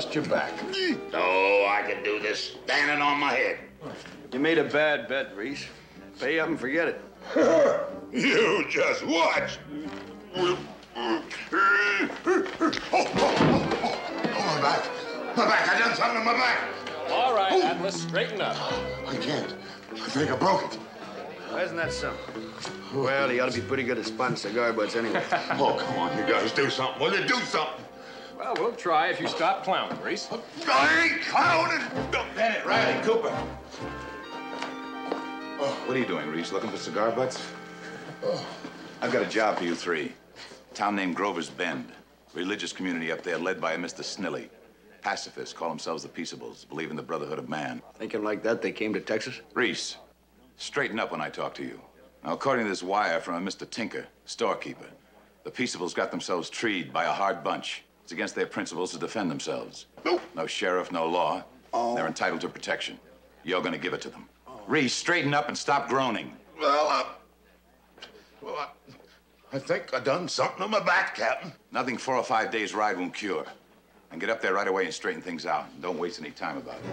bust your back. No, I can do this standing on my head. You made a bad bet, Reese. Pay up and forget it. you just watch. Oh, my back. My back. I done something to my back. All right, Atlas, straighten up. I can't. I think I broke it. Why isn't that so? Well, you ought to be pretty good at spotting cigar butts anyway. Oh, come on, you guys do something. Will you do something? Well, we'll try if you stop clowning, Reese. I ain't clowning. Bennett, Riley, Cooper. Oh, what are you doing, Reese? Looking for cigar butts? Oh. I've got a job for you three. Town named Grover's Bend. Religious community up there led by a Mr. Snilly. Pacifists call themselves the Peaceables, believe in the brotherhood of man. Thinking like that, they came to Texas? Reese, straighten up when I talk to you. Now, according to this wire from a Mr. Tinker, storekeeper, the Peaceables got themselves treed by a hard bunch. It's against their principles to defend themselves. Nope. No sheriff, no law. Oh. They're entitled to protection. You're gonna give it to them. Reese, straighten up and stop groaning. Well, uh, well, I, I think I done something to my back, Captain. Nothing four or five days ride won't cure. And get up there right away and straighten things out. And don't waste any time about it.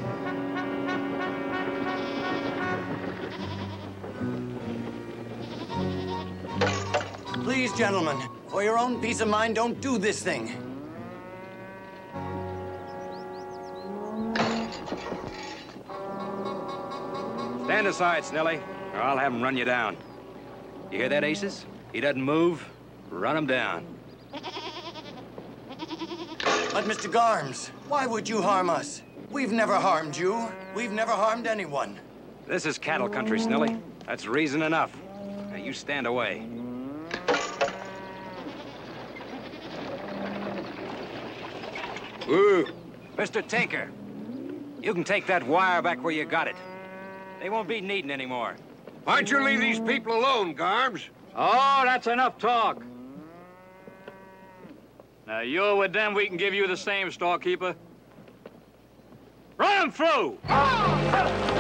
Please, gentlemen, for your own peace of mind, don't do this thing. Stand aside, Snelly, or I'll have him run you down. You hear that, Aces? He doesn't move, run him down. But, Mr. Garms, why would you harm us? We've never harmed you. We've never harmed anyone. This is cattle country, Snelly. That's reason enough. Now, you stand away. Ooh. Mr. Tinker, you can take that wire back where you got it. They won't be needing anymore. Why don't you leave these people alone, Garms? Oh, that's enough talk. Now, you're with them, we can give you the same, storekeeper. Run 'em through! You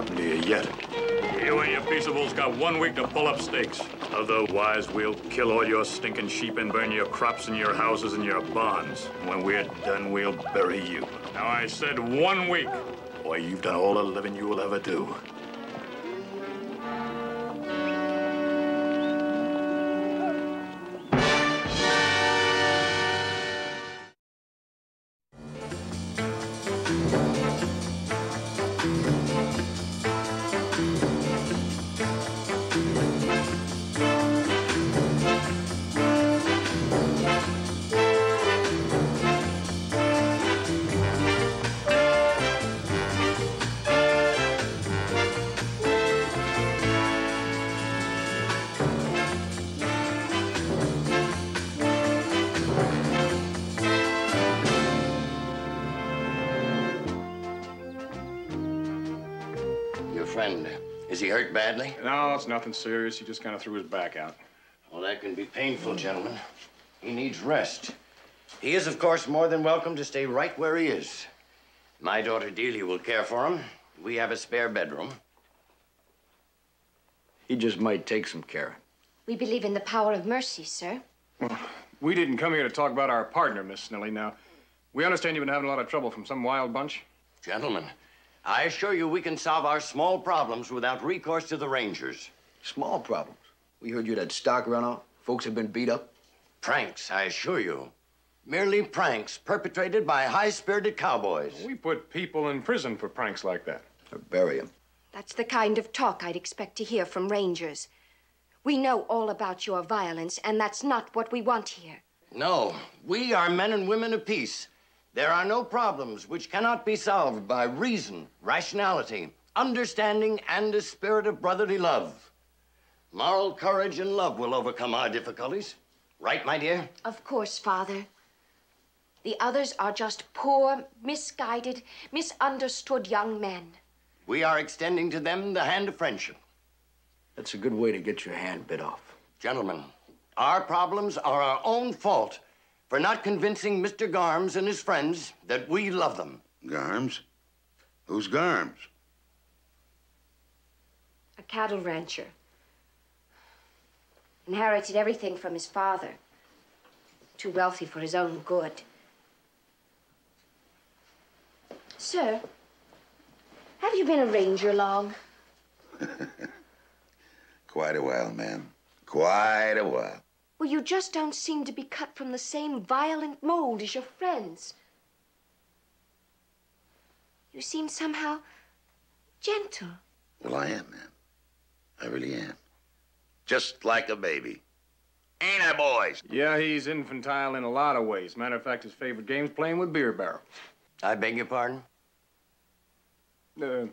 nothing happen to you yet. You and your peaceables got one week to pull up stakes. Otherwise, we'll kill all your stinking sheep and burn your crops and your houses and your barns. When we're done, we'll bury you. Now, I said one week. Boy, you've done all the living you will ever do. Badly? No, it's nothing serious. He just kind of threw his back out. Well, that can be painful, gentlemen. He needs rest. He is, of course, more than welcome to stay right where he is. My daughter Delia will care for him. We have a spare bedroom. He just might take some care. We believe in the power of mercy, sir. Well, We didn't come here to talk about our partner, Miss Snelly. Now, we understand you've been having a lot of trouble from some wild bunch. Gentlemen, I assure you we can solve our small problems without recourse to the Rangers. Small problems. We heard you had stock run out. Folks have been beat up. Pranks, I assure you. Merely pranks perpetrated by high-spirited cowboys. We put people in prison for pranks like that. Or bury him. That's the kind of talk I'd expect to hear from Rangers. We know all about your violence, and that's not what we want here. No, we are men and women of peace. There are no problems which cannot be solved by reason, rationality, understanding, and a spirit of brotherly love. Moral courage and love will overcome our difficulties. Right, my dear? Of course, Father. The others are just poor, misguided, misunderstood young men. We are extending to them the hand of friendship. That's a good way to get your hand bit off. Gentlemen, our problems are our own fault. For not convincing Mr. Garms and his friends that we love them. Garms? Who's Garms? A cattle rancher. Inherited everything from his father. Too wealthy for his own good. Sir, have you been a ranger long? Quite a while, ma'am. Quite a while. Well, you just don't seem to be cut from the same violent mold as your friends. You seem somehow gentle. Well, I am, ma'am. I really am. Just like a baby. Ain't I, boys? Yeah, he's infantile in a lot of ways. Matter of fact, his favorite game's playing with beer barrels. I beg your pardon? Uh,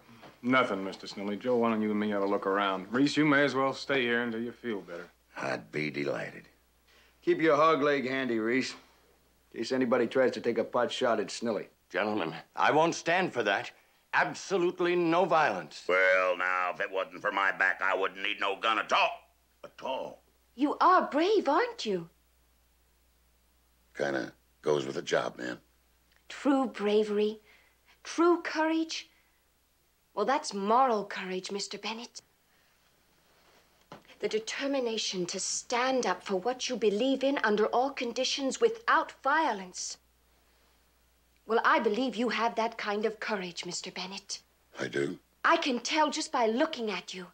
nothing, Mr. Snilly. Joe, why don't you and me have a look around? Reese, you may as well stay here until you feel better. I'd be delighted. Keep your hog leg handy, Reese. In case anybody tries to take a pot shot at Snilly. Gentlemen, I won't stand for that. Absolutely no violence. Well, now, if it wasn't for my back, I wouldn't need no gun at all. At all. You are brave, aren't you? Kinda goes with the job, man. True bravery, true courage. Well, that's moral courage, Mr. Bennett. The determination to stand up for what you believe in under all conditions without violence. Well, I believe you have that kind of courage, Mr. Bennett. I do? I can tell just by looking at you.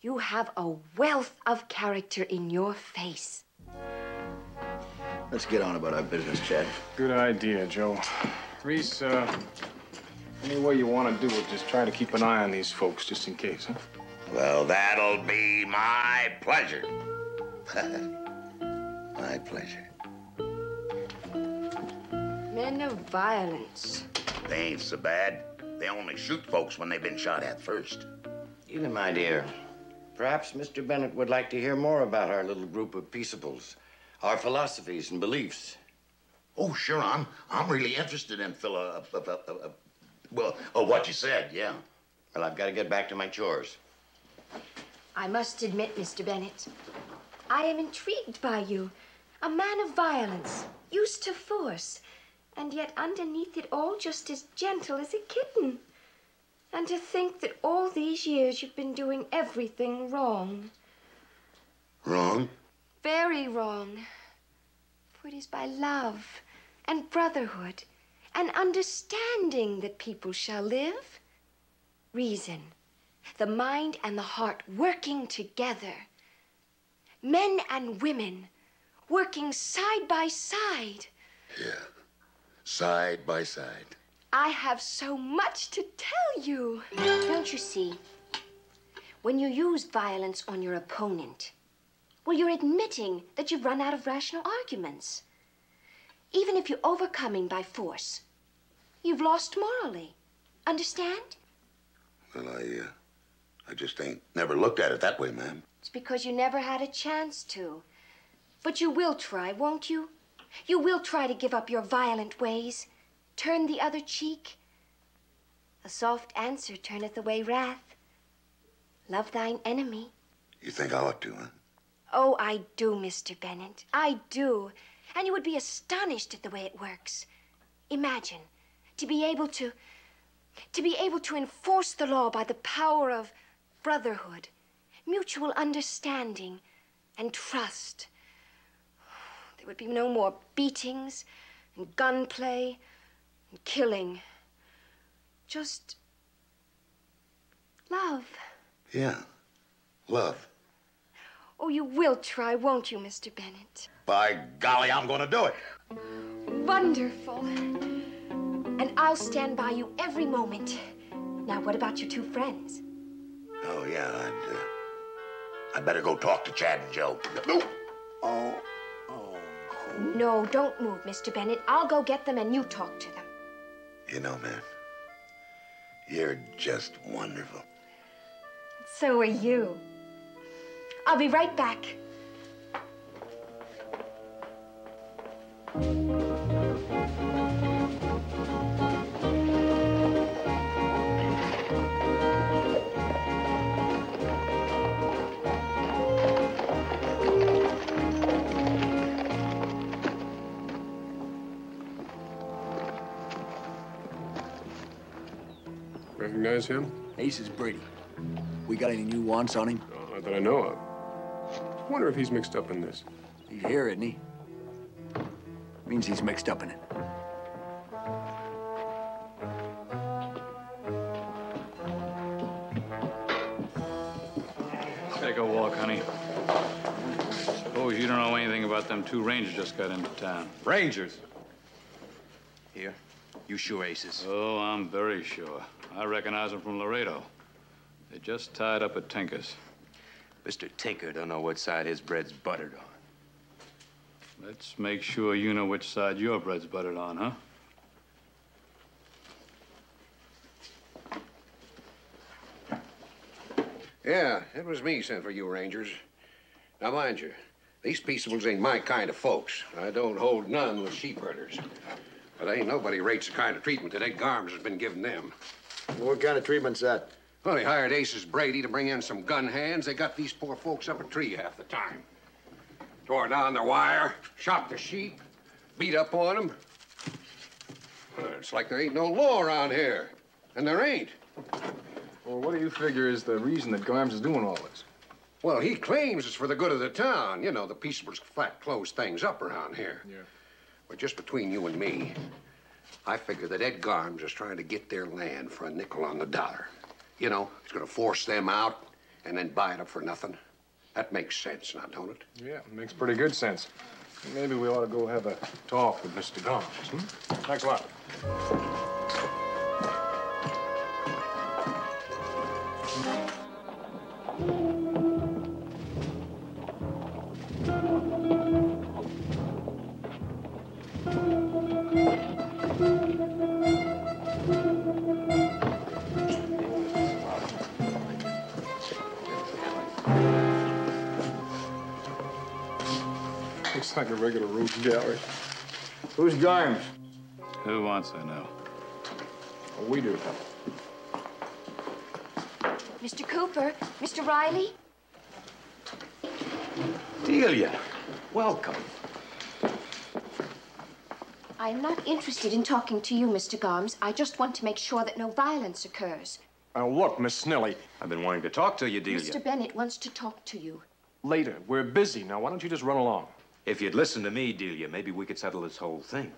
You have a wealth of character in your face. Let's get on about our business, Chad. Good idea, Joe. Reese, uh, any way you want to do it, just try to keep an eye on these folks, just in case, huh? Well, that'll be my pleasure. my pleasure. Men of violence. They ain't so bad. They only shoot folks when they've been shot at first. Edith, my dear, perhaps Mr. Bennett would like to hear more about our little group of peaceables, our philosophies and beliefs. Oh, sure. I'm I'm really interested in Phila. Uh, uh, uh, uh, well, uh, what you said, yeah. Well, I've got to get back to my chores. I must admit, Mr. Bennett, I am intrigued by you. A man of violence, used to force, and yet underneath it all just as gentle as a kitten. And to think that all these years you've been doing everything wrong. Wrong? Very wrong. For it is by love and brotherhood and understanding that people shall live. Reason, the mind and the heart working together. Men and women working side by side. Yeah. Side by side. I have so much to tell you. Don't you see? When you use violence on your opponent, well, you're admitting that you've run out of rational arguments. Even if you're overcoming by force, you've lost morally. Understand? Well, I, uh, I just ain't never looked at it that way, ma'am. It's because you never had a chance to. But you will try, won't you? You will try to give up your violent ways, turn the other cheek. A soft answer turneth away wrath. Love thine enemy. You think I ought to, huh? Oh, I do, Mr. Bennett. I do. And you would be astonished at the way it works. Imagine to be able to to be able to enforce the law by the power of brotherhood, mutual understanding, and trust. There would be no more beatings and gunplay and killing. Just love. Yeah. Love. Oh, you will try, won't you, Mr. Bennett? By golly, I'm gonna do it. Wonderful. And I'll stand by you every moment. Now, what about your two friends? Oh, yeah, I'd, uh, I'd better go talk to Chad and Joe. No. Oh, oh. No, don't move, Mr. Bennett. I'll go get them and you talk to them. You know, man, you're just wonderful. So are you. I'll be right back. Recognize him? Aces Brady. We got any new wants on him? Not that I know of. Wonder if he's mixed up in this. He's here, isn't he? Means he's mixed up in it. Take a walk, honey. Suppose you don't know anything about them two rangers just got into town. Rangers? Here. You sure aces? Oh, I'm very sure. I recognize them from Laredo. They just tied up at Tinker's. Mr. Tinker don't know what side his bread's buttered on. Let's make sure you know which side your bread's buttered on, huh? Yeah, it was me sent for you, Rangers. Now, mind you, these peaceables ain't my kind of folks. I don't hold none with sheep herders. But ain't nobody rates the kind of treatment that Ed Garms has been giving them. What kind of treatment's that? Well, they hired Aces Brady to bring in some gun hands. They got these poor folks up a tree half the time. Tore down their wire, shot the sheep, beat up on them. It's like there ain't no law around here. And there ain't. Well, what do you figure is the reason that Garms is doing all this? Well, he claims it's for the good of the town. You know, the peaceable flat close things up around here. Yeah. But just between you and me, I figure that Ed Garms is trying to get their land for a nickel on the dollar. You know, he's going to force them out and then buy it up for nothing. That makes sense now, don't it? Yeah, it makes pretty good sense. Maybe we ought to go have a talk with Mr. Garms. Hmm? Thanks a lot. Looks like a regular root gallery. Who's Garms? Who wants to know? Well, we do. Mr. Cooper, Mr. Riley, Delia, welcome. I'm not interested in talking to you, Mr. Garms. I just want to make sure that no violence occurs. Now, look, Miss Snelly. I've been wanting to talk to you, Delia. Mr. Bennett wants to talk to you. Later. We're busy. Now, why don't you just run along? If you'd listen to me, Delia, maybe we could settle this whole thing.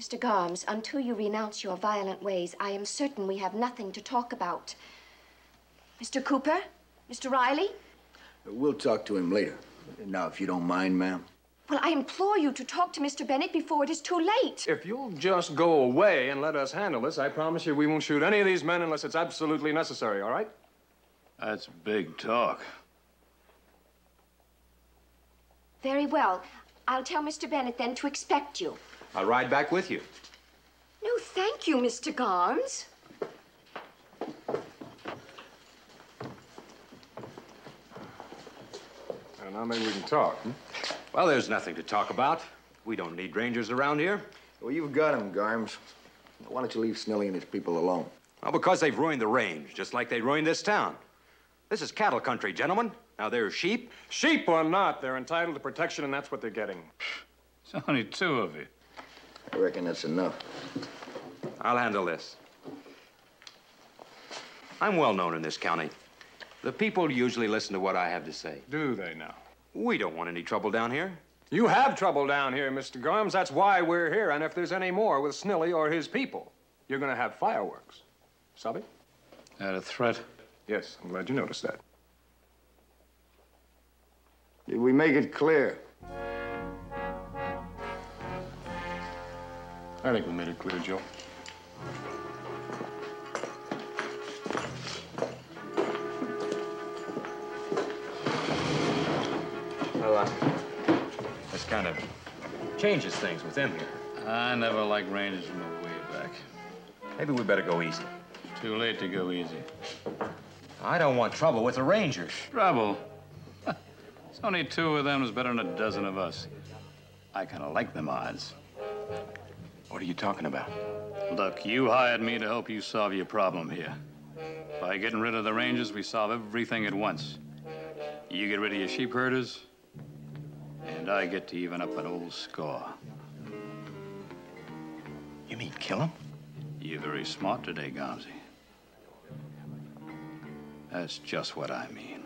Mr. Garms, until you renounce your violent ways, I am certain we have nothing to talk about. Mr. Cooper? Mr. Riley? We'll talk to him later. Now, if you don't mind, ma'am. Well, I implore you to talk to Mr. Bennett before it is too late. If you'll just go away and let us handle this, I promise you we won't shoot any of these men unless it's absolutely necessary, all right? That's big talk. Very well. I'll tell Mr. Bennett then to expect you. I'll ride back with you. No, thank you, Mr. Garms. And now maybe we can talk. Hmm? Well, there's nothing to talk about. We don't need rangers around here. Well, you've got him, Garms. Why don't you leave Snelly and his people alone? Well, because they've ruined the range, just like they ruined this town. This is cattle country, gentlemen. Now, they're sheep. Sheep or not, they're entitled to protection, and that's what they're getting. There's only two of you. I reckon that's enough. I'll handle this. I'm well known in this county. The people usually listen to what I have to say. Do they now? We don't want any trouble down here. You have trouble down here, Mr. Garms. That's why we're here. And if there's any more with Snilly or his people, you're going to have fireworks. Sabi? That a threat? Yes, I'm glad you noticed that. Did we make it clear? I think we made it clear, Joe. Well, uh, this kind of changes things with them here. I never liked Rangers from a way back. Maybe we better go easy. Too late to go easy. I don't want trouble with the Rangers. Trouble? Only two of them is better than a dozen of us. I kind of like them odds. What are you talking about? Look, you hired me to help you solve your problem here. By getting rid of the Rangers, we solve everything at once. You get rid of your sheep herders, and I get to even up an old score. You mean kill him? You're very smart today, Gomsey. That's just what I mean.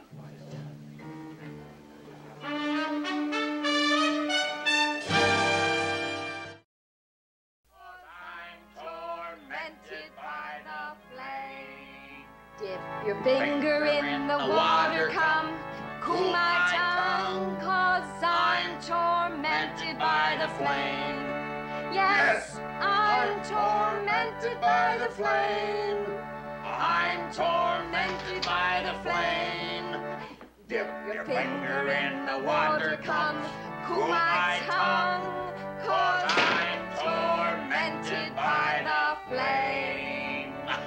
Dip your finger in the water, come cool my tongue, cause I'm tormented by the flame. Yes, I'm tormented by the flame. I'm tormented by the flame. Dip your finger in the water, come cool my tongue, cause I'm tormented by the flame.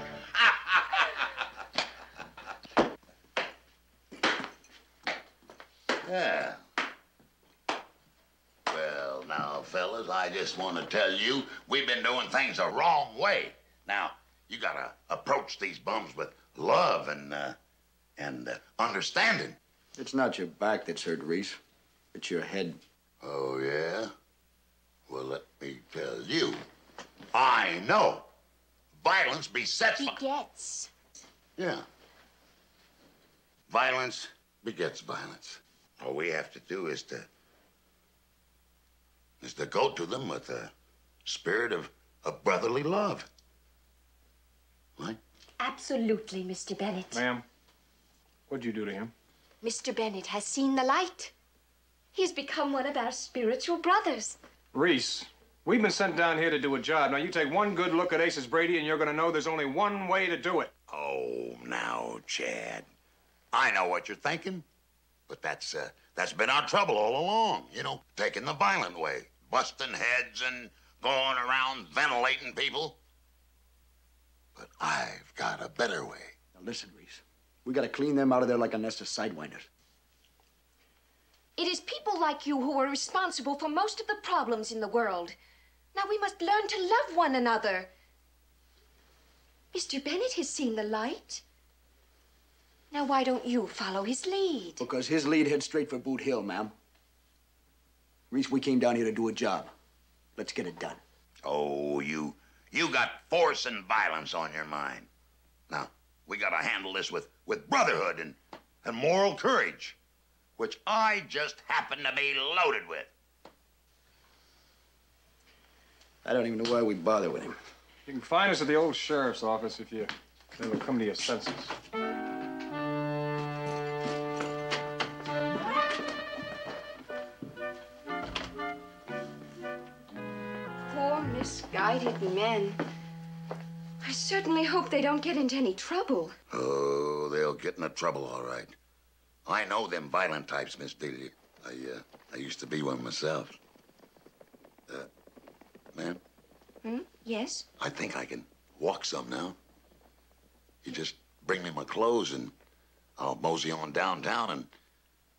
Yeah. Well, now, fellas, I just want to tell you we've been doing things the wrong way. Now, you gotta approach these bums with love and uh, and uh, understanding. It's not your back that's hurt, Reese. It's your head. Oh yeah. Well, let me tell you, I know. Violence besets. vi- Begets. Yeah. Violence begets violence. All we have to do is to is to go to them with a spirit of, of brotherly love. Right? Absolutely, Mr. Bennett. Ma'am, what'd you do to him? Mr. Bennett has seen the light. He has become one of our spiritual brothers. Reese, we've been sent down here to do a job. Now, you take one good look at Aces Brady, and you're going to know there's only one way to do it. Oh, now, Chad. I know what you're thinking, but that's uh, that's been our trouble all along. You know, taking the violent way, busting heads and going around ventilating people. But I've got a better way. Now listen, Reese. We gotta clean them out of there like a nest of sidewinders. It is people like you who are responsible for most of the problems in the world. Now we must learn to love one another. Mr. Bennett has seen the light. Now why don't you follow his lead? Because his lead heads straight for Boot Hill, ma'am. Reese, we came down here to do a job. Let's get it done. Oh, you you got force and violence on your mind. Now, we gotta handle this with, with brotherhood and, and moral courage, which I just happen to be loaded with. I don't even know why we bother with him. You can find us at the old sheriff's office if you ever come to your senses. Poor misguided men. I certainly hope they don't get into any trouble. Oh, they'll get into trouble, all right. I know them violent types, Miss Delia. I, uh, I used to be one myself. Uh, ma'am, Hmm? Yes? I think I can walk some now. You just bring me my clothes and I'll mosey on downtown and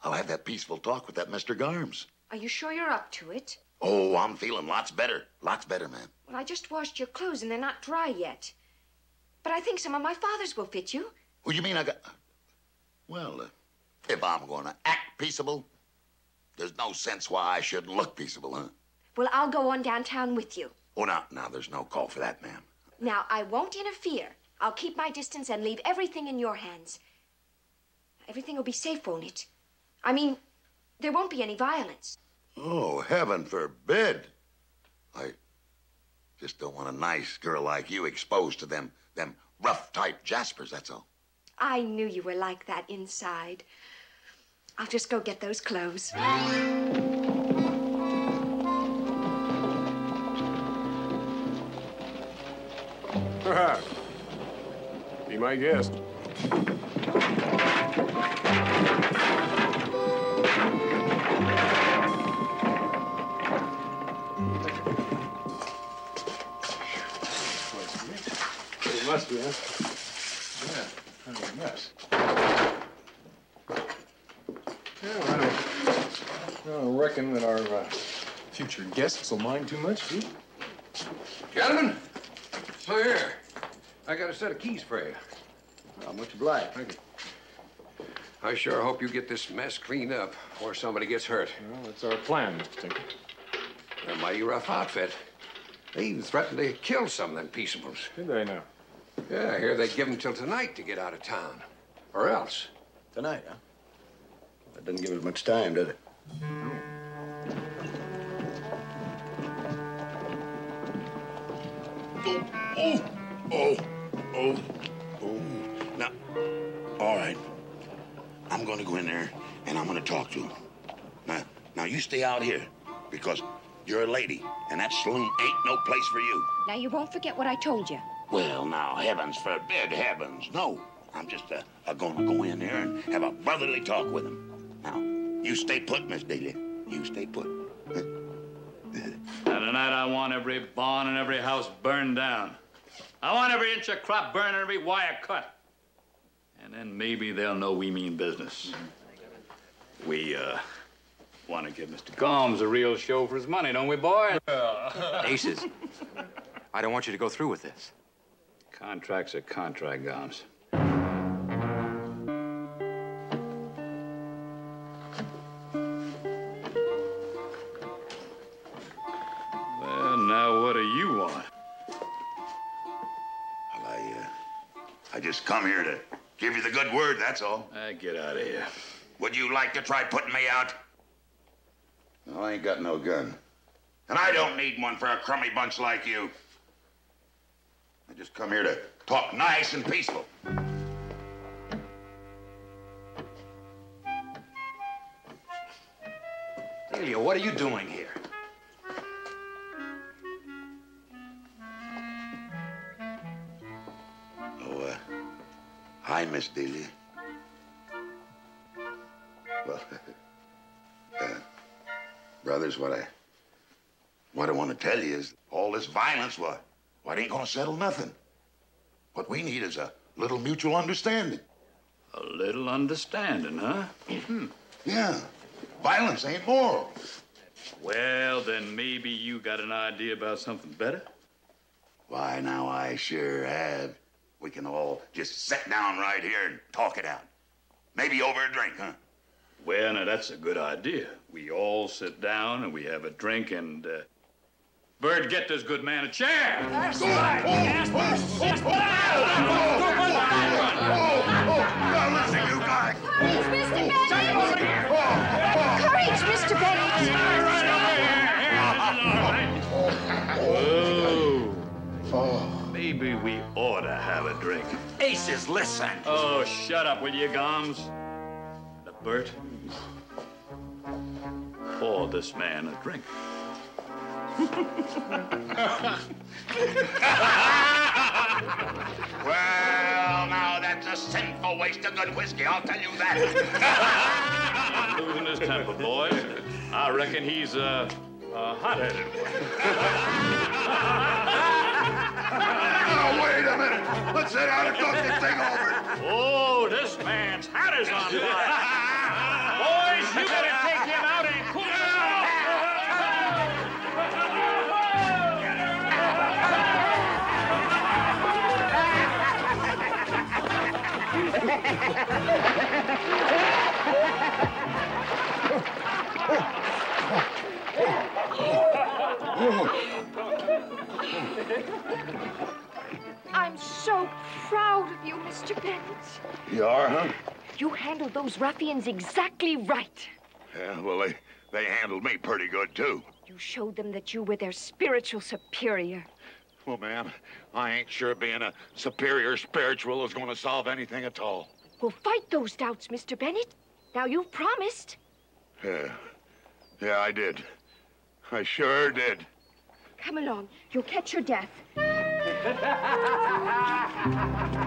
I'll have that peaceful talk with that Mr. Garms. Are you sure you're up to it? Oh, I'm feeling lots better. Lots better, ma'am. Well, I just washed your clothes and they're not dry yet. But I think some of my father's will fit you. Well, you mean I got. Well, uh, if I'm going to act peaceable, there's no sense why I shouldn't look peaceable, huh? Well, I'll go on downtown with you. Oh, now, now, there's no call for that, ma'am. Now, I won't interfere. I'll keep my distance and leave everything in your hands. Everything will be safe, won't it? I mean, there won't be any violence. Oh, heaven forbid. I just don't want a nice girl like you exposed to them, them rough type jaspers, that's all. I knew you were like that inside. I'll just go get those clothes. Be my guest. Must be, huh? Yeah, kind of a mess. Yeah, well, I don't, I reckon that our uh, future guests will mind too much, do you? Gentlemen, so here. I got a set of keys for you. How much obliged? Thank you. I sure hope you get this mess cleaned up before somebody gets hurt. Well, that's our plan, Mr. Tinker. They're a mighty rough outfit. They even threatened to kill some of them peaceables. Did they now? Yeah, I hear they give them till tonight to get out of town. Or else. Tonight, huh? That doesn't give us much time, does it? Oh, oh, oh, oh, oh. Now, all right. I'm gonna go in there and I'm gonna talk to him. Now, now you stay out here because you're a lady and that saloon ain't no place for you. Now, you won't forget what I told you. Well, now, heavens forbid, heavens, no. I'm just uh, uh, gonna go in there and have a brotherly talk with him. Now, you stay put, Miss Daly. You stay put. Now, tonight I want every barn and every house burned down. I want every inch of crop burned and every wire cut. And then maybe they'll know we mean business. We, uh, want to give Mr. Gomes a real show for his money, don't we, boy? Aces, I don't want you to go through with this. Contract's are contract, Gomes. Well, now what do you want? Well, I, uh, I just come here to give you the good word, that's all. Uh, get out of here. Would you like to try putting me out? Well, I ain't got no gun. And I don't need one for a crummy bunch like you. I just come here to talk nice and peaceful. Delia, what are you doing here? Oh, uh, hi, Miss Delia. Well, uh, brothers, what I, what I want to tell you is all this violence, what, what ain't gonna settle nothing. What we need is a little mutual understanding. A little understanding, huh? Yeah, violence ain't moral. Well, then maybe you got an idea about something better? Why, now I sure have. We can all just sit down right here and talk it out. Maybe over a drink, huh? Well, now that's a good idea. We all sit down and we have a drink and, uh, Bert, get this good man a chair. Now listen, you guys. Mr. Bennett! Courage, Mr. Whoa. Maybe we ought to have a drink. Aces, listen. Oh, shut up, will you, Gomes? Now, Bert, pour this man a drink. Well, now that's a sinful waste of good whiskey, I'll tell you that. Losing his temper, boys. I reckon he's, uh, uh hot-headed. Now, wait a minute. Let's sit down and talk this thing over. Oh, this man's hat is on fire. Boys, you better I'm so proud of you, Mr. Bennett. You are, huh? You handled those ruffians exactly right. Yeah, well, they, they handled me pretty good, too. You showed them that you were their spiritual superior. Well, ma'am, I ain't sure being a superior spiritual is going to solve anything at all. Well, fight those doubts, Mr. Bennett. Now, you've promised. Yeah. Yeah, I did. I sure did. Come along. You'll catch your death.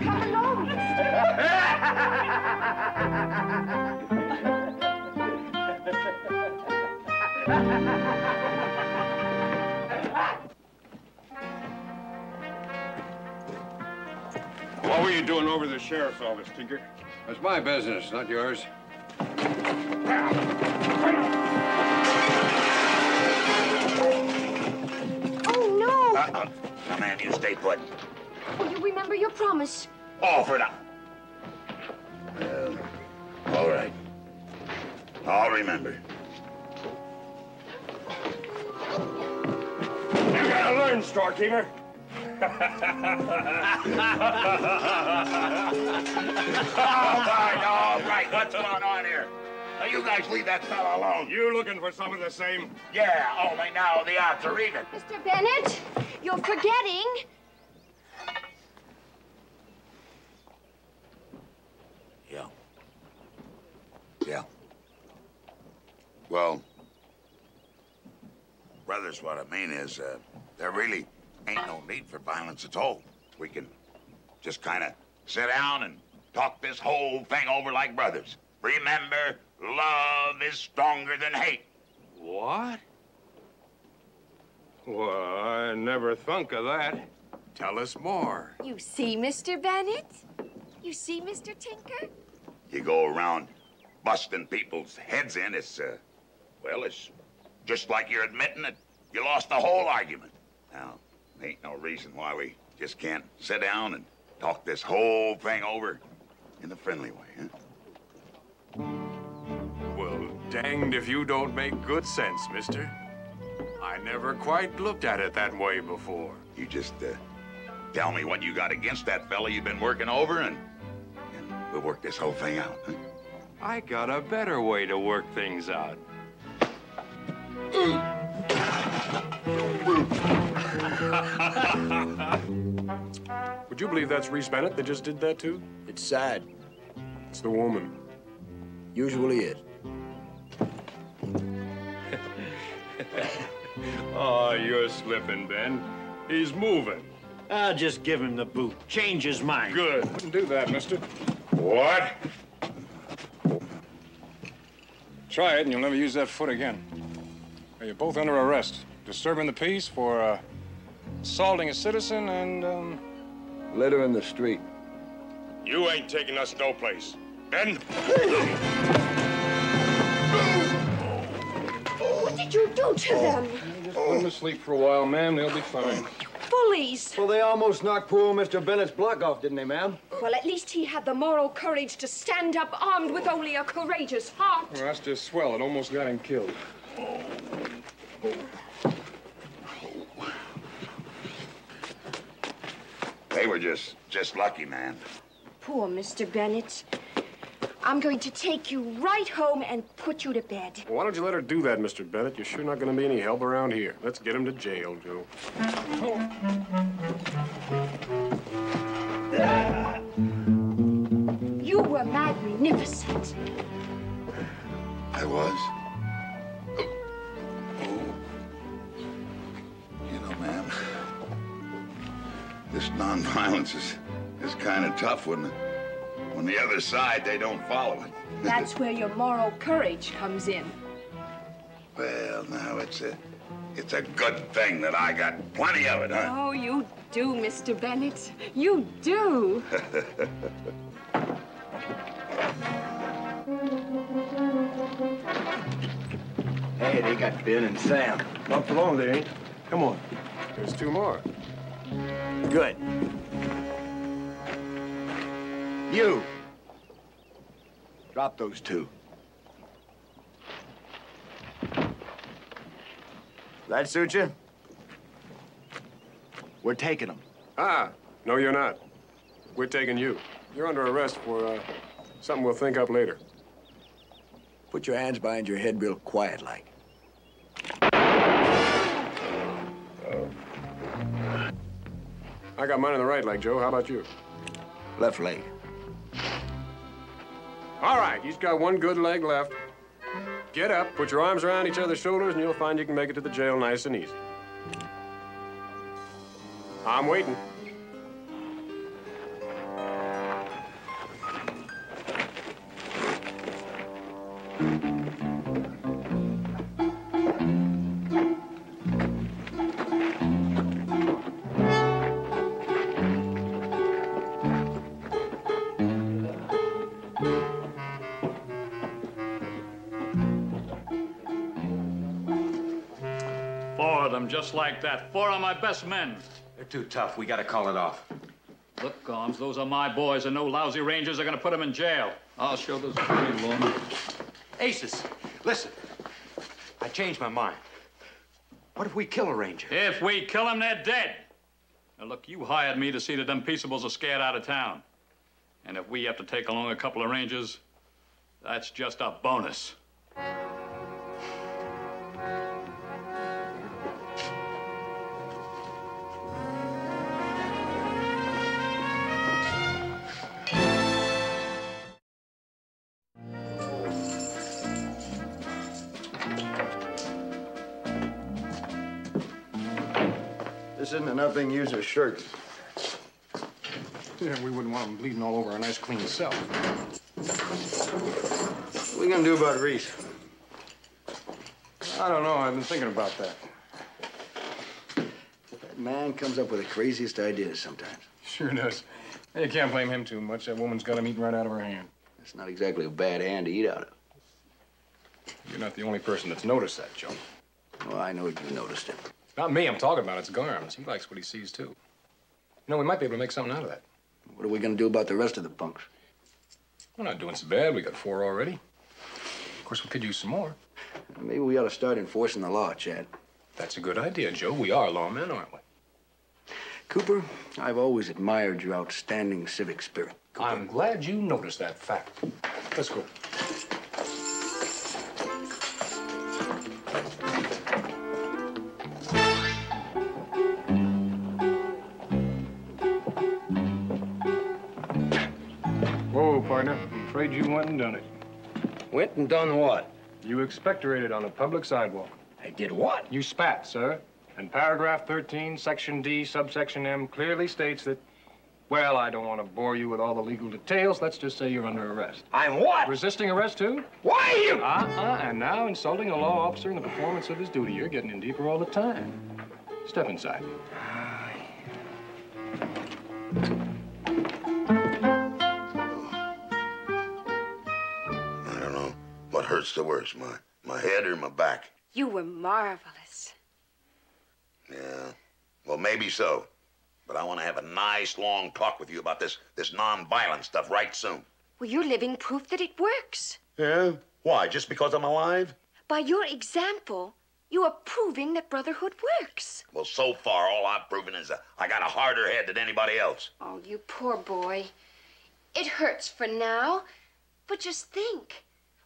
Come along, What were you doing over the sheriff's office, Tinker? That's my business, not yours. Oh, no. Uh-uh. Now, ma'am, you stay put. Will you remember your promise? Offer it up. Well, all right. I'll remember. You gotta burn, storekeeper. All right, all right. What's going on here? Now, you guys leave that fella alone. You looking for some of the same? Yeah, only now the odds are even. Mr. Bennett, you're forgetting. Yeah. Yeah. Well, brothers, what I mean is, uh, there really ain't no need for violence at all. We can just kind of sit down and talk this whole thing over like brothers. Remember, love is stronger than hate. What? Well, I never thunk of that. Tell us more. You see, Mr. Bennett? You see, Mr. Tinker? You go around busting people's heads in, it's, uh, well, it's just like you're admitting that you lost the whole argument. Now, ain't no reason why we just can't sit down and talk this whole thing over in a friendly way, huh? Well, danged if you don't make good sense, mister. I never quite looked at it that way before. You just, uh, tell me what you got against that fella you've been working over, and, and we'll work this whole thing out, huh? I got a better way to work things out. Would you believe that's Reese Bennett that just did that too? It's sad. It's the woman. Usually is. oh, you're slipping, Ben. He's moving. I'll just give him the boot. Change his mind. Good. Wouldn't do that, mister. What? Try it and you'll never use that foot again. You're both under arrest. Disturbing the peace for uh, assaulting a citizen and um, litter in the street. You ain't taking us no place. Ben? What did you do to them? Just put them to sleep for a while, ma'am. They'll be fine. Bullies. Well, they almost knocked poor Mr. Bennett's block off, didn't they, ma'am? Well, at least he had the moral courage to stand up armed with only a courageous heart. Well, that's just swell. It almost got him killed. They were just, just lucky, man. Poor Mr. Bennett. I'm going to take you right home and put you to bed. Well, why don't you let her do that, Mr. Bennett? You're sure not going to be any help around here. Let's get him to jail, Joe. You were magnificent. I was. Nonviolence is, is kind of tough when, when the other side, they don't follow it. That's where your moral courage comes in. Well, now, it's a, it's a good thing that I got plenty of it, huh? Oh, you do, Mr. Bennett. You do. Hey, they got Ben and Sam. Not for long, they ain't. Come on. There's two more. Good. You. Drop those two. That suit you? We're taking them. Ah, no, you're not. We're taking you. You're under arrest for uh, something we'll think up later. Put your hands behind your head real quiet I got mine on the right leg, Joe. How about you? Left leg. All right, he's got one good leg left. Get up, put your arms around each other's shoulders, and you'll find you can make it to the jail nice and easy. I'm waiting. Like that. Four of my best men. They're too tough. We gotta call it off. Look, Gomes, those are my boys, and no lousy rangers are gonna put them in jail. I'll show those pretty woman. Aces, listen. I changed my mind. What if we kill a ranger? If we kill them, they're dead. Now, look, you hired me to see that them peaceables are scared out of town. And if we have to take along a couple of rangers, that's just a bonus. This isn't enough they can use their shirts. Yeah, we wouldn't want them bleeding all over a nice clean cell. What are we gonna do about Reese? I don't know. I've been thinking about that. That man comes up with the craziest ideas sometimes. Sure does. You can't blame him too much. That woman's got him eating right out of her hand. It's not exactly a bad hand to eat out of. You're not the only person that's noticed that, Joe. Well, I know you noticed it. Not me. I'm talking about. It's Garms. He likes what he sees too. You know, we might be able to make something out of that. What are we gonna do about the rest of the punks? We're not doing so bad. We got four already. Of course, we could use some more. Maybe we ought to start enforcing the law, Chad. That's a good idea, Joe. We are lawmen, aren't we? Cooper, I've always admired your outstanding civic spirit. I'm glad you noticed that fact. Let's go. You went and done it. Went and done what? You expectorated on a public sidewalk. I did what? You spat, sir. And paragraph 13, section D, subsection M clearly states that, well, I don't want to bore you with all the legal details. Let's just say you're under arrest. I'm what? Resisting arrest, too? Why are you? Uh-uh, and now insulting a law officer in the performance of his duty. You're getting in deeper all the time. Step inside. What hurts the worst, my, my head or my back? You were marvelous. Yeah. Well, maybe so. But I want to have a nice, long talk with you about this, this non-violent stuff right soon. Well, you're living proof that it works. Yeah? Why? Just because I'm alive? By your example, you are proving that brotherhood works. Well, so far, all I've proven is that I got a harder head than anybody else. Oh, you poor boy. It hurts for now, but just think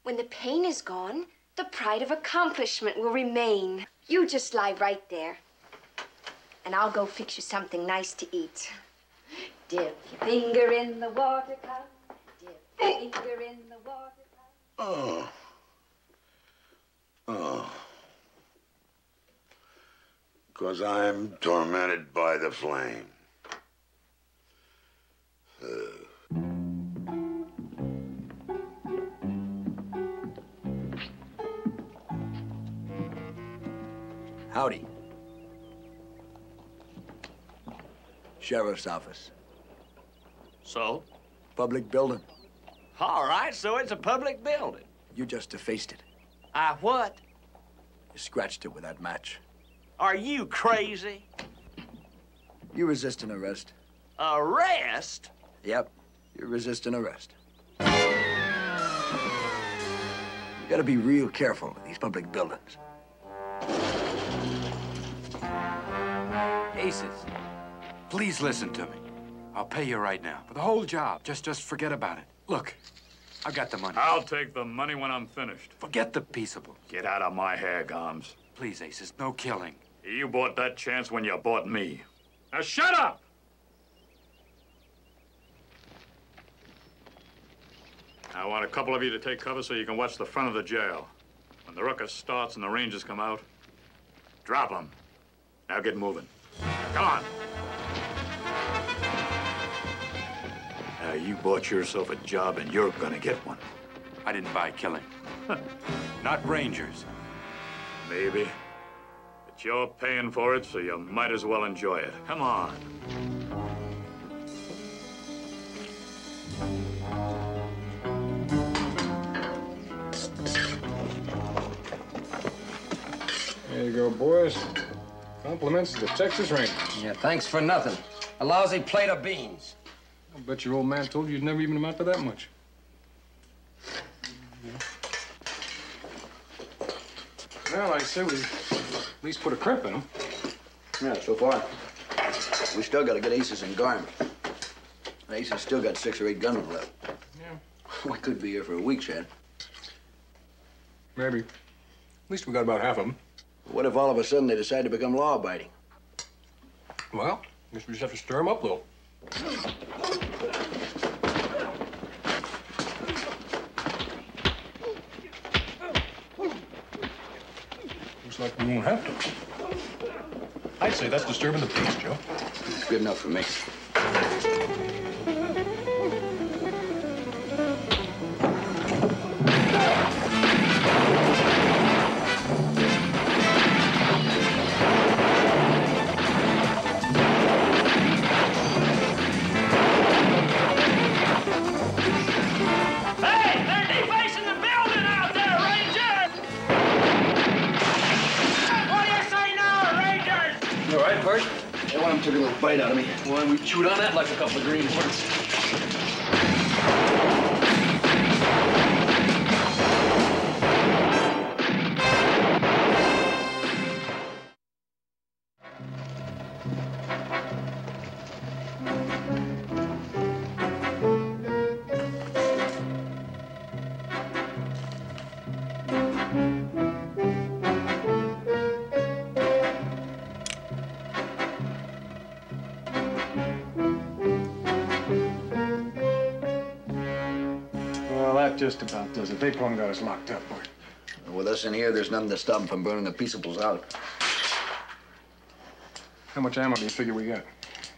when the pain is gone, the pride of accomplishment will remain. You just lie right there, and I'll go fix you something nice to eat. Dip your finger in the water cup. Dip your finger in the water cup. Oh. Oh. Because I'm tormented by the flame. Howdy. Sheriff's office. So? Public building. All right, so it's a public building. You just defaced it. I what? You scratched it with that match. Are you crazy? You resist an arrest. Arrest? Yep, you resist an arrest. You gotta be real careful with these public buildings. Aces, please listen to me. I'll pay you right now for the whole job. Just, just forget about it. Look, I've got the money. I'll take the money when I'm finished. Forget the peaceable. Get out of my hair, Garms. Please, Aces, no killing. You bought that chance when you bought me. Now shut up! I want a couple of you to take cover so you can watch the front of the jail. When the ruckus starts and the rangers come out, drop them. Now get moving. Come on. Now you bought yourself a job and you're gonna get one. I didn't buy killing. Not Rangers. Maybe. But you're paying for it, so you might as well enjoy it. Come on. There you go, boys. Compliments to the Texas Rangers. Yeah, thanks for nothing. A lousy plate of beans. I bet your old man told you you'd never even amount to that much. Yeah. Well, I say we at least put a crimp in them. Yeah, so far. We still got to get Aces and Garm. Aces still got six or eight gunmen left. Yeah. We could be here for a week, Chad. Maybe. At least we got about half of them. What if all of a sudden they decide to become law-abiding? Well, guess we just have to stir them up a little. Looks like we won't have to. I'd say that's disturbing the peace, Joe. Good enough for me. Chewed on that like a couple of green does it. They got us locked up. With us in here, there's nothing to stop them from burning the peaceables out. How much ammo do you figure we got?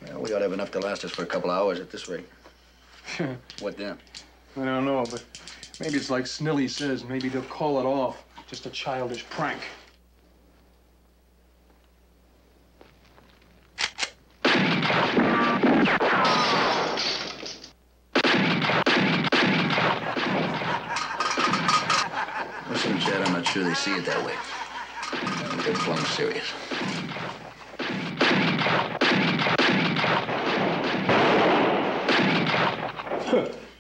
Well, we ought to have enough to last us for a couple hours at this rate. What then? I don't know, but maybe it's like Snelly says. Maybe they'll call it off. Just a childish prank. They're serious.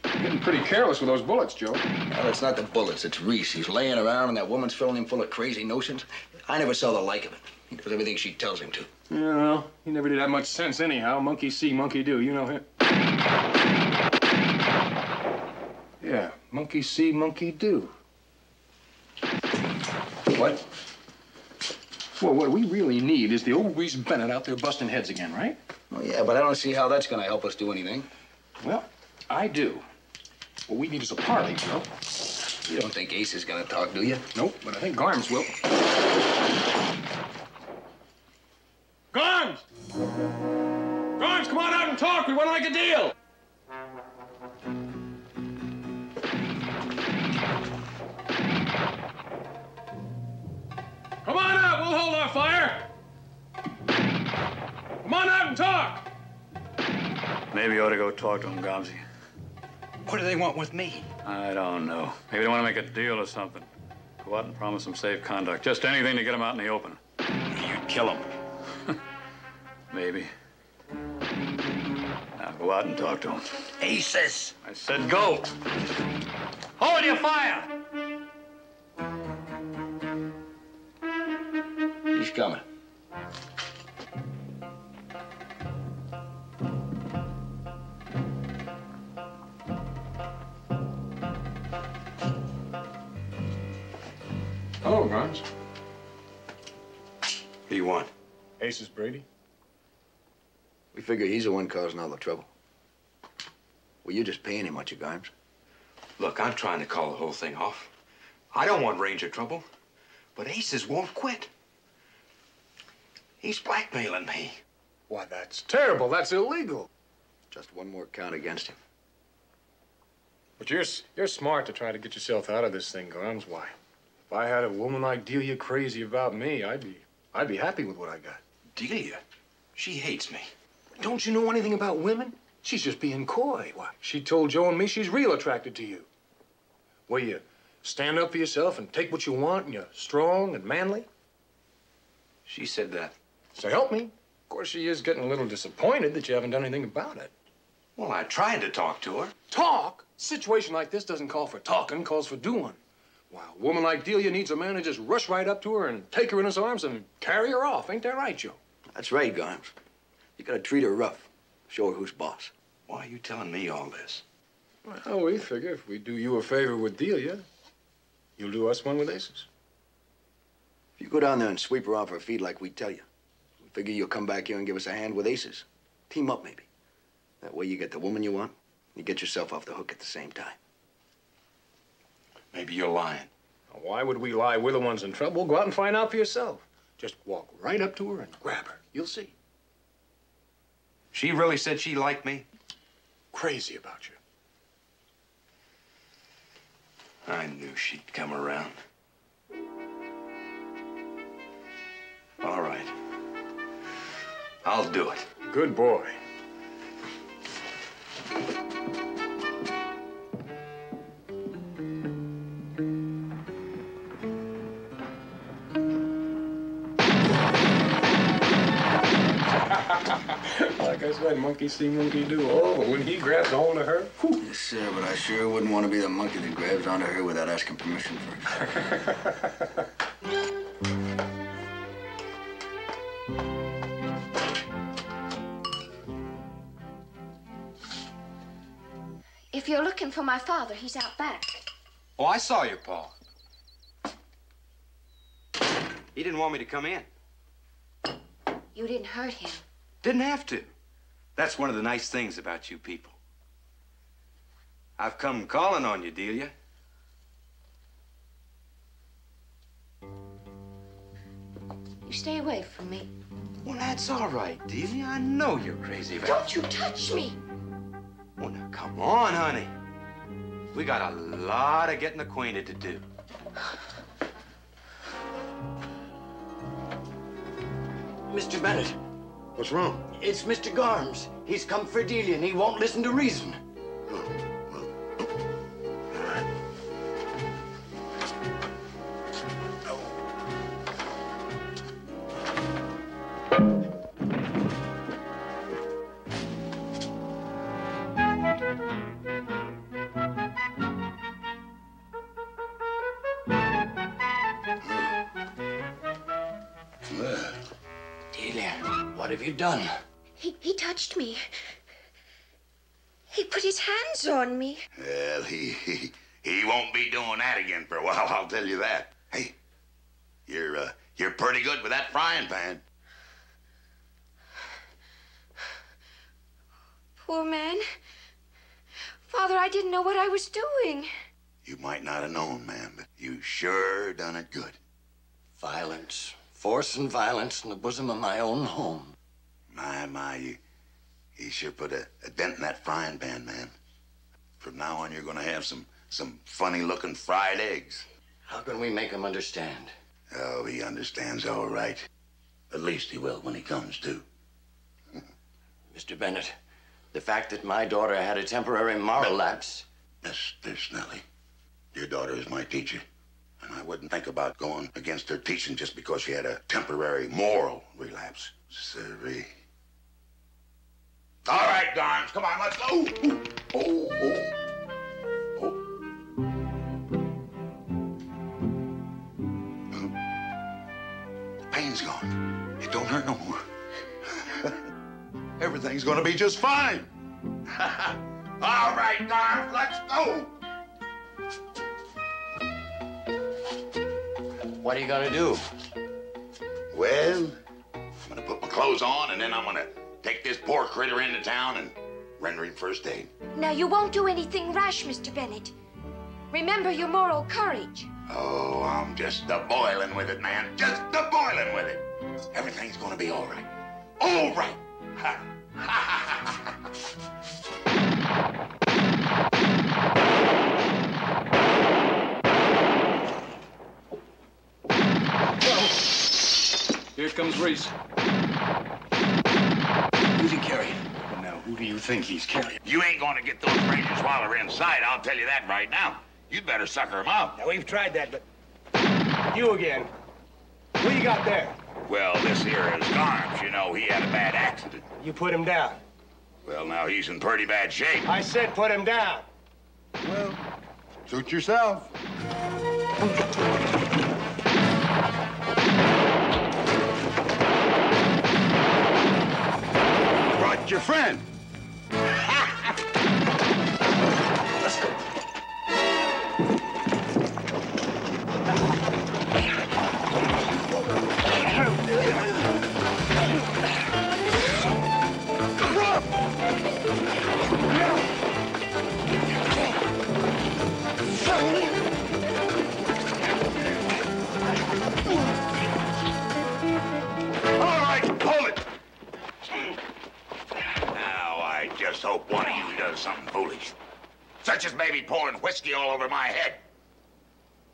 Getting pretty careless with those bullets, Joe. Well, it's not the bullets, it's Reese. He's laying around and that woman's filling him full of crazy notions. I never saw the like of it. He does everything she tells him to. Yeah, well, he never did have much sense anyhow. Monkey see, monkey do. You know him. Yeah, monkey see, monkey do. What? Well, what we really need is the old Reese Bennett out there busting heads again, right? Well, yeah, but I don't see how that's gonna help us do anything. Well, I do. What we need is a parley, Joe. You don't think Ace is gonna talk, do you? Nope, but I think Garms will. Garms! Garms, come on out and talk. We want to make a deal. Come on out. We'll hold our fire. Come on out and talk. Maybe you ought to go talk to him, Gomsey. What do they want with me? I don't know. Maybe they want to make a deal or something. Go out and promise them safe conduct. Just anything to get them out in the open. You'd kill them. Maybe. Now go out and talk to them. Aces! I said go. Hold your fire! He's coming. Hello, Garms. What do you want? Aces Brady. We figure he's the one causing all the trouble. Well, you're just paying him much, Garms. Look, I'm trying to call the whole thing off. I don't want Ranger trouble, but Aces won't quit. He's blackmailing me. Why, that's terrible. That's illegal. Just one more count against him. But you're you're smart to try to get yourself out of this thing, Garms. Why? If I had a woman like Delia crazy about me, I'd be I'd be happy with what I got. Delia, she hates me. Don't you know anything about women? She's just being coy. Why? She told Joe and me she's real attracted to you. Well, you stand up for yourself and take what you want, and you're strong and manly. She said that. So help me. Of course, she is getting a little disappointed that you haven't done anything about it. Well, I tried to talk to her. Talk? Situation like this doesn't call for talking, calls for doing. Why, a woman like Delia needs a man to just rush right up to her and take her in his arms and carry her off. Ain't that right, Joe? That's right, Garms. You gotta treat her rough. Show her who's boss. Why are you telling me all this? Well, we figure if we do you a favor with Delia, you'll do us one with Aces. If you go down there and sweep her off her feet like we tell you, figure you'll come back here and give us a hand with Aces. Team up, maybe. That way you get the woman you want, you get yourself off the hook at the same time. Maybe you're lying. Now, why would we lie? We're the ones in trouble. Go out and find out for yourself. Just walk right up to her and grab her. You'll see. She really said she liked me? Crazy about you. I knew she'd come around. All right. I'll do it. Good boy. like I said, monkey see, monkey do. Oh, when he grabs hold of her, whew. Yes, sir, but I sure wouldn't want to be the monkey that grabs onto her without asking permission first. looking for my father, he's out back. Oh, I saw you, Paul. He didn't want me to come in. You didn't hurt him. Didn't have to. That's one of the nice things about you people. I've come calling on you, Delia. You stay away from me. Well, that's all right, Delia. I know you're crazy about Don't you touch me. Well, now, come on, honey. We got a lot of getting acquainted to do. Mr. Bennett, What's wrong? it's Mr. Garms. He's come for Delia and he won't listen to reason. Delia, me. He put his hands on me. Well, he, he he won't be doing that again for a while. I'll tell you that. Hey, you're uh, you're pretty good with that frying pan. Poor man. Father, I didn't know what I was doing. You might not have known, man, but you sure done it good. Violence. Force and violence in the bosom of my own home. My, my, you, you sure put a, a dent in that frying pan, man. From now on, you're gonna have some some funny-looking fried eggs. How can we make him understand? Oh, he understands all right. At least he will when he comes to. Mr. Bennett, the fact that my daughter had a temporary moral lapse. Mr. Snelly, your daughter is my teacher, and I wouldn't think about going against her teaching just because she had a temporary moral relapse. Sirree. All right, Garms, come on, let's go. Oh, oh, oh. The pain's gone. It don't hurt no more. Everything's gonna be just fine. All right, Garms, let's go. What are you gonna do? Well, I'm gonna put my clothes on and then I'm gonna take this poor critter into town and render him first aid. Now, you won't do anything rash, Mr. Bennett. Remember your moral courage. Oh, I'm just a boiling with it, man. Just a boiling with it. Everything's gonna be all right. All right. Ha. Here comes Reese. Who's he carrying? Now, who do you think he's carrying? You ain't gonna get those Rangers while they're inside, I'll tell you that right now. You'd better sucker them up. Now, we've tried that, but... You again. Who you got there? Well, this here is Garms. You know, he had a bad accident. You put him down. Well, now he's in pretty bad shape. I said put him down. Well, suit yourself. Your friend. All just hope one of you does something foolish. Such as maybe pouring whiskey all over my head.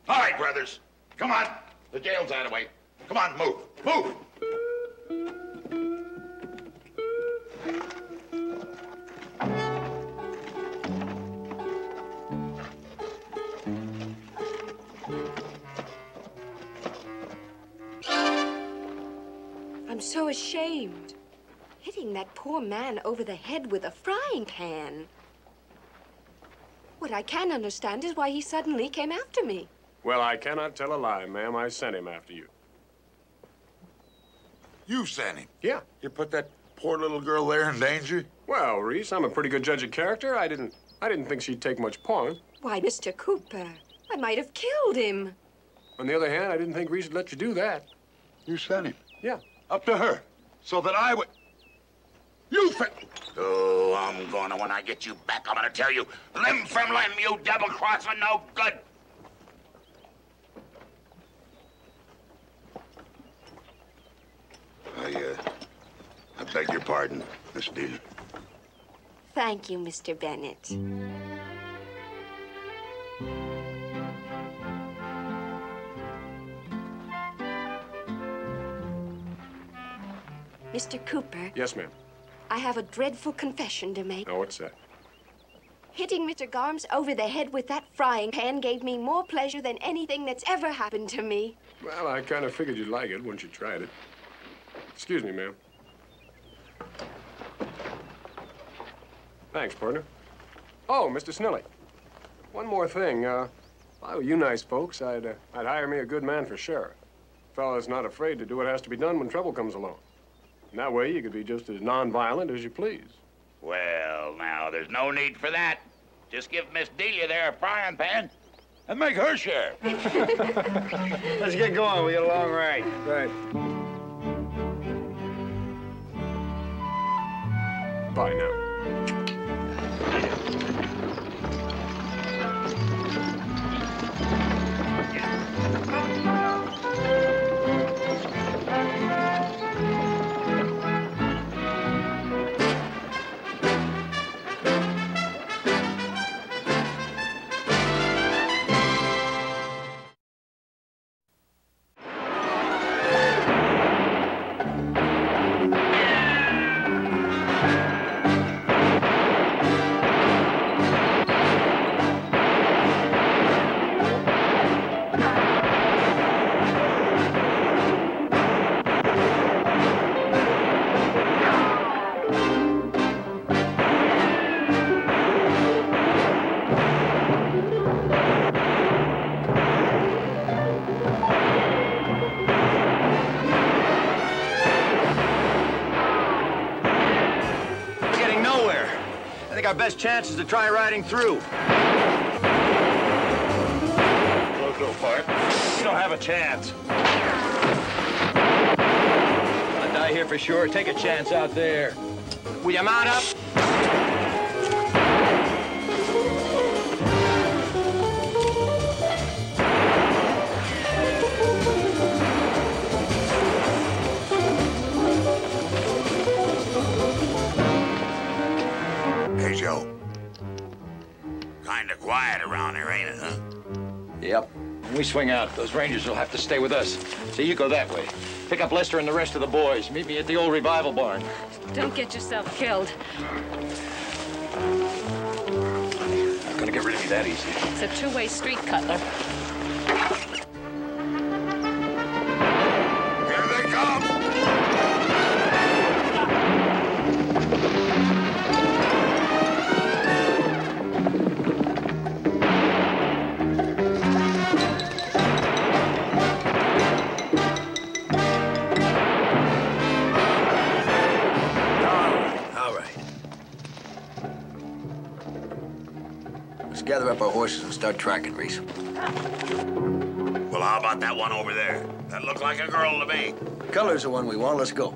All right, brothers. Come on. The jail's that way. Come on, move. Move. I'm so ashamed. Hitting that poor man over the head with a frying pan. What I can understand is why he suddenly came after me. Well, I cannot tell a lie, ma'am. I sent him after you. You sent him. Yeah. You put that poor little girl there in danger? Well, Reese, I'm a pretty good judge of character. I didn't I didn't think she'd take much point. Why, Mr. Cooper, I might have killed him. On the other hand, I didn't think Reese would let you do that. You sent him. Yeah. Up to her. So that I would. You fin. Oh, I'm gonna, when I get you back, I'm gonna tell you, limb from limb, you double crosser, no good. I, uh, I beg your pardon, Miss Dean. Thank you, Mr. Bennett. Mr. Cooper, Yes, ma'am. I have a dreadful confession to make. Now, what's that? Hitting Mr. Garms over the head with that frying pan gave me more pleasure than anything that's ever happened to me. Well, I kind of figured you'd like it once you tried it. Excuse me, ma'am. Thanks, partner. Oh, Mr. Snelly. One more thing. Uh, if I were you nice folks, I'd, uh, I'd hire me a good man for sheriff. Fella's not afraid to do what has to be done when trouble comes along. And that way you could be just as nonviolent as you please. Well, now, there's no need for that. Just give Miss Delia there a frying pan and make her share. Let's get going. We got a long ride. Right. Bye now. Best chance is to try riding through. Little part. You don't have a chance. I'll die here for sure. Take a chance out there. Will you mount up? Swing out, those rangers will have to stay with us. So you go that way. Pick up Lester and the rest of the boys. Meet me at the old revival barn. Don't get yourself killed. Not gonna get rid of me that easy. It's a two-way street, Cutler. Start tracking, Reese. Well, how about that one over there? That looked like a girl to me. Cutler's the one we want. Let's go.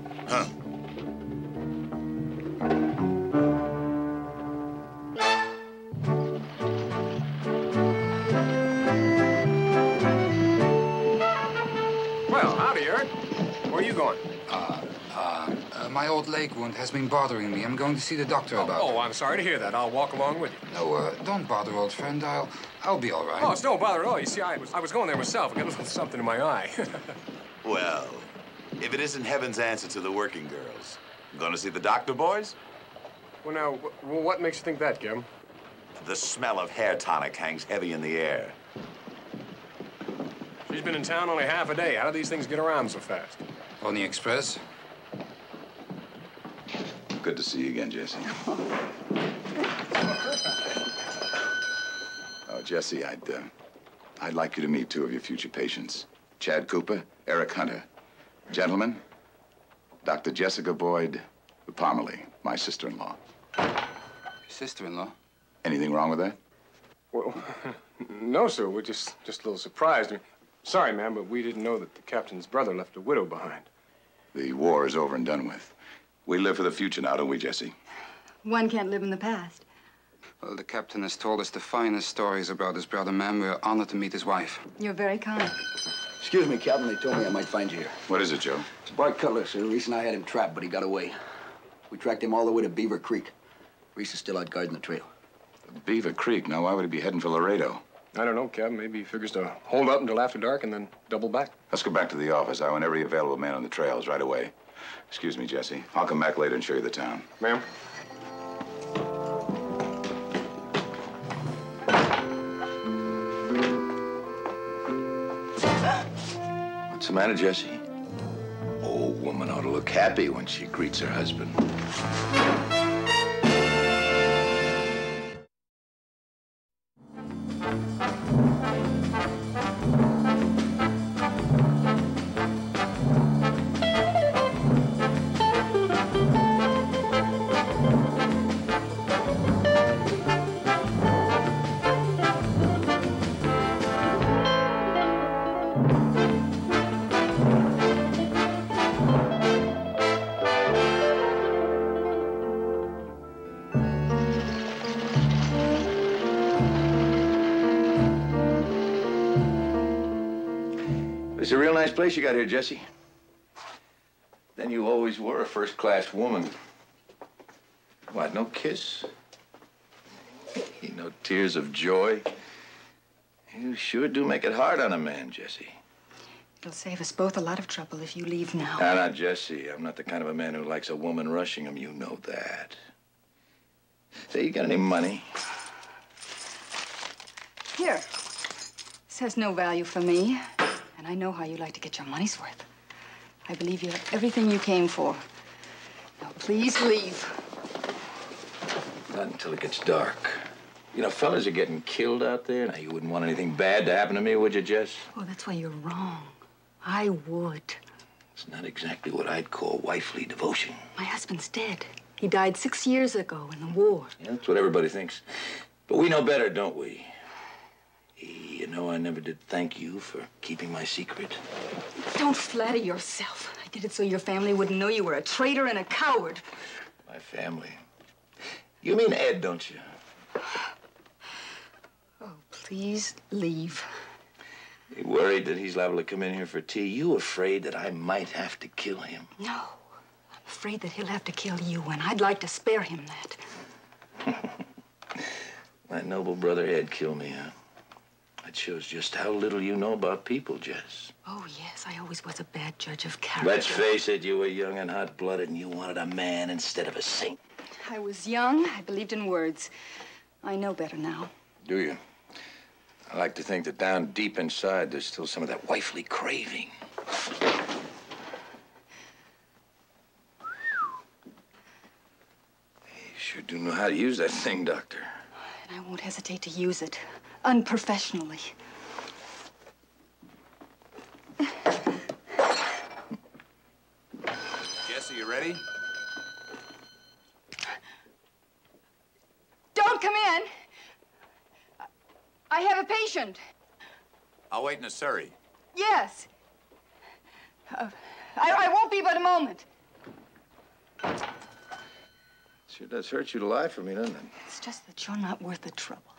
Wound has been bothering me. I'm going to see the doctor about it. Oh, I'm sorry to hear that. I'll walk along with you. No, uh, don't bother, old friend. I'll, I'll be all right. Oh, it's no bother at all. You see, I was, I was going there myself. I got a little something in my eye. Well, if it isn't heaven's answer to the working girls. Gonna see the doctor, boys? well, now, wh- well, what makes you think that, Kim? The smell of hair tonic hangs heavy in the air. She's been in town only half a day. How do these things get around so fast? On the express? Good to see you again, Jesse. Oh, Jesse, I'd, uh, I'd like you to meet two of your future patients. Chad Cooper, Eric Hunter. Gentlemen, Dr. Jessica Boyd Parmalee, my sister-in-law. Sister-in-law? Anything wrong with that? Well, no, sir. We're just, just a little surprised. I mean, sorry, ma'am, but we didn't know that the captain's brother left a widow behind. The war is over and done with. We live for the future now, don't we, Jesse? One can't live in the past. Well, the captain has told us the finest stories about his brother, ma'am. We're honored to meet his wife. You're very kind. Excuse me, Captain. They told me I might find you here. What is it, Joe? It's Bart Cutler, sir. Reese and I had him trapped, but he got away. We tracked him all the way to Beaver Creek. Reese is still out guarding the trail. Beaver Creek. Now, why would he be heading for Laredo? I don't know, Captain. Maybe he figures to hold up until after dark and then double back. Let's go back to the office. I want every available man on the trails right away. Excuse me, Jesse. I'll come back later and show you the town. Ma'am? What's the matter, Jesse? Old woman ought to look happy when she greets her husband. Place you got here, Jesse. Then you always were a first-class woman. What, no kiss? no tears of joy? You sure do make it hard on a man, Jesse. It'll save us both a lot of trouble if you leave now. Now, now, Jesse, I'm not the kind of a man who likes a woman rushing him. You know that. Say, you got any money? Here. This has no value for me, and I know how you like to get your money's worth. I believe you have everything you came for. Now, please leave. Not until it gets dark. You know, fellas are getting killed out there. Now, you wouldn't want anything bad to happen to me, would you, Jess? Oh, that's why you're wrong. I would. It's not exactly what I'd call wifely devotion. My husband's dead. He died six years ago in the war. Yeah, that's what everybody thinks. But we know better, don't we? You know, I never did thank you for keeping my secret. Don't flatter yourself. I did it so your family wouldn't know you were a traitor and a coward. My family. You mean Ed, don't you? Oh, please leave. You worried that he's liable to come in here for tea? You afraid that I might have to kill him? No. I'm afraid that he'll have to kill you, and I'd like to spare him that. My noble brother Ed killed me, huh? That shows just how little you know about people, Jess. Oh, yes, I always was a bad judge of character. Let's face it, you were young and hot-blooded, and you wanted a man instead of a saint. I was young. I believed in words. I know better now. Do you? I like to think that down deep inside, there's still some of that wifely craving. You sure do know how to use that thing, Doctor. And I won't hesitate to use it unprofessionally. Jesse, you ready? Don't come in. I have a patient. I'll wait in the Surrey. Yes. Uh, I, I won't be but a moment. Sure does hurt you to lie for me, doesn't it? It's just that you're not worth the trouble.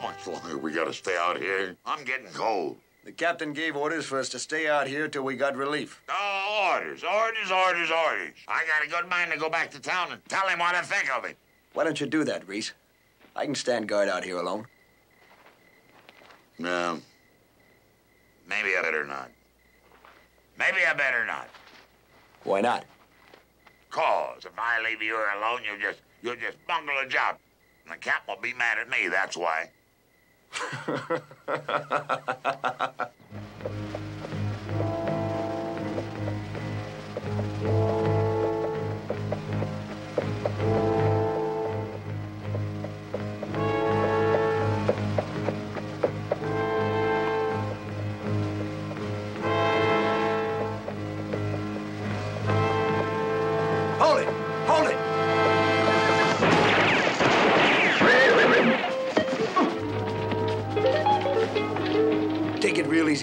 Much longer we gotta stay out here? I'm getting cold. The captain gave orders for us to stay out here till we got relief. Oh, orders, orders, orders, orders. I got a good mind to go back to town and tell him what I think of it. Why don't you do that, Reese? I can stand guard out here alone. No. Maybe I better not. Maybe I better not. Why not? Cause if I leave you here alone, you'll just you'll just bungle a job. And the cap will be mad at me, that's why. ハハハハ!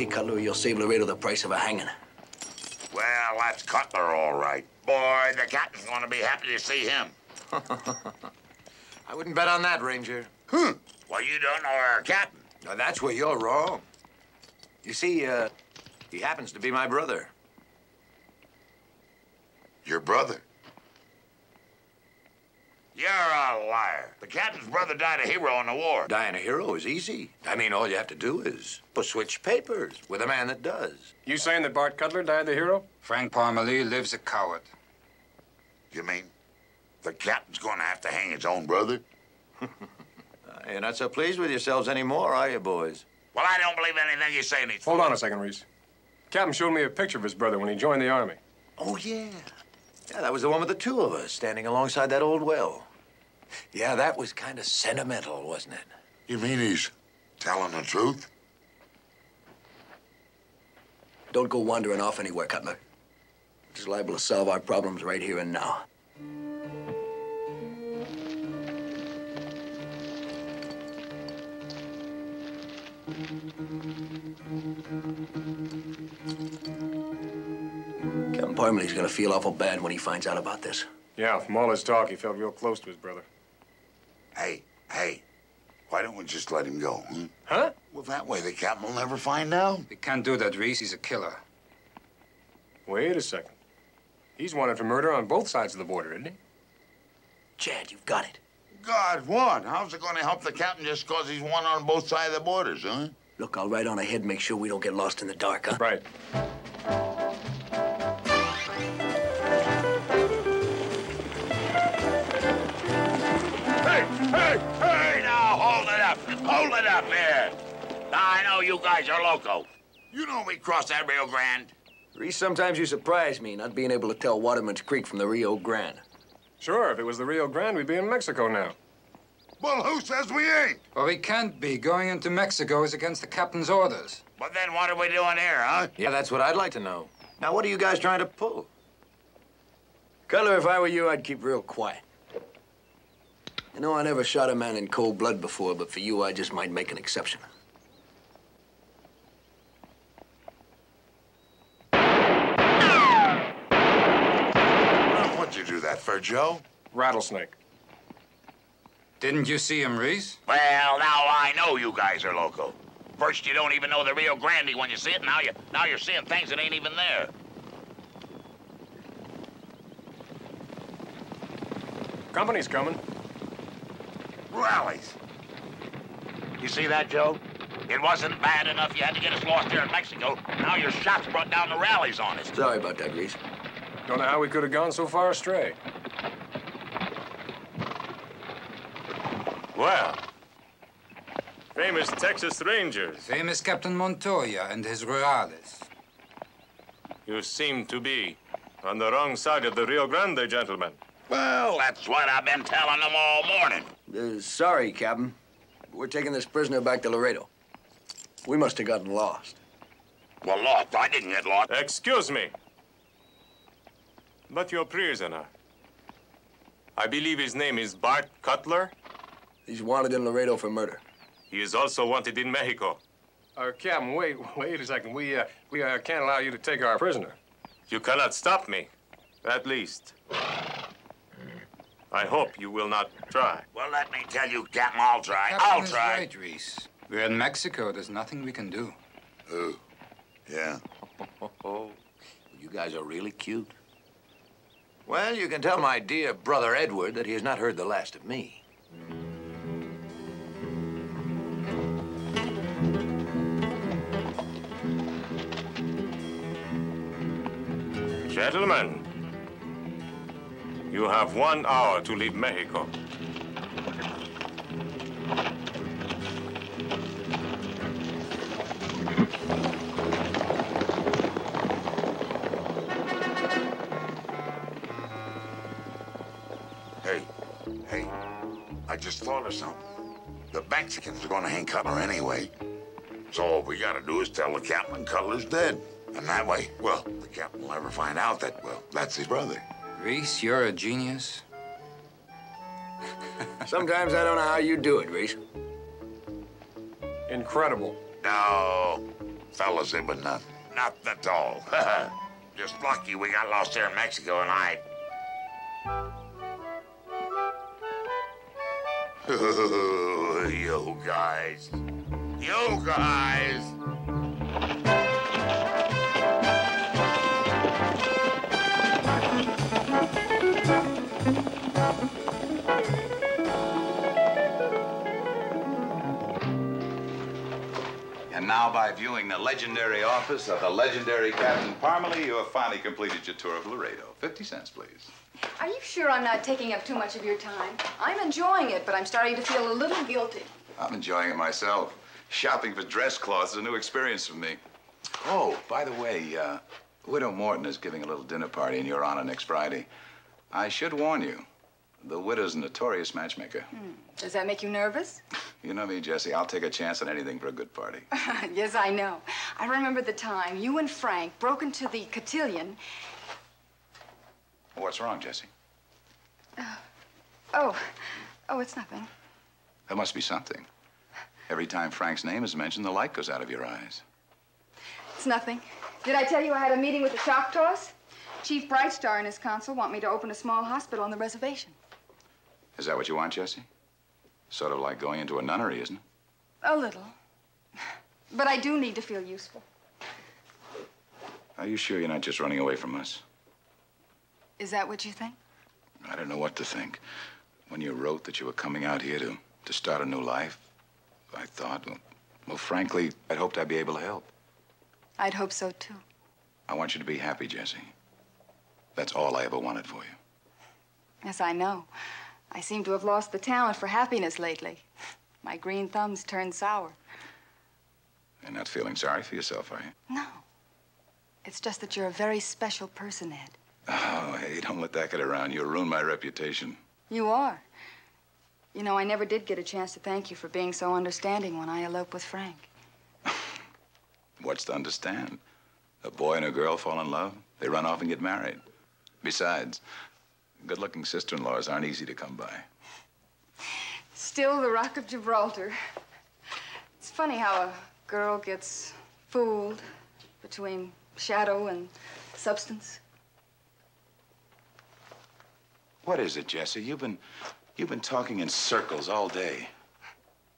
Cutler, or you'll save Laredo the price of a hanging. Well, that's Cutler, all right. Boy, the captain's gonna be happy to see him. I wouldn't bet on that, Ranger. Hmm. Well, you don't know our captain. Now, that's where you're wrong. You see, uh, he happens to be my brother. Your brother? You're a liar. The captain's brother died a hero in the war. Dying a hero is easy. I mean, all you have to do is switch papers with a man that does. You saying that Bart Cutler died the hero? Frank Parmalee lives a coward. You mean the captain's gonna have to hang his own brother? Uh, you're not so pleased with yourselves anymore, are you, boys? Well, I don't believe anything you say, Neat. Hold on a second, Reese. Captain showed me a picture of his brother when he joined the Army. Oh, yeah. Yeah, that was the one with the two of us standing alongside that old well. Yeah, that was kind of sentimental, wasn't it? You mean he's telling the truth? Don't go wandering off anywhere, Cutler. It's liable to solve our problems right here and now. Captain Parmalee's gonna feel awful bad when he finds out about this. Yeah, from all his talk, he felt real close to his brother. Hey, hey, why don't we just let him go? Hmm? Huh? Well, that way the captain will never find out. We can't do that, Reese. He's a killer. Wait a second. He's wanted for murder on both sides of the border, isn't he? Chad, you've got it. God, what? How's it gonna help the captain just because he's one on both sides of the borders, huh? Look, I'll ride on ahead and make sure we don't get lost in the dark, huh? Right. Hold it up here. I know you guys are loco. You know we crossed that Rio Grande. Reese, sometimes you surprise me not being able to tell Waterman's Creek from the Rio Grande. Sure, if it was the Rio Grande, we'd be in Mexico now. Well, who says we ain't? Well, we can't be. Going into Mexico is against the captain's orders. But then what are we doing here, huh? Yeah, that's what I'd like to know. Now, what are you guys trying to pull? Cutler, if I were you, I'd keep real quiet. You know, I never shot a man in cold blood before, but for you, I just might make an exception. What'd you do that for, Joe? Rattlesnake. Didn't you see him, Reese? Well, now I know you guys are local. First, you don't even know the Rio Grande when you see it. Now you now you're seeing things that ain't even there. Company's coming. Rurales. You see that, Joe? It wasn't bad enough you had to get us lost here in Mexico. Now your shots brought down the rurales on us. Sorry about that, Reese. Don't know how we could have gone so far astray. Well, famous Texas Rangers. Famous Captain Montoya and his rurales. You seem to be on the wrong side of the Rio Grande, gentlemen. Well, that's what I've been telling them all morning. Uh, sorry, Captain. We're taking this prisoner back to Laredo. We must have gotten lost. Well, lost. I didn't get lost. Excuse me. But your prisoner. I believe his name is Bart Cutler. He's wanted in Laredo for murder. He is also wanted in Mexico. Uh, Captain, wait, wait a second. We, uh, we uh, can't allow you to take our prisoner. You cannot stop me, at least. I hope you will not try. Well, let me tell you, Captain, I'll try. Captain I'll is try. right, Reese. We're in Mexico. There's nothing we can do. Oh, yeah. You guys are really cute. Well, you can tell my dear brother Edward that he has not heard the last of me. Gentlemen, you have one hour to leave Mexico. Hey, hey, I just thought of something. The Mexicans are gonna hang Cutler anyway. So all we gotta do is tell the captain Cutler's dead. And that way, well, the captain will never find out that, well, that's his brother. Reese, you're a genius. Sometimes I don't know how you do it, Reese. Incredible. No, fellas, it was nothing. Nothing at all. Just lucky we got lost here in Mexico and I... you guys. You guys. And now, by viewing the legendary office of the legendary Captain Parmalee, you have finally completed your tour of Laredo. 50 cents, please. Are you sure I'm not taking up too much of your time? I'm enjoying it, but I'm starting to feel a little guilty. I'm enjoying it myself. Shopping for dress cloths is a new experience for me. Oh, by the way, uh, Widow Morton is giving a little dinner party in your honor next Friday. I should warn you, the widow's a notorious matchmaker. Does that make you nervous? You know me, Jesse. I'll take a chance on anything for a good party. yes, I know. I remember the time you and Frank broke into the cotillion. What's wrong, Jesse? Oh, oh, oh! it's nothing. There must be something. Every time Frank's name is mentioned, the light goes out of your eyes. It's nothing. Did I tell you I had a meeting with the Choctaws? Chief Brightstar and his council want me to open a small hospital on the reservation. Is that what you want, Jesse? Sort of like going into a nunnery, isn't it? A little. But I do need to feel useful. Are you sure you're not just running away from us? Is that what you think? I don't know what to think. When you wrote that you were coming out here to, to start a new life, I thought, well, well, frankly, I'd hoped I'd be able to help. I'd hope so, too. I want you to be happy, Jesse. That's all I ever wanted for you. Yes, I know. I seem to have lost the talent for happiness lately. My green thumb's turned sour. You're not feeling sorry for yourself, are you? No. It's just that you're a very special person, Ed. Oh, hey, don't let that get around. You'll ruin my reputation. You are. You know, I never did get a chance to thank you for being so understanding when I eloped with Frank. What's to understand? A boy and a girl fall in love, they run off and get married. Besides, good looking sister in laws aren't easy to come by. Still the Rock of Gibraltar. It's funny how a girl gets fooled between shadow and substance. What is it, Jesse? You've been you've been talking in circles all day.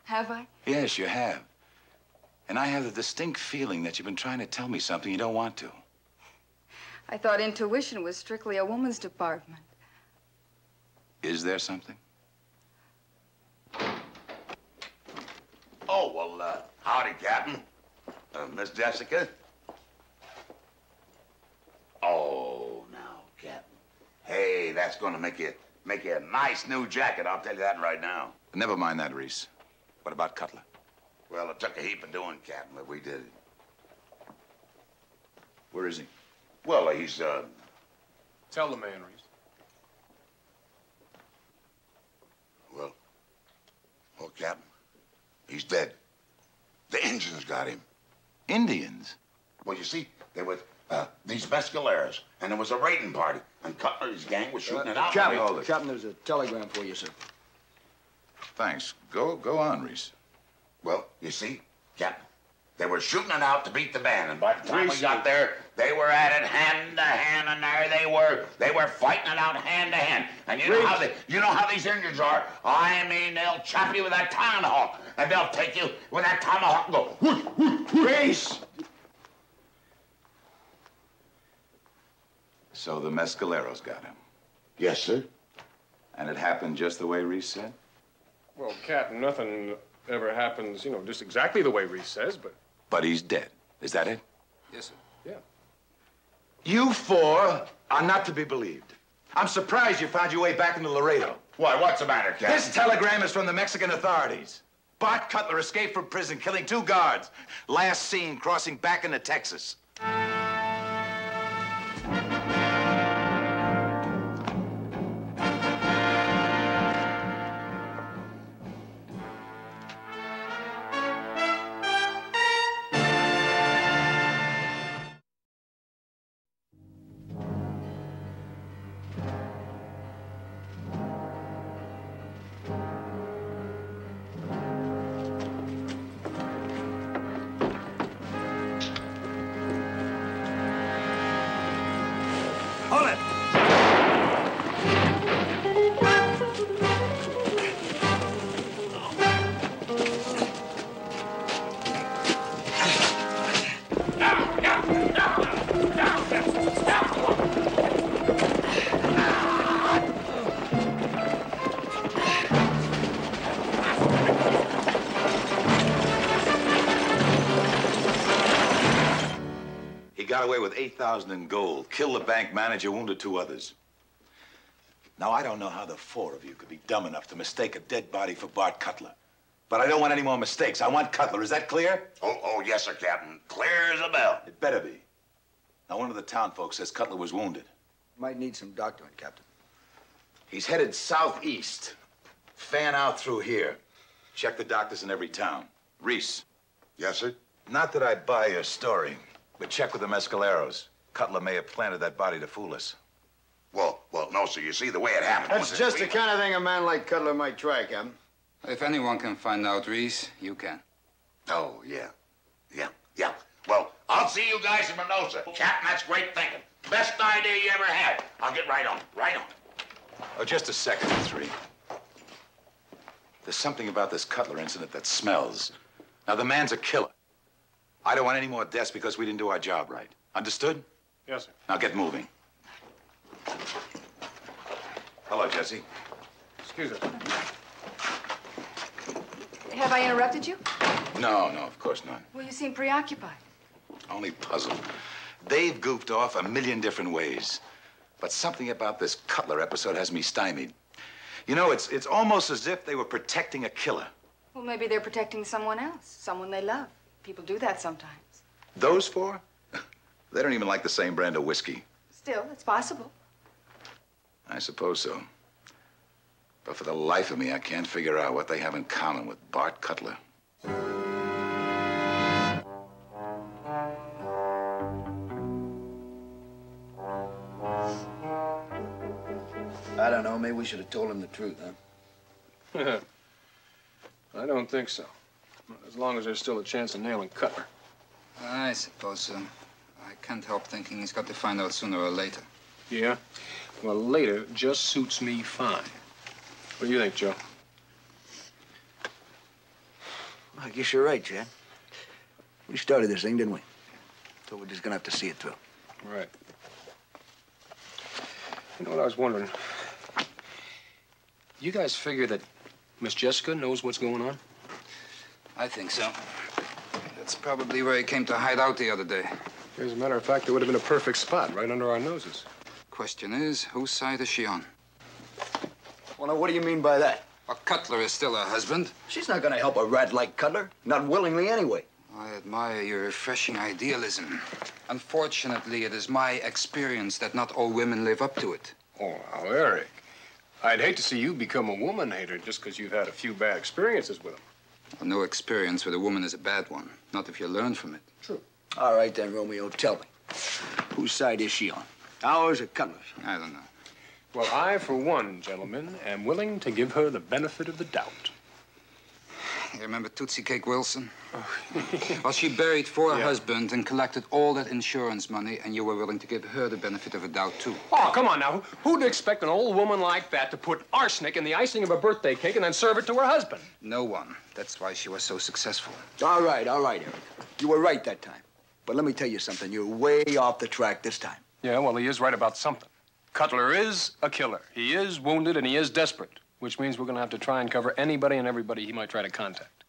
Have I? Yes, you have. And I have the distinct feeling that you've been trying to tell me something you don't want to. I thought intuition was strictly a woman's department. Is there something? Oh, well, uh, howdy, Captain. Uh, Miss Jessica? Oh, now, Captain. Hey, that's gonna make you make you a nice new jacket. I'll tell you that right now. Never mind that, Reese. What about Cutler? Well, it took a heap of doing, Captain, but we did it. Where is he? Well, he's uh. Tell the man, Reese. Well, Captain, he's dead. The Indians got him. Indians? Well, you see, they were uh, these Mescaleros, and there was a raiding party, and Cutler's gang was shooting it out. Captain, Captain, there's a telegram for you, sir. Thanks. Go, go on, Reese. Well, you see, Captain, they were shooting it out to beat the band, and by the time we got there, they were at it hand to hand, and there they were. They were fighting it out hand to hand. And you know how they, you know how these Indians are. I mean, they'll chop you with that tomahawk, and they'll take you with that tomahawk and go, whoosh, whoosh, whoosh. Reese! So the Mescaleros got him. Yes, sir. And it happened just the way Reese said? Well, Captain, nothing ever happens, you know, just exactly the way Reese says, but But he's dead. Is that it? Yes, sir. yeah. You four are not to be believed. I'm surprised you found your way back into Laredo. Why, what's the matter, Captain? This telegram is from the Mexican authorities. Bart Cutler escaped from prison, killing two guards. Last seen crossing back into Texas. Got away with 8,000 in gold, killed the bank manager, wounded two others. Now, I don't know how the four of you could be dumb enough to mistake a dead body for Bart Cutler. But I don't want any more mistakes. I want Cutler. Is that clear? Oh, oh, yes, sir, Captain. Clear as a bell. It better be. Now, one of the town folks says Cutler was wounded. Might need some doctoring, Captain. He's headed southeast. Fan out through here. Check the doctors in every town. Reese. Yes, sir. Not that I buy your story, but check with the Mescaleros. Cutler may have planted that body to fool us. Well, well, no, sir. You see, the way it happened That's was just the kind of thing a man like Cutler might try, Captain. If anyone can find out, Reese, you can. Oh, yeah. Yeah, yeah. Well, I'll see you guys in Minosa. Captain, that's great thinking. Best idea you ever had. I'll get right on it. Right on it. Oh, just a second, you three. There's something about this Cutler incident that smells. Now, the man's a killer. I don't want any more deaths because we didn't do our job right. Understood? Yes, sir. Now get moving. Hello, Jesse. Excuse us. Have I interrupted you? No, no, of course not. Well, you seem preoccupied. Only puzzled. They've goofed off a million different ways. But something about this Cutler episode has me stymied. You know, it's, it's almost as if they were protecting a killer. Well, maybe they're protecting someone else, someone they love. People do that sometimes. Those four? They don't even like the same brand of whiskey. Still, it's possible. I suppose so. But for the life of me, I can't figure out what they have in common with Bart Cutler. I don't know. Maybe we should have told him the truth, huh? I don't think so. As long as there's still a chance of nailing Cutler. I suppose so. I can't help thinking he's got to find out sooner or later. Yeah? Well, later just suits me fine. What do you think, Joe? I guess you're right, Chad. We started this thing, didn't we? So we're just gonna have to see it through. Right. You know what I was wondering? You guys figure that Miss Jessica knows what's going on? I think so. That's probably where he came to hide out the other day. As a matter of fact, it would have been a perfect spot right under our noses. Question is, whose side is she on? Well, now, what do you mean by that? A Cutler is still her husband. She's not gonna help a rat like Cutler. Not willingly, anyway. I admire your refreshing idealism. Unfortunately, it is my experience that not all women live up to it. Oh, now, Eric. I'd hate to see you become a woman hater just because you've had a few bad experiences with them. Well, no experience with a woman is a bad one. Not if you learn from it. True. All right, then, Romeo, tell me. Whose side is she on? Ours or Cutler's? I don't know. Well, I, for one, gentlemen, am willing to give her the benefit of the doubt. You remember Tootsie Cake Wilson? Oh. well, she buried four Yeah. husbands and collected all that insurance money, and you were willing to give her the benefit of a doubt, too. Oh, come on now. Who'd expect an old woman like that to put arsenic in the icing of a birthday cake and then serve it to her husband? No one. That's why she was so successful. All right, all right, Eric. You were right that time. But let me tell you something. You're way off the track this time. Yeah, well, he is right about something. Cutler is a killer. He is wounded and he is desperate, which means we're going to have to try and cover anybody and everybody he might try to contact.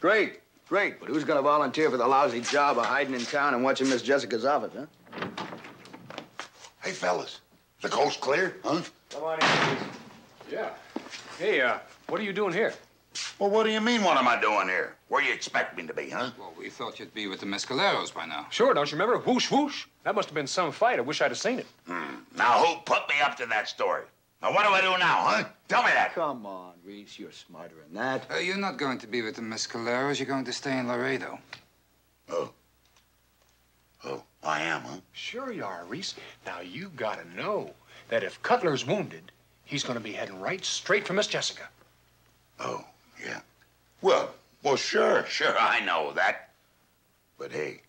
Great, great. But who's going to volunteer for the lousy job of hiding in town and watching Miss Jessica's office, huh? Hey, fellas, the coast clear, huh? Come on in, please. Yeah. Hey, uh, what are you doing here? Well, what do you mean, what am I doing here? Where you expect me to be, huh? Well, we thought you'd be with the Mescaleros by now. Sure, don't you remember? Whoosh, whoosh. That must have been some fight. I wish I'd have seen it. Hmm. Now, who put me up to that story? Now, what do I do now, huh? Tell me that. Come on, Reese. You're smarter than that. Uh, you're not going to be with the Mescaleros. You're going to stay in Laredo. Oh. Oh, I am, huh? Sure you are, Reese. Now, you gotta know that if Cutler's wounded, he's gonna be heading right straight for Miss Jessica. Oh, yeah. Well, well, sure, sure, I know that. But hey,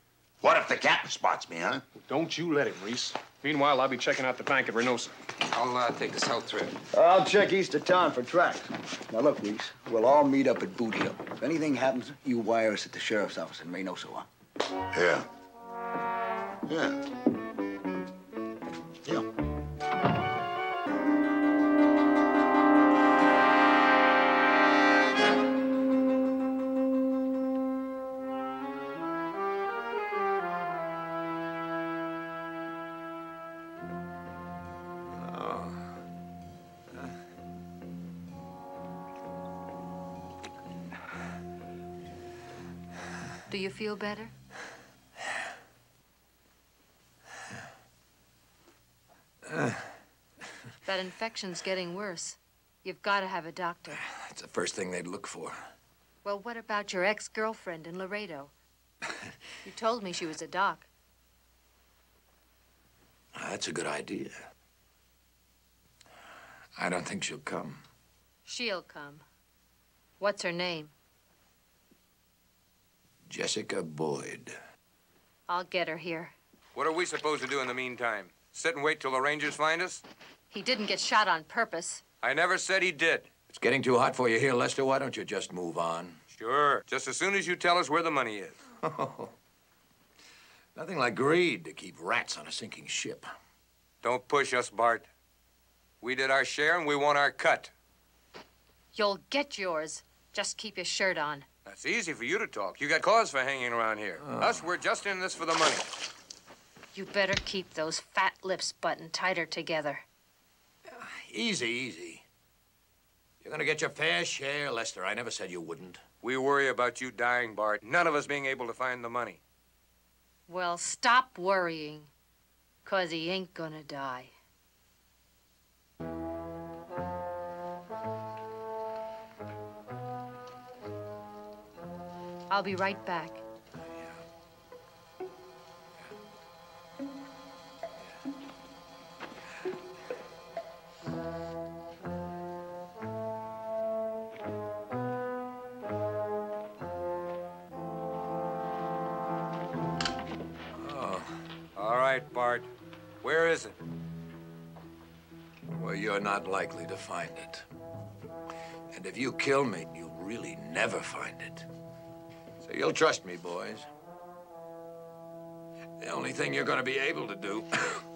what if the captain spots me, huh? Don't you let him, Reese. Meanwhile, I'll be checking out the bank at Reynosa. I'll uh, take the south trip. I'll check east of town for tracks. Now, look, Reese. We'll all meet up at Boot Hill. If anything happens, you wire us at the sheriff's office in Reynosa, huh? Yeah. Yeah. Yeah. Feel better? That infection's getting worse. You've got to have a doctor. That's the first thing they'd look for. Well, what about your ex-girlfriend in Laredo? you told me she was a doc. That's a good idea. I don't think she'll come. She'll come. What's her name? Jessica Boyd. I'll get her here. What are we supposed to do in the meantime? Sit and wait till the Rangers find us? He didn't get shot on purpose. I never said he did. It's getting too hot for you here, Lester. Why don't you just move on? Sure. Just as soon as you tell us where the money is. Nothing like greed to keep rats on a sinking ship. Don't push us, Bart. We did our share and we want our cut. You'll get yours. Just keep your shirt on. That's easy for you to talk. You got cause for hanging around here. Oh. Us, we're just in this for the money. You better keep those fat lips buttoned tighter together. Uh, easy, easy. You're gonna get your fair share, Lester. I never said you wouldn't. We worry about you dying, Bart. None of us being able to find the money. Well, stop worrying. Cause he ain't gonna die. I'll be right back. Oh. All right, Bart. Where is it? Well, you're not likely to find it. And if you kill me, you'll really never find it. You'll trust me, boys. The only thing you're gonna be able to do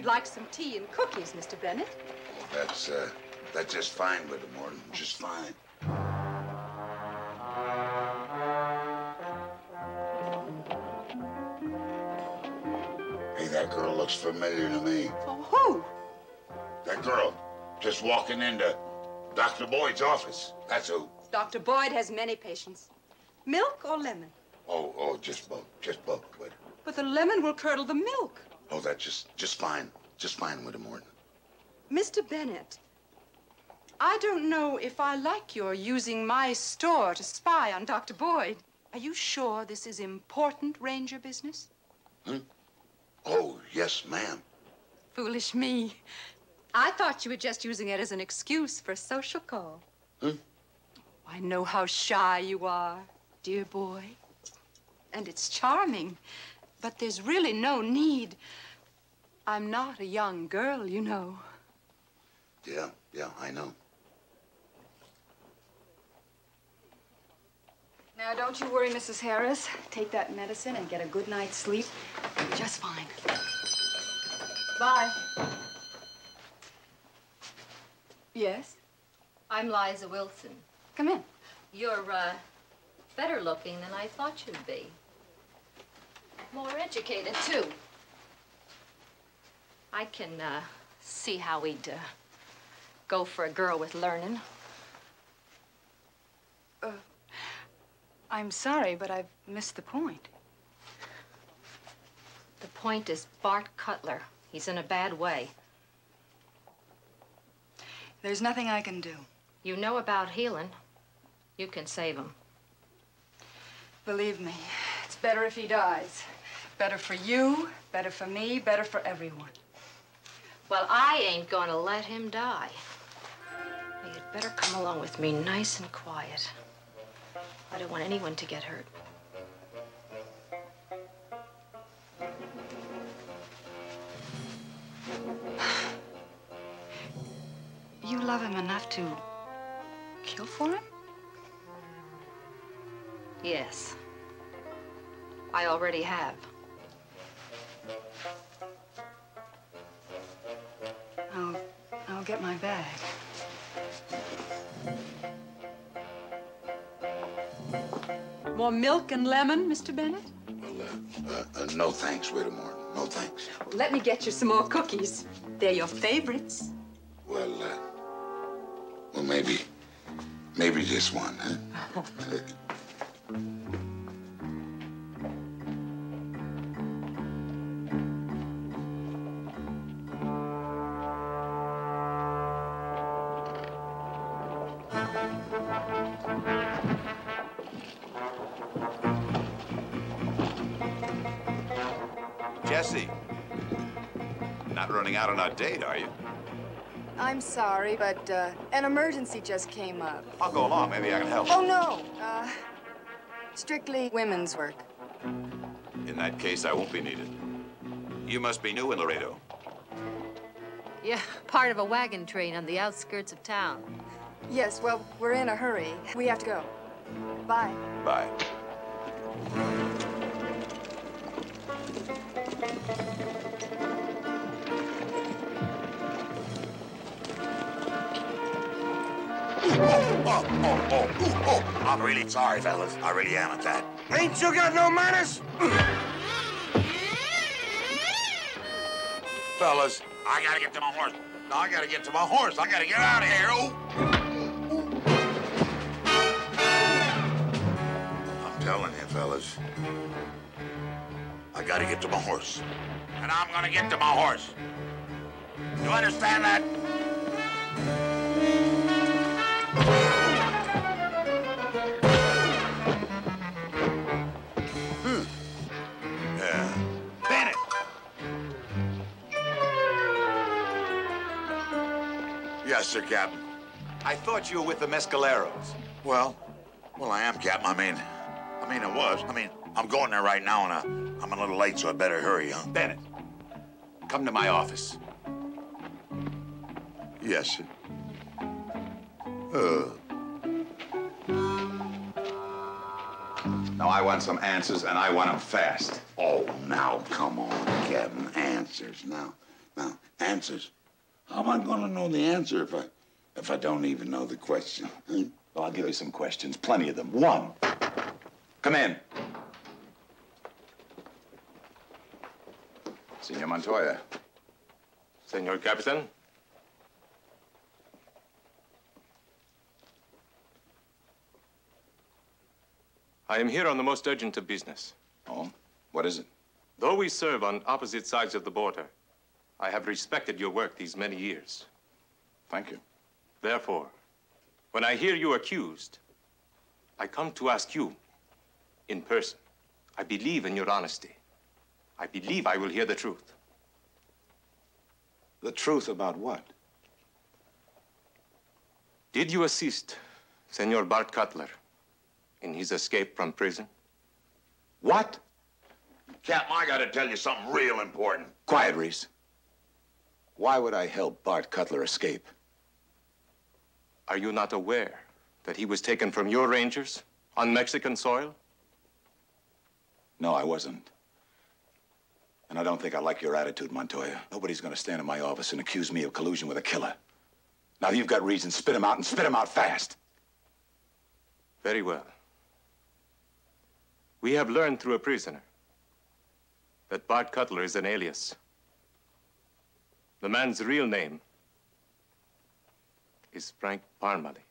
you'd like some tea and cookies, Mr. Bennett. That's, uh, that's just fine, Widow Morton. Just fine. Hey, that girl looks familiar to me. Who? That girl, just walking into Dr. Boyd's office. That's who. Dr. Boyd has many patients. Milk or lemon? Oh, oh, just both, just both, Widow. But the lemon will curdle the milk. Oh, that's just, just fine. Just fine, Widow Morton. Mr. Bennett, I don't know if I like your using my store to spy on Dr. Boyd. Are you sure this is important ranger business? Hmm? Oh, yes, ma'am. Foolish me. I thought you were just using it as an excuse for a social call. Hmm? I know how shy you are, dear boy. And it's charming. But there's really no need. I'm not a young girl, you know. Yeah, yeah, I know. Now, don't you worry, Mrs. Harris. Take that medicine and get a good night's sleep. You'll just fine. Bye. Yes? I'm Liza Wilson. Come in. You're, uh, better looking than I thought you'd be. More educated, too. I can, uh, see how we'd, uh, go for a girl with learning. Uh, I'm sorry, but I've missed the point. The point is Bart Cutler. He's in a bad way. There's nothing I can do. You know about healing. You can save him. Believe me, it's better if he dies. Better for you, better for me, better for everyone. Well, I ain't gonna let him die. You'd better come along with me nice and quiet. I don't want anyone to get hurt. You love him enough to kill for him? Yes. I already have. I'll get my bag. More milk and lemon, Mr. Bennett? Uh, uh, no thanks, Widow. No thanks. Let me get you some more cookies. They're your favorites. Well, uh, well, maybe, maybe just one, huh? date, are you? I'm sorry, but uh, an emergency just came up. I'll go along. Maybe I can help. Oh, no. Uh, strictly women's work. In that case, I won't be needed. You must be new in Laredo. Yeah, part of a wagon train on the outskirts of town. Yes, well, we're in a hurry. We have to go. Bye. Bye. Oh, oh, oh, oh, oh. I'm really sorry, fellas. I really am at that. Ain't you got no manners? Fellas, I gotta get to my horse. No, I gotta get to my horse. I gotta get out of here. Oh. I'm telling you, fellas. I gotta get to my horse. And I'm gonna get to my horse. You understand that? Yes, sir, Captain. I thought you were with the Mescaleros. Well, well, I am, Captain. I mean, I mean, I was. I mean, I'm going there right now, and I, I'm a little late, so I better hurry, huh? Bennett, come to my office. Yes, sir. Uh, Now, I want some answers, and I want them fast. oh, now, come on, Captain. Answers now. Now, answers. How am I going to know the answer if I if I don't even know the question? Well, I'll give you some questions, plenty of them. One. Come in. Senor Montoya. Senor Capitan? I am here on the most urgent of business. Oh? What is it? Though we serve on opposite sides of the border, I have respected your work these many years. Thank you. Therefore, when I hear you accused, I come to ask you in person. I believe in your honesty. I believe I will hear the truth. The truth about what? Did you assist Senor Bart Cutler in his escape from prison? What? Captain, I got to tell you something real important. Quiet, Reese. Why would I help Bart Cutler escape? Are you not aware that he was taken from your rangers on Mexican soil? No, I wasn't. And I don't think I like your attitude, Montoya. Nobody's gonna stand in my office and accuse me of collusion with a killer. Now you've got reason, spit him out and spit him out fast. Very well. We have learned through a prisoner that Bart Cutler is an alias. The man's real name is Frank Parmalee.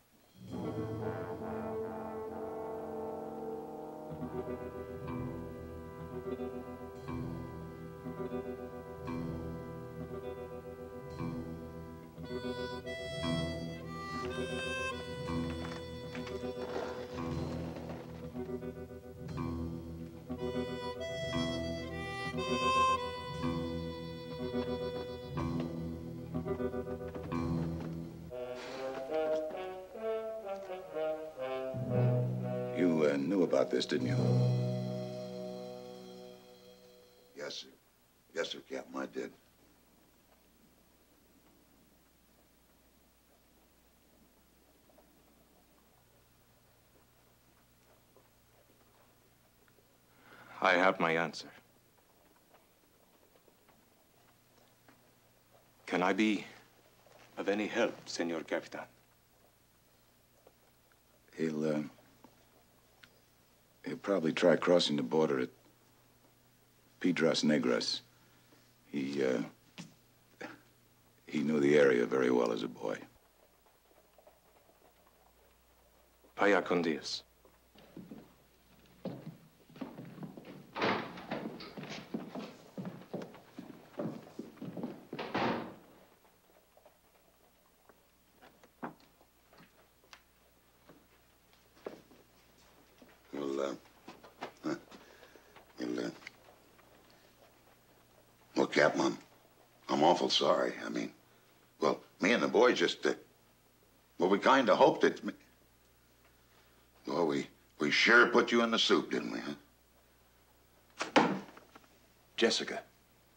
About this, didn't you? Yes, sir. Yes, sir, Captain, I did. I have my answer. Can I be of any help, Senor Capitan? He'll, uh, he'll probably try crossing the border at Piedras Negras. He, uh, he knew the area very well as a boy. Vaya con Dios. Well, uh, huh. well, uh, Captain, I'm, I'm awful sorry. I mean, well, me and the boy just, uh, well, we kind of hoped it. Well, we, we sure put you in the soup, didn't we, huh? Jessica,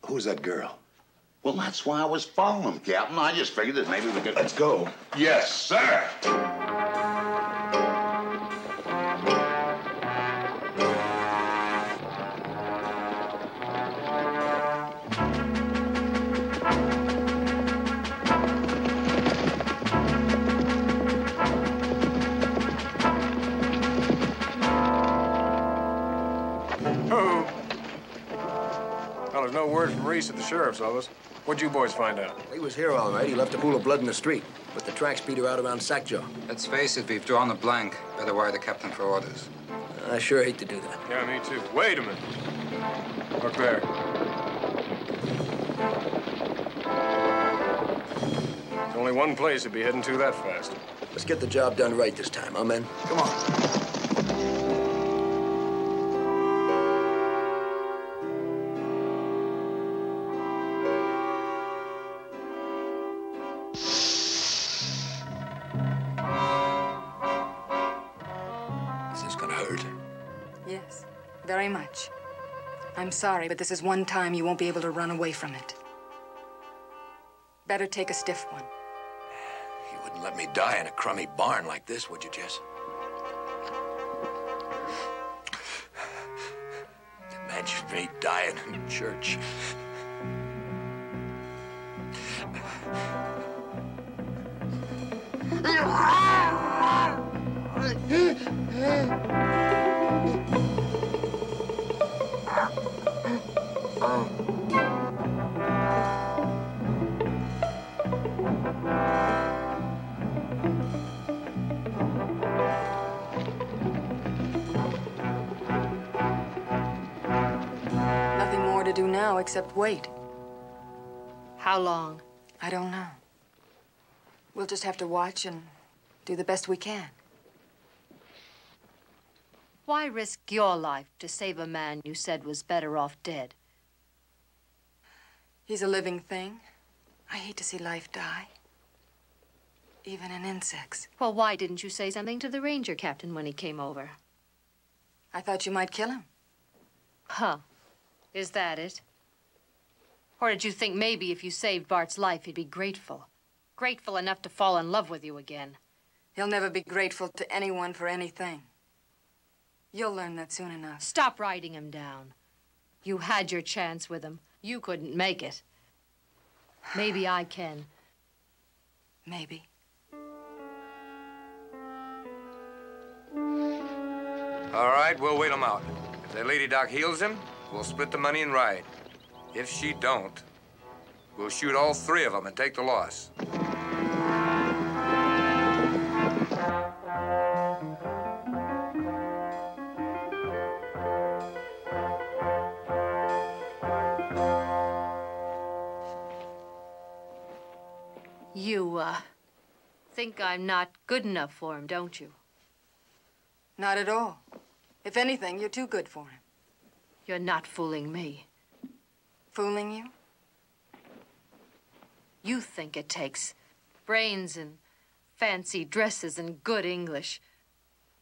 who's that girl? Well, that's why I was following him, Captain. I just figured that maybe we could. Let's go. Yes, sir. At the sheriff's office. What'd you boys find out? He was here all right. He left a pool of blood in the street, but the tracks beat her out around Sackjaw. Let's face it, we've drawn a blank. Better wire the captain for orders. I sure hate to do that. Yeah, me too. Wait a minute. Look there. There's only one place he'd be heading to that fast. Let's get the job done right this time, huh, men? Come on. I'm sorry, but this is one time you won't be able to run away from it. Better take a stiff one. You wouldn't let me die in a crummy barn like this, would you, Jess? Imagine me dying in church. do now except wait. How long? I don't know. We'll just have to watch and do the best we can. Why risk your life to save a man you said was better off dead? He's a living thing. I hate to see life die. Even in insects. Well, why didn't you say something to the ranger captain when he came over? I thought you might kill him. Huh. Is that it? Or did you think maybe if you saved Bart's life, he'd be grateful? Grateful enough to fall in love with you again? He'll never be grateful to anyone for anything. You'll learn that soon enough. Stop writing him down. You had your chance with him. You couldn't make it. Maybe I can. Maybe. All right, we'll wait him out. If the Lady Doc heals him, we'll split the money and ride. If she don't, we'll shoot all three of them and take the loss. You, uh, think I'm not good enough for him, don't you? Not at all. If anything, you're too good for him. You're not fooling me. Fooling you? You think it takes brains and fancy dresses and good English.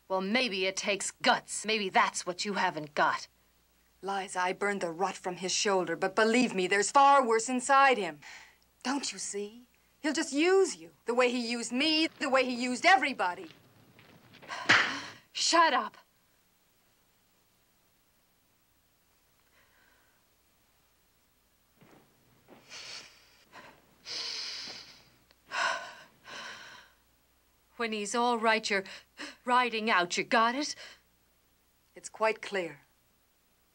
Well, maybe it takes guts. Maybe that's what you haven't got. Liza, I burned the rot from his shoulder, but believe me, there's far worse inside him. Don't you see? He'll just use you the way he used me, the way he used everybody. Shut up. When he's all right, you're riding out. You got it? It's quite clear.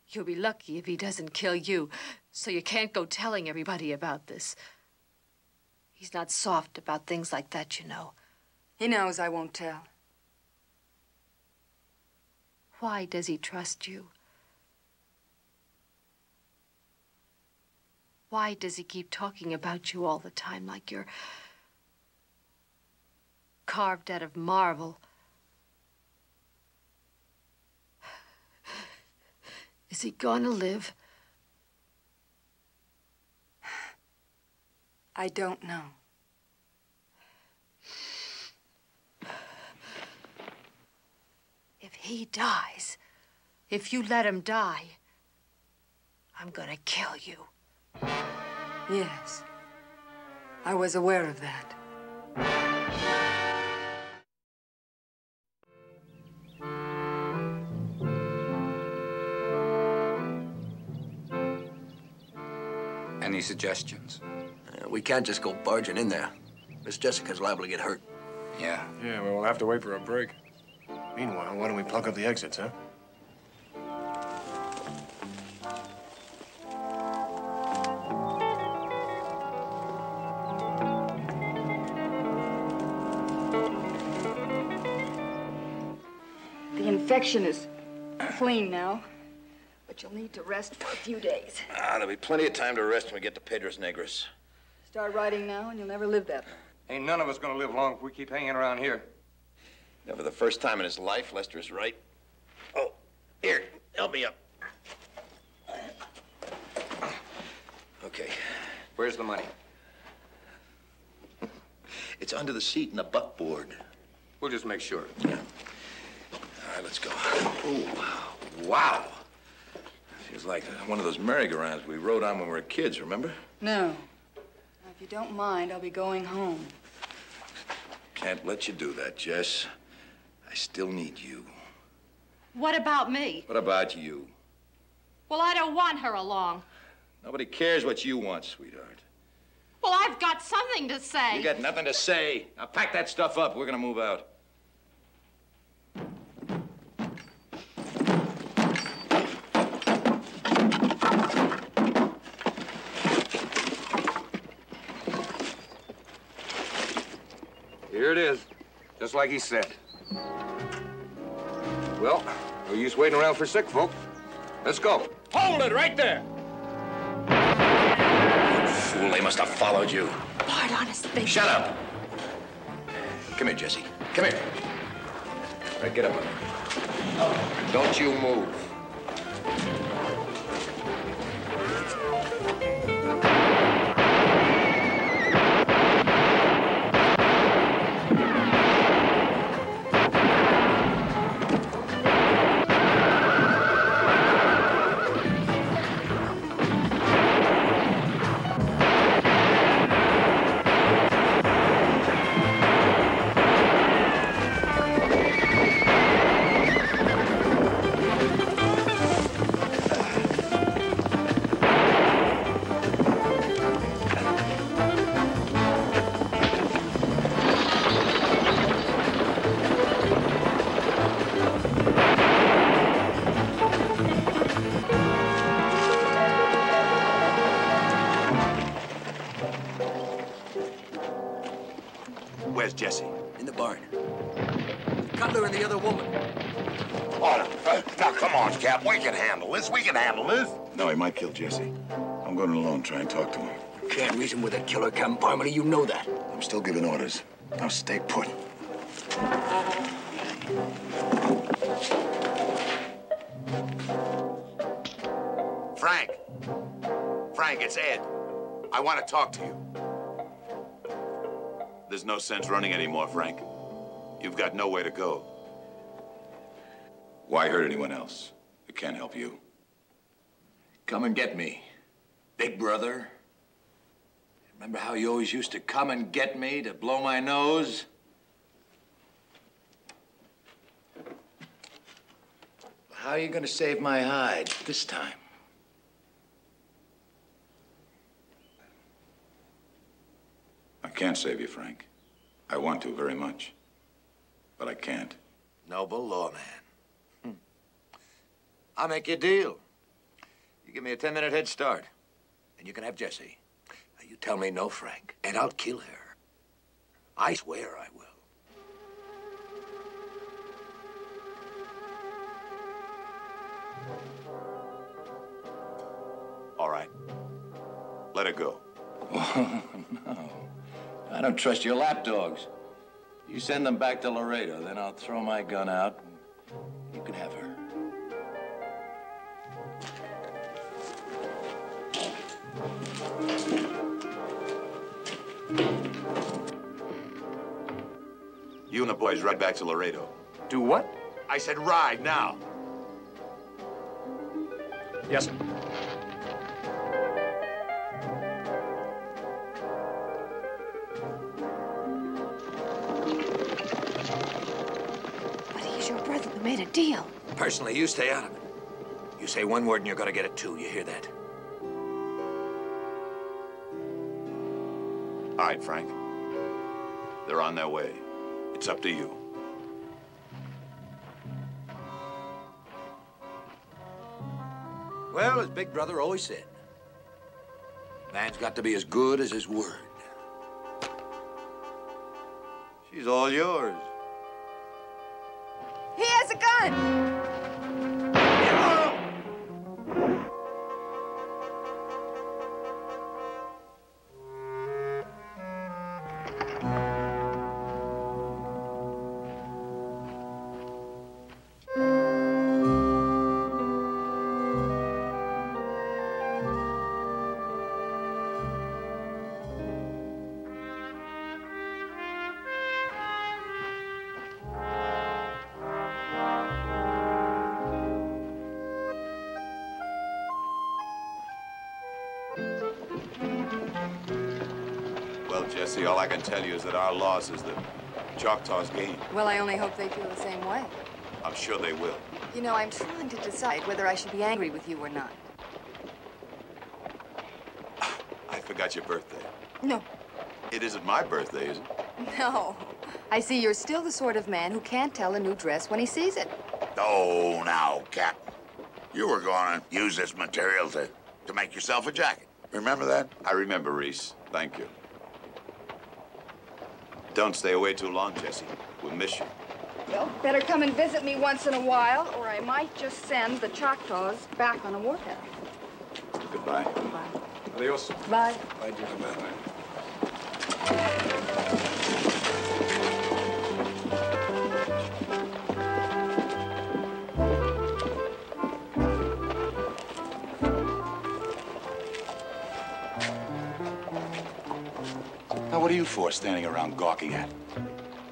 You'll be lucky if he doesn't kill you, so you can't go telling everybody about this. He's not soft about things like that, you know. He knows I won't tell. Why does he trust you? Why does he keep talking about you all the time like you're carved out of marble? Is he gonna live? I don't know. If he dies, if you let him die, I'm gonna kill you. Yes. I was aware of that. Any suggestions? We can't just go barging in there. Miss Jessica's liable to get hurt. Yeah. Yeah, well, we'll have to wait for a break. Meanwhile, why don't we plug up the exits, huh? The infection is clean now, but you'll need to rest for a few days. Ah, there'll be plenty of time to rest when we get to Piedras Negras. Start riding now, and you'll never live that long. Ain't none of us gonna live long if we keep hanging around here. Now, for the first time in his life, Lester is right. Oh, here, help me up. Okay, Where's the money? it's under the seat in the buckboard. We'll just make sure. Yeah. All right, let's go. Oh, wow. wow. Feels like one of those merry-go-rounds we rode on when we were kids, remember? No. Now, if you don't mind, I'll be going home. Can't let you do that, Jess. I still need you. What about me? What about you? Well, I don't want her along. Nobody cares what you want, sweetheart. Well, I've got something to say. You got nothing to say. Now pack that stuff up. We're gonna move out. Here it is, just like he said. Well, no use waiting around for sick folk. Let's go. Hold it right there! You Fool, they must have followed you. Bart, honest, they... Shut up. Come here, Jesse. Come here. All right, get up. Don't you move. To him. Can't reason with a killer, Captain Parmalee. You know that. I'm still giving orders. Now stay put. Frank. Frank, it's Ed. I want to talk to you. There's no sense running anymore, Frank. You've got nowhere to go. Why hurt anyone else? It can't help you. Come and get me. Big brother. Remember how you always used to come and get me to blow my nose? How are you going to save my hide this time? I can't save you, Frank. I want to very much. But I can't. Noble lawman. Hmm. I'll make you a deal. You give me a 10-minute head start, and you can have Jessie. Now, you tell me no, Frank, and I'll kill her. I swear I will. All right. Let it go. Oh, no. I don't trust your lapdogs. You send them back to Laredo, then I'll throw my gun out and you can have her. You and the boys ride back to Laredo. Do what? I said ride now. Yes, sir. But he's your brother. We made a deal. Personally, you stay out of it. You say one word and you're gonna get it too. You hear that? All right, Frank. They're on their way. It's up to you. Well, as Big Brother always said, man's got to be as good as his word. She's all yours. He has a gun! Tell you is that our loss is the Choctaws' gain. Well, I only hope they feel the same way. I'm sure they will. You know, I'm trying to decide whether I should be angry with you or not. I forgot your birthday. No. It isn't my birthday, is it? No. I see you're still the sort of man who can't tell a new dress when he sees it. Oh, now, Captain. You were going to use this material to, to make yourself a jacket. Remember that? I remember, Reese. Thank you. Don't stay away too long, Jesse. We'll miss you. Well, better come and visit me once in a while, or I might just send the Choctaws back on a warpath. Goodbye. Bye. Adios. Bye. Bye, Jesse. Now, what you for, standing around gawking at?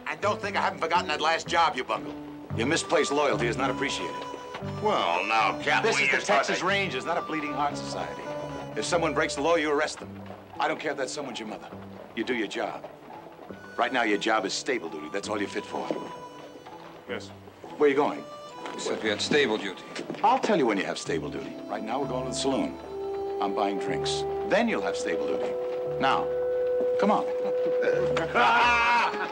And don't think I haven't forgotten that last job you bungled. Your misplaced loyalty is not appreciated. Well, now, Captain, This we is the Texas that- Rangers, not a bleeding heart society. If someone breaks the law, you arrest them. I don't care if that someone's your mother. You do your job. Right now, your job is stable duty. That's all you're fit for. Yes. Where are you going? You said we had stable duty. I'll tell you when you have stable duty. Right now, we're going to the saloon. I'm buying drinks. Then you'll have stable duty. Now, come on. This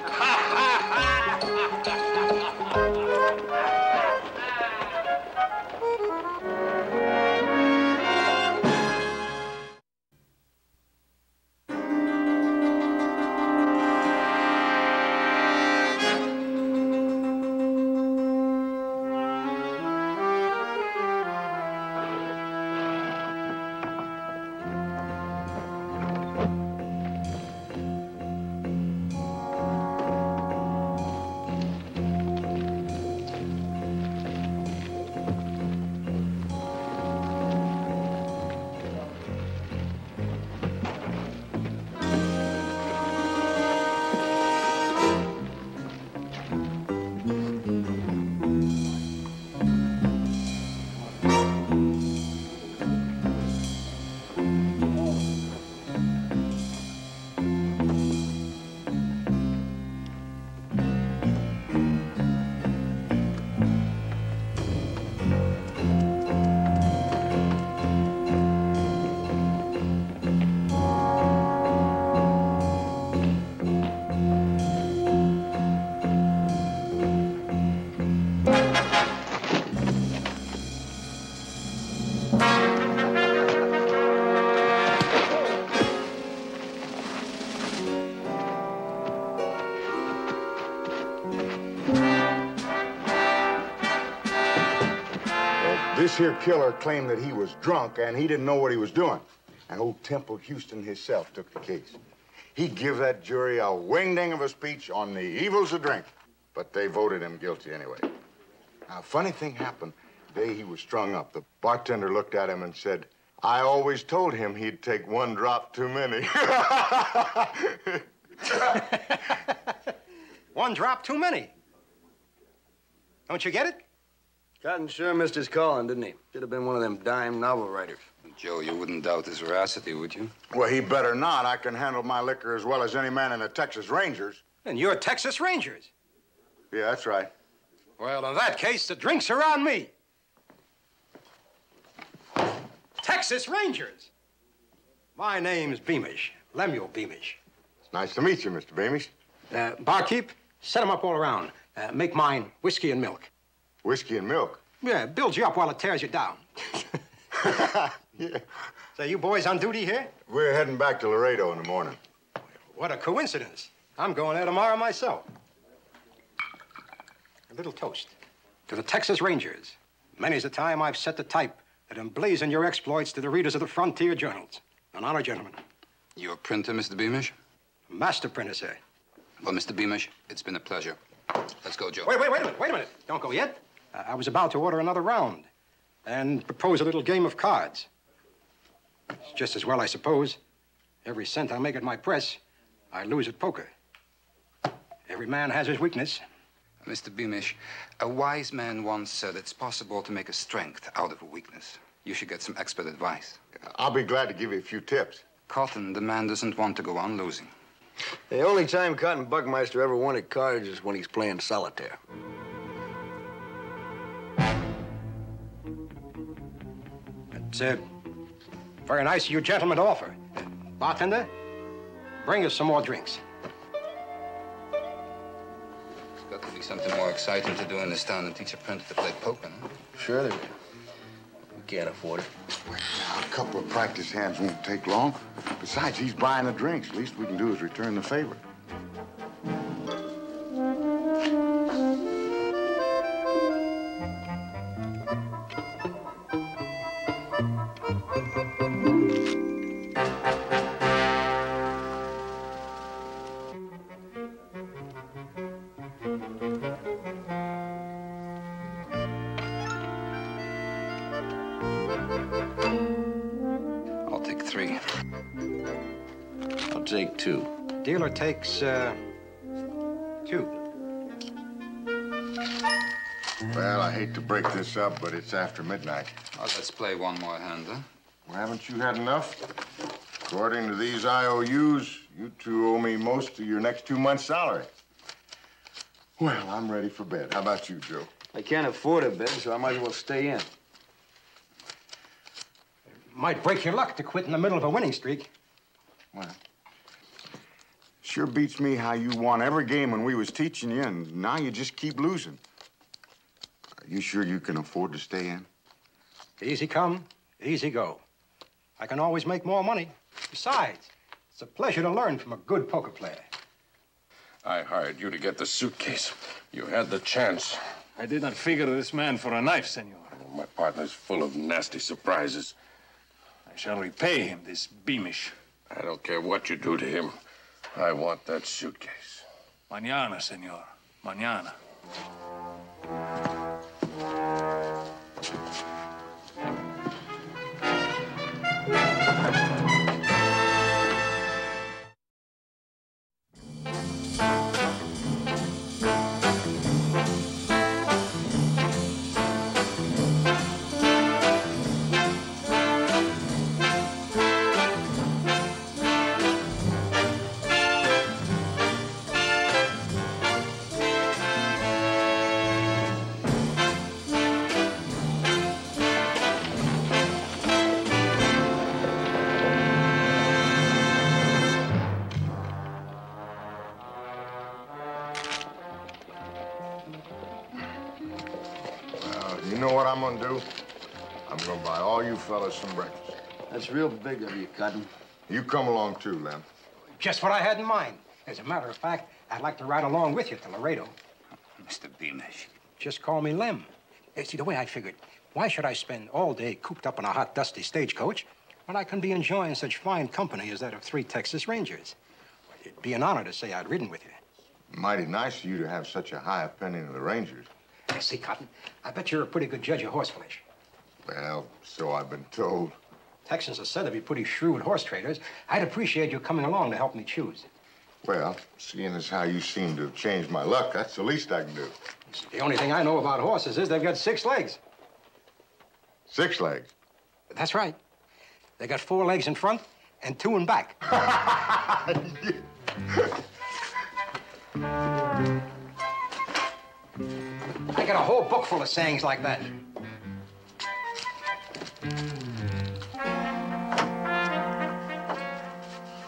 here killer claimed that he was drunk and he didn't know what he was doing. And old Temple Houston himself took the case. He give that jury a wingding of a speech on the evils of drink, but they voted him guilty anyway. Now, a funny thing happened the day he was strung up. The bartender looked at him and said, I always told him he'd take one drop too many. One drop too many. Don't you get it? Cotton sure missed his calling, didn't he? Should have been one of them dime novel writers. Joe, you wouldn't doubt his veracity, would you? well, he better not. I can handle my liquor as well as any man in the Texas Rangers. And you're Texas Rangers. Yeah, that's right. Well, in that case, the drinks are on me. Texas Rangers. My name's Beamish, Lemuel Beamish. It's nice to meet you, Mr. Beamish. Uh, barkeep, set 'em up all around. Uh, make mine whiskey and milk. Whiskey and milk? Yeah, builds you up while it tears you down. yeah. So you boys on duty here? We're heading back to Laredo in the morning. What a coincidence. I'm going there tomorrow myself. A little toast to the Texas Rangers. Many's the time I've set the type that emblazon your exploits to the readers of the frontier journals. An honor, gentlemen. You're a printer, Mr. Beamish? Master printer, sir. Well, Mr. Beamish, it's been a pleasure. Let's go, Joe. Wait, wait, wait a minute, wait a minute. Don't go yet. I was about to order another round and propose a little game of cards. It's just as well, I suppose. Every cent I make at my press, I lose at poker. Every man has his weakness. Mr. Beamish, a wise man once said it's possible to make a strength out of a weakness. You should get some expert advice. I'll be glad to give you a few tips. Cotton, the man doesn't want to go on losing. The only time Cotton Buckmeister ever won at cards is when he's playing solitaire. It's uh, very nice of you gentlemen to offer. Uh, bartender, bring us some more drinks. There's got to be something more exciting to do in this town than teach a printer to play poker, no? Sure there is. We can't afford it. A couple of practice hands won't take long. Besides, he's buying the drinks. Least we can do is return the favor. Takes, uh, two. Well, I hate to break this up, but it's after midnight. Well, let's play one more hand, huh? Well, haven't you had enough? According to these IOUs, you two owe me most of your next two months' salary. Well, I'm ready for bed. How about you, Joe? I can't afford a bed, so I might as well stay in. It Might break your luck to quit in the middle of a winning streak. Well, sure beats me how you won every game when we was teaching you, and now you just keep losing. Are you sure you can afford to stay in? Easy come, easy go. I can always make more money. Besides, it's a pleasure to learn from a good poker player. I hired you to get the suitcase. You had the chance. I did not figure this man for a knife, senor. My partner's full of nasty surprises. I shall repay him this beamish. I don't care what you do to him. I want that suitcase. Mañana, senor. Mañana. Fellas some breakfast. That's real big of you, Cotton. You come along too, Lem. Just what I had in mind. As a matter of fact, I'd like to ride along with you to Laredo. Mr. Beamish. Just call me Lem. Eh, See, the way I figured, why should I spend all day cooped up in a hot, dusty stagecoach when I can be enjoying such fine company as that of three Texas Rangers? It'd be an honor to say I'd ridden with you. Mighty nice of you to have such a high opinion of the Rangers. I see, Cotton. I bet you're a pretty good judge of horse flesh. Well, so I've been told. Texans are said to be pretty shrewd horse traders. I'd appreciate you coming along to help me choose. Well, seeing as how you seem to have changed my luck, that's the least I can do. The only thing I know about horses is they've got six legs. Six legs? That's right. They got four legs in front and two in back. I got a whole book full of sayings like that.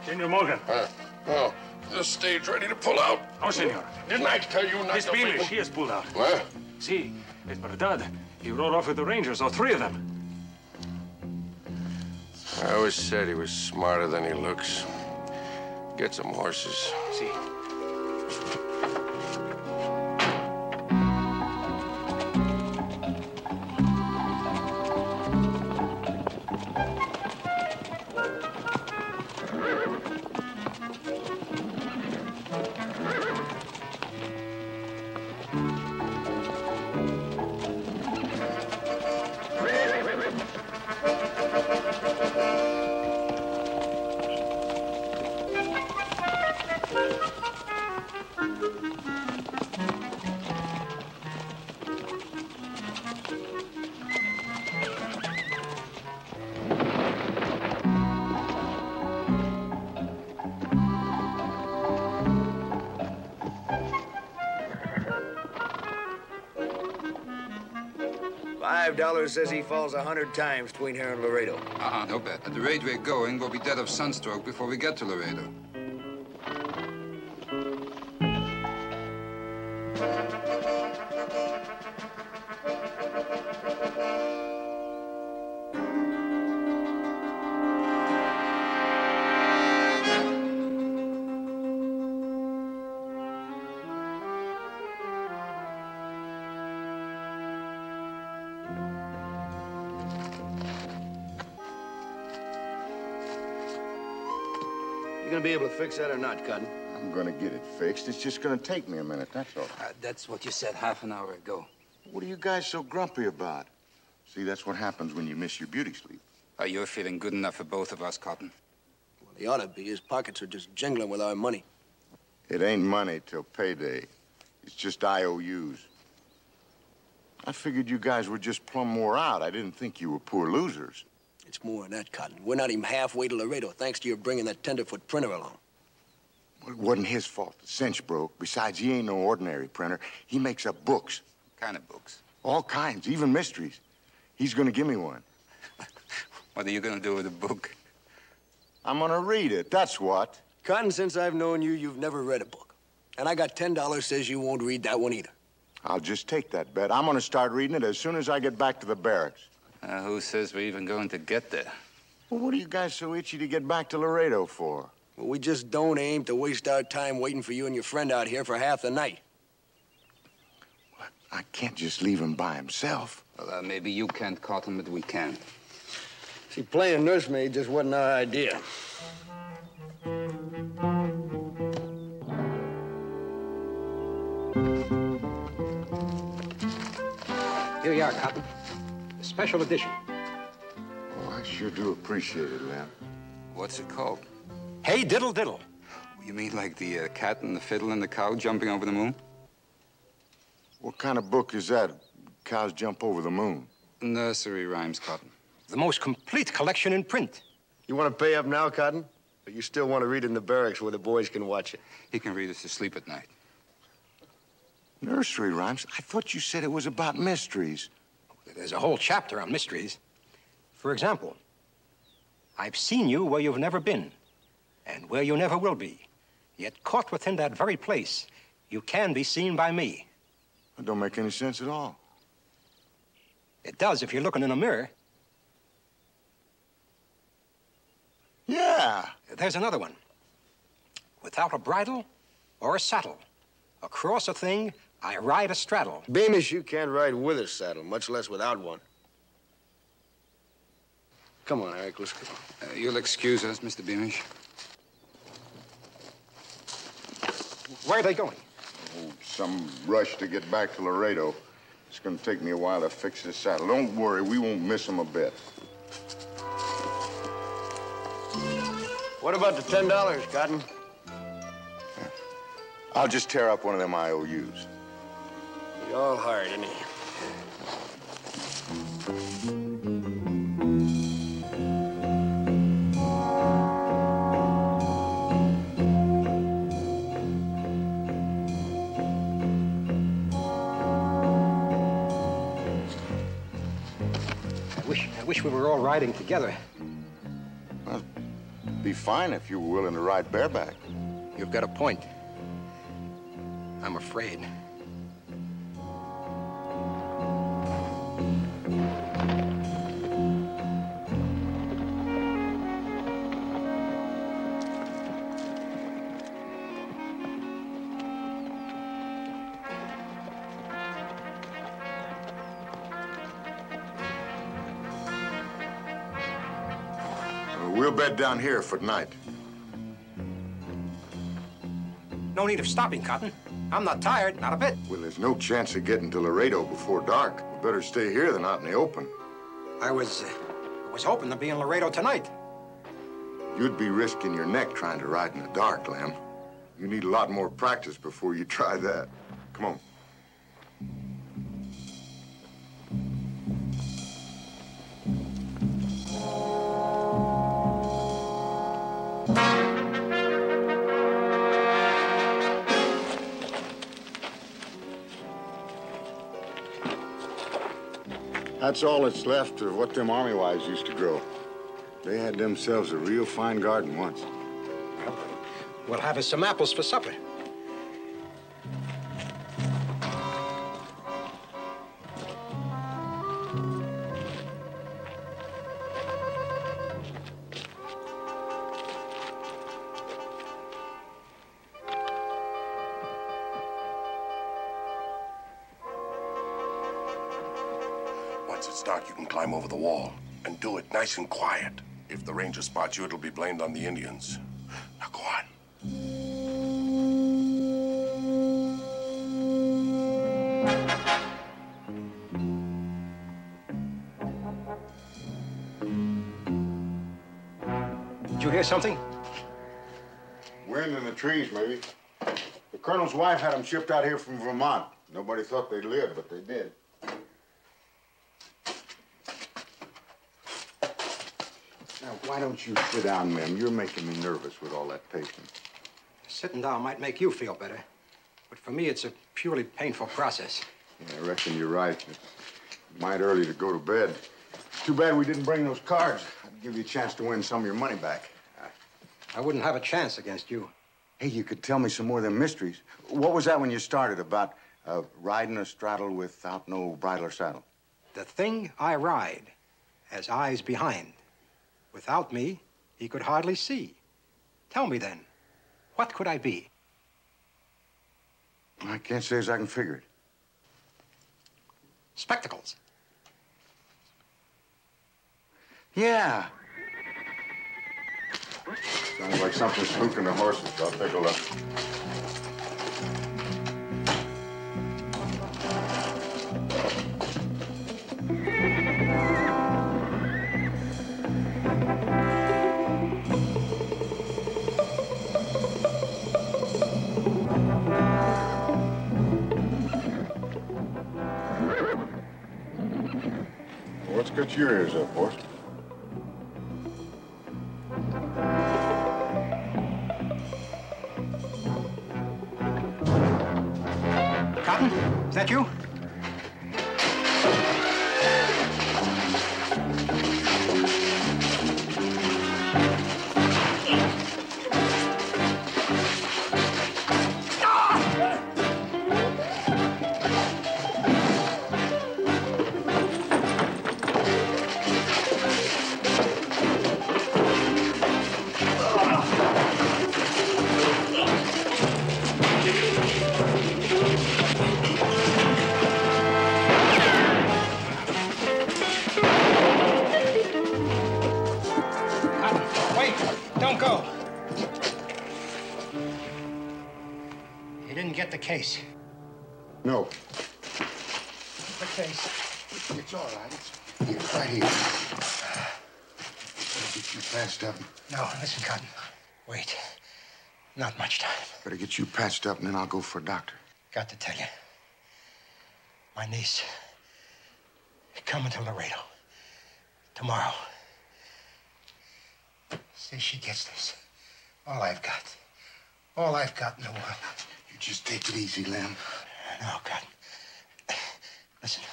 Senor Morgan. Uh, oh, the stage ready to pull out. No, senor. Didn't I tell you not Miss to Beamish, he has pulled out. What? See, it's Verdad. He rode off with the Rangers, all three of them. I always said he was smarter than he looks. Get some horses. See. Five dollars says he falls a hundred times between here and Laredo. Uh-uh, no bet. At the rate we're going, we'll be dead of sunstroke before we get to Laredo. Fix that or not, Cotton? I'm gonna get it fixed. It's just gonna take me a minute, that's all. Uh, that's what you said half an hour ago. What are you guys so grumpy about? See, that's what happens when you miss your beauty sleep. Are you feeling good enough for both of us, Cotton? Well, he ought to be. His pockets are just jingling with our money. It ain't money till payday. It's just IOUs. I figured you guys were just plumb wore out. I didn't think you were poor losers. It's more than that, Cotton. We're not even halfway to Laredo, thanks to your bringing that tenderfoot printer along. Well, it wasn't his fault. The cinch broke. Besides, he ain't no ordinary printer. He makes up books. What kind of books? All kinds, even mysteries. He's gonna give me one. What are you gonna do with the book? I'm gonna read it, that's what. Cotton, since I've known you, you've never read a book. And I got $10 says you won't read that one either. I'll just take that bet. I'm gonna start reading it as soon as I get back to the barracks. Uh, who says we're even going to get there? Well, what are you guys so itchy to get back to Laredo for? Well, we just don't aim to waste our time waiting for you and your friend out here for half the night. I can't just leave him by himself. Well, uh, maybe you can't, Cotton, but we can. See, playing nursemaid just wasn't our idea. Here you are, Cotton. A special edition. Oh, I sure do appreciate it, Lem. What's it called? Hey, diddle diddle. You mean like the uh, cat and the fiddle and the cow jumping over the moon? What kind of book is that? Cows jump over the moon. Nursery rhymes, Cotton. The most complete collection in print. You want to pay up now, Cotton? But you still want to read it in the barracks where the boys can watch it? He can read us to sleep at night. Nursery rhymes? I thought you said it was about mysteries. There's a whole chapter on mysteries. For example, I've seen you where you've never been and where you never will be. Yet caught within that very place, you can be seen by me. That don't make any sense at all. It does if you're looking in a mirror. Yeah. There's another one. Without a bridle or a saddle, across a thing I ride a straddle. Beamish, you can't ride with a saddle, much less without one. Come on, Eric, let's go. Uh, you'll excuse us, Mr. Beamish. Where are they going? Oh, some rush to get back to Laredo. It's gonna take me a while to fix this saddle. Don't worry, we won't miss them a bit. What about the ten dollars, Cotton? I'll just tear up one of them IOUs. You're all hard, isn't he? Wish, we were all riding together. Well, be fine if you were willing to ride bareback. You've got a point. I'm afraid. Bed down here for tonight. No need of stopping, Cotton. I'm not tired, not a bit. Well, there's no chance of getting to Laredo before dark. We better stay here than out in the open. I was, uh, was hoping to be in Laredo tonight. You'd be risking your neck trying to ride in the dark, Lem. You need a lot more practice before you try that. Come on. That's all that's left of what them army wives used to grow. They had themselves a real fine garden once. We'll have us some apples for supper. nice and quiet. If the ranger spots you, it'll be blamed on the Indians. Now go on. Did you hear something? Wind in the trees, maybe. The colonel's wife had them shipped out here from Vermont. Nobody thought they'd live, but they did. Why don't you sit down, Lem? You're making me nervous with all that pacing. Sitting down might make you feel better. But for me, it's a purely painful process. Yeah, I reckon you're right. It's might early to go to bed. Too bad we didn't bring those cards. I'd give you a chance to win some of your money back. I wouldn't have a chance against you. Hey, you could tell me some more of them mysteries. What was that when you started about uh, riding a straddle without no bridle or saddle? The thing I ride has eyes behind. Without me, he could hardly see. Tell me then, what could I be? I can't say as I can figure it. Spectacles. Yeah. Sounds like something spooking the horses. I'll take a look. Got your ears up, horse? Cotton, is that you? Get you patched up, and then I'll go for a doctor. Got to tell you. My niece. Coming to Laredo. Tomorrow. Say she gets this. All I've got. All I've got in the world. You just take it easy, Lem. No, Cotton. Listen.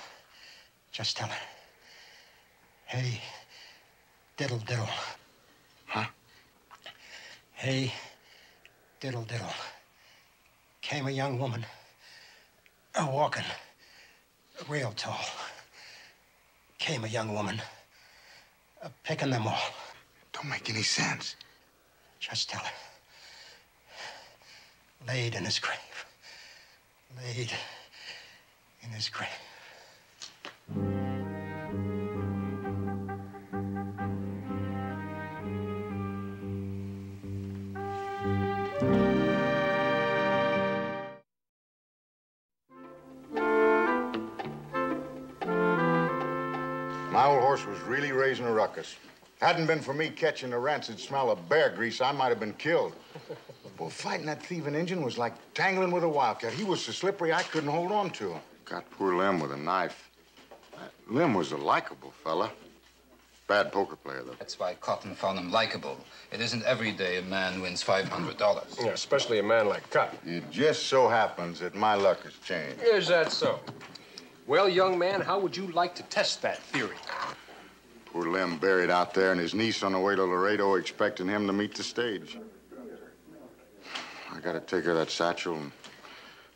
Just tell her. Hey, diddle diddle. Huh? Hey, diddle diddle. Came a young woman. A walking. Real tall. Came a young woman. A picking them all. Don't make any sense. Just tell her. Laid in his grave. Laid in his grave. Raising a ruckus. Hadn't been for me catching the rancid smell of bear grease, I might have been killed. Well, fighting that thieving Injun was like tangling with a wildcat. He was so slippery I couldn't hold on to him. Got poor Lem with a knife. Uh, that Lem was a likable fella. Bad poker player, though. That's why Cotton found him likable. It isn't every day a man wins $500. Yeah, especially a man like Cotton. It just so happens that my luck has changed. Is that so? Well, young man, how would you like to test that theory? Poor Lem buried out there, and his niece on the way to Laredo expecting him to meet the stage. I gotta take her that satchel and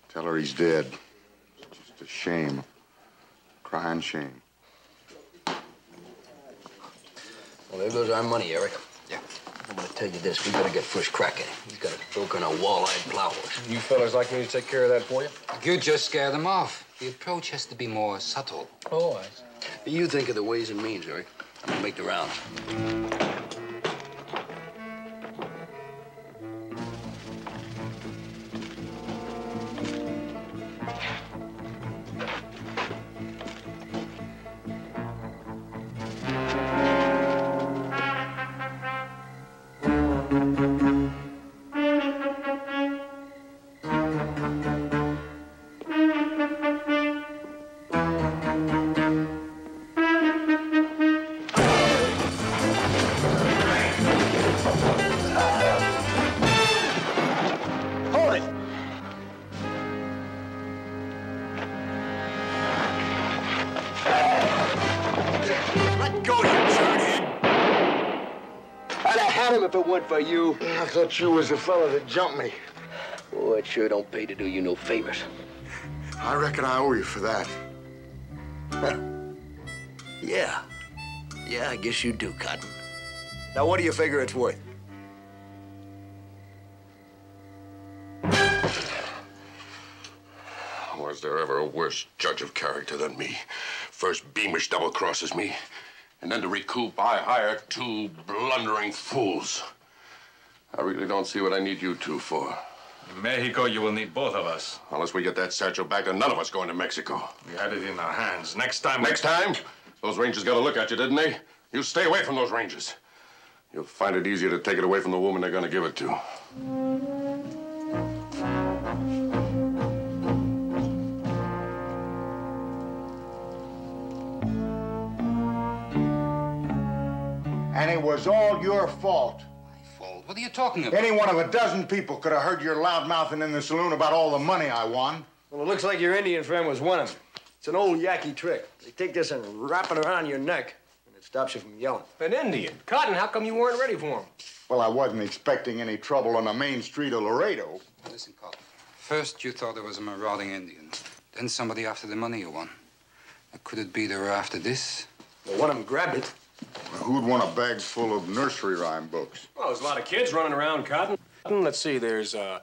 tell her he's dead. It's just a shame. Crying shame. Well, there goes our money, Eric. Yeah. I'm gonna tell you this. We better get first crack at him. He's got a broken a wall-eyed plow horse. You fellas like me to take care of that for you? You just scare them off. The approach has to be more subtle. Oh, I But you think of the ways and means, Eric. I'm gonna make the rounds. Thought you was the fella that jumped me. Oh, it sure don't pay to do you no favors. I reckon I owe you for that. Yeah. Yeah, I guess you do, Cotton. Now, what do you figure it's worth? Was there ever a worse judge of character than me? First Beamish double crosses me, and then to recoup, I hire two blundering fools. I really don't see what I need you two for. In Mexico, you will need both of us. Unless we get that Satchel back, then none of us going to Mexico. We had it in our hands. Next time. Next time? Those Rangers got a look at you, didn't they? You stay away from those Rangers. You'll find it easier to take it away from the woman they're going to give it to. And it was all your fault. What are you talking about? Any one of a dozen people could have heard your loud mouthing in the saloon about all the money I won. Well, it looks like your Indian friend was one of them. It's an old Yaqui trick. They take this and wrap it around your neck, and it stops you from yelling. An Indian? Cotton, how come you weren't ready for him? Well, I wasn't expecting any trouble on the main street of Laredo. Listen, Cotton. First, you thought there was a marauding Indian. Then somebody after the money you won. Now, could it be they were after this? Well, one of them grabbed it. Who'd want a bag full of nursery rhyme books? Well, there's a lot of kids running around, Cotton. Let's see, there's uh,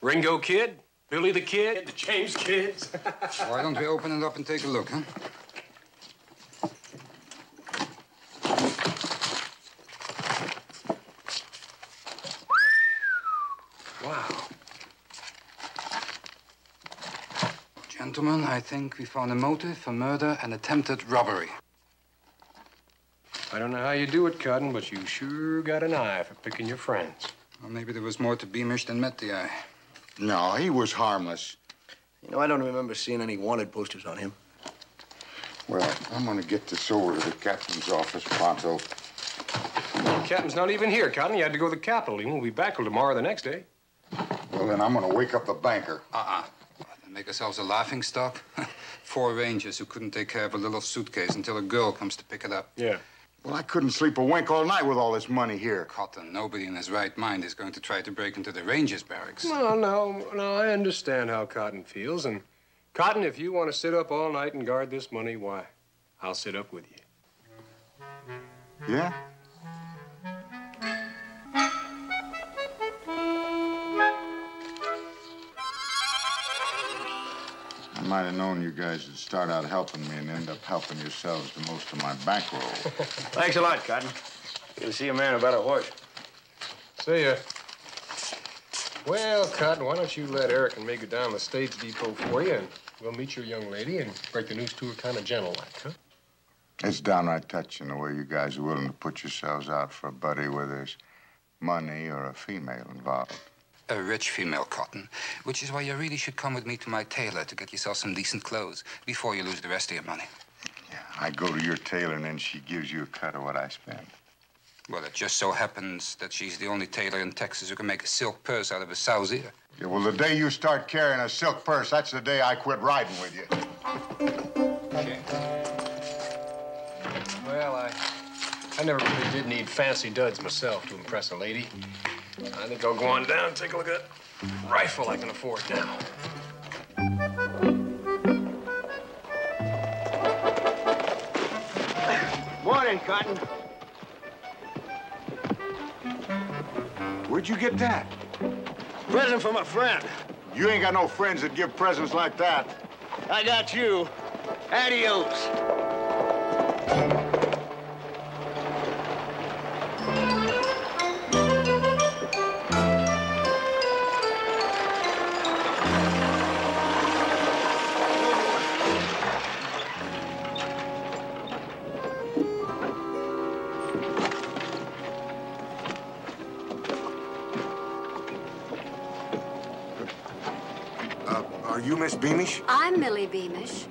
Ringo Kid, Billy the Kid, the James Kids. Why don't we open it up and take a look, huh? wow. Gentlemen, I think we found a motive for murder and attempted robbery. I don't know how you do it, Cotton, but you sure got an eye for picking your friends. Well, maybe there was more to Beamish than met the eye. No, he was harmless. You know, I don't remember seeing any wanted posters on him. Well, I'm gonna get this over to the captain's office pronto. The captain's not even here, Cotton. You had to go to the Capitol. He won't be back till tomorrow or the next day. Well, then I'm gonna wake up the banker. Uh-uh. Make ourselves a laughing stock? Four rangers who couldn't take care of a little suitcase until a girl comes to pick it up. Yeah. Well, I couldn't sleep a wink all night with all this money here. Cotton, nobody in his right mind is going to try to break into the Rangers barracks. No, no, no, I understand how Cotton feels. And, Cotton, if you want to sit up all night and guard this money, why, I'll sit up with you. Yeah? Might have known you guys would start out helping me and end up helping yourselves to most of my bankroll. Thanks a lot, Cotton. Good to see a man about a horse. See ya. Well, Cotton, why don't you let Eric and me go down to the stage depot for you, and we'll meet your young lady and break the news to her kind of gentle-like, huh? It's downright touching the way you guys are willing to put yourselves out for a buddy where there's money or a female involved. A rich female, Cotton, which is why you really should come with me to my tailor to get yourself some decent clothes before you lose the rest of your money. Yeah, I go to your tailor and then she gives you a cut of what I spend. Well, it just so happens that she's the only tailor in Texas who can make a silk purse out of a sow's ear. Yeah, well, the day you start carrying a silk purse, that's the day I quit riding with you. Well, I, I never really did need fancy duds myself to impress a lady. I think I'll go on down and take a look at that rifle I can afford now. Morning, Cotton. Where'd you get that? Present from a friend. You ain't got no friends that give presents like that. I got you. Adios. Beamish? I'm Millie Beamish.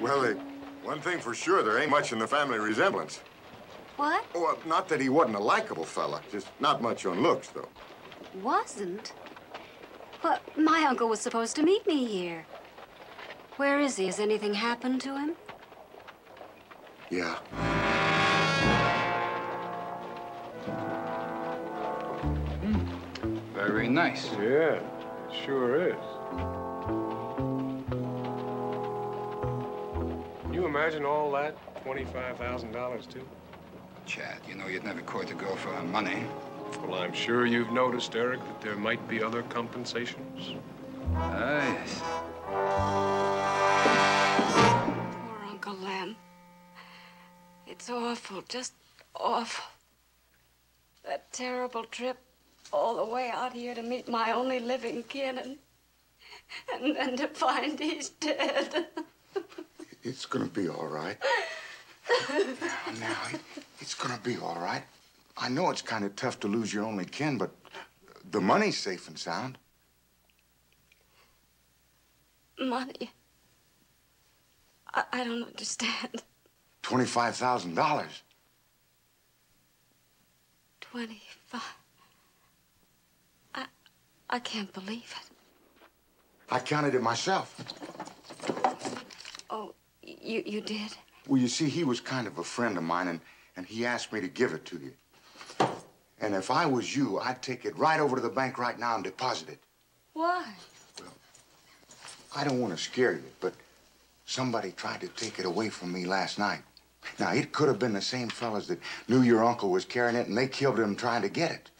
Well, uh, one thing for sure, there ain't much in the family resemblance. What? Oh, uh, not that he wasn't a likable fella, just not much on looks, though. Wasn't? Well, my uncle was supposed to meet me here. Where is he? Has anything happened to him? Yeah. Very nice. Yeah, it sure is. Can you imagine all that? $25,000, too? Chad, you know you'd never court a girl for her money. Well, I'm sure you've noticed, Eric, that there might be other compensations. Ah, yes. Poor Uncle Lem. It's awful, just awful. That terrible trip all the way out here to meet my only living kin and, and then to find he's dead. It's gonna be all right. Now, it, it's gonna be all right. I know it's kind of tough to lose your only kin, but the money's safe and sound. Money. I, I don't understand. Twenty-five thousand dollars. Twenty-five. I, can't believe it. I counted it myself. Oh, you, you did? Well, you see, he was kind of a friend of mine, and, and he asked me to give it to you. And if I was you, I'd take it right over to the bank right now and deposit it. Why? Well, I don't want to scare you, but somebody tried to take it away from me last night. Now, it could have been the same fellas that knew your uncle was carrying it, and they killed him trying to get it.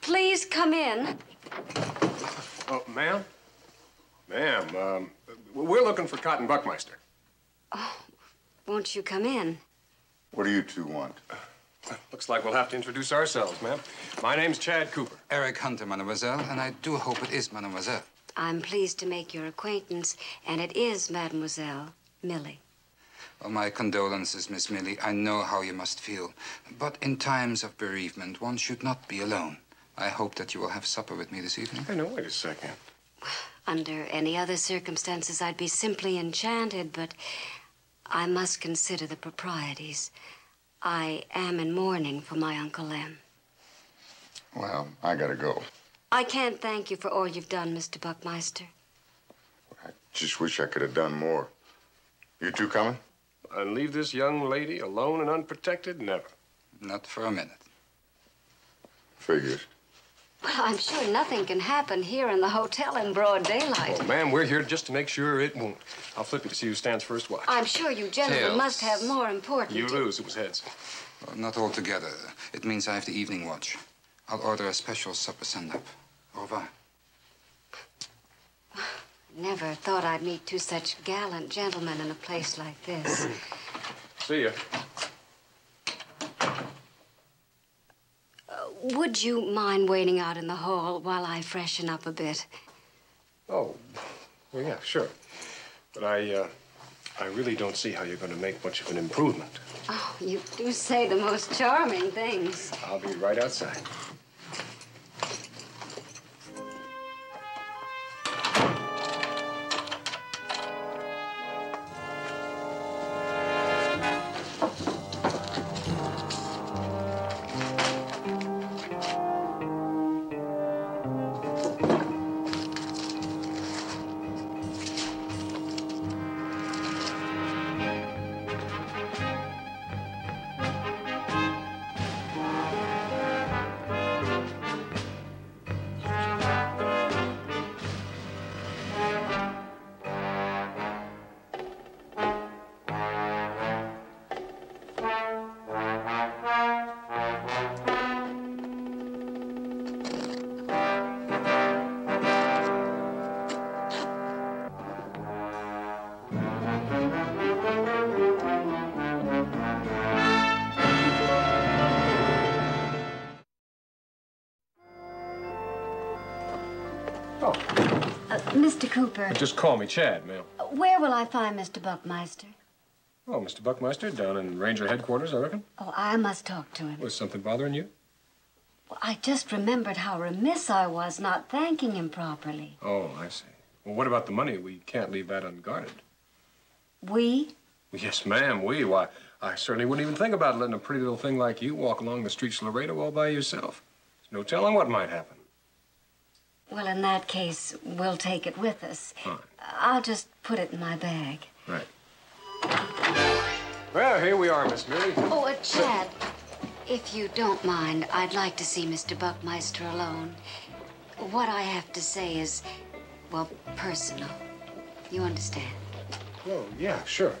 Please come in. Oh, ma'am? Ma'am, um, we're looking for Cotton Buckmeister. Oh, won't you come in? What do you two want? Looks like we'll have to introduce ourselves, ma'am. My name's Chad Cooper. Eric Hunter, mademoiselle, and I do hope it is mademoiselle. I'm pleased to make your acquaintance, and it is Mademoiselle Millie. Well, my condolences, Miss Millie. I know how you must feel. But in times of bereavement, one should not be alone. I hope that you will have supper with me this evening. Hey, no, wait a second. Under any other circumstances, I'd be simply enchanted, but I must consider the proprieties. I am in mourning for my Uncle Lem. Well, I gotta go. I can't thank you for all you've done, Mr. Buckmeister. I just wish I could have done more. You two coming? And leave this young lady alone and unprotected? Never. Not for a minute. Figures. Well, I'm sure nothing can happen here in the hotel in broad daylight. Oh, ma'am, we're here just to make sure it won't. I'll flip you to see who stands first watch. I'm sure you gentlemen Tails. must have more important. You lose. It was heads. Well, not altogether. It means I have the evening watch. I'll order a special supper send-up. Au revoir. Never thought I'd meet two such gallant gentlemen in a place like this. See ya. Would you mind waiting out in the hall while I freshen up a bit? Oh, well, yeah, sure. But I, uh, I really don't see how you're going to make much of an improvement. Oh, you do say the most charming things. I'll be right outside. Cooper, Just call me Chad, ma'am. where will I find Mr. Buckmeister? Oh, Mr. Buckmeister, down in Ranger headquarters, I reckon. Oh, I must talk to him. Was something bothering you? Well, I just remembered how remiss I was not thanking him properly. Oh, I see. Well, what about the money? We can't leave that unguarded. We? Yes, ma'am, we. Why, I certainly wouldn't even think about letting a pretty little thing like you walk along the streets of Laredo all by yourself. There's no telling what might happen. Well, in that case, we'll take it with us. Fine. I'll just put it in my bag. Right. Well, here we are, Miss Millie. Oh, uh, Chad, if you don't mind, I'd like to see Mr. Buckmeister alone. What I have to say is, well, personal. You understand? Oh, yeah, sure.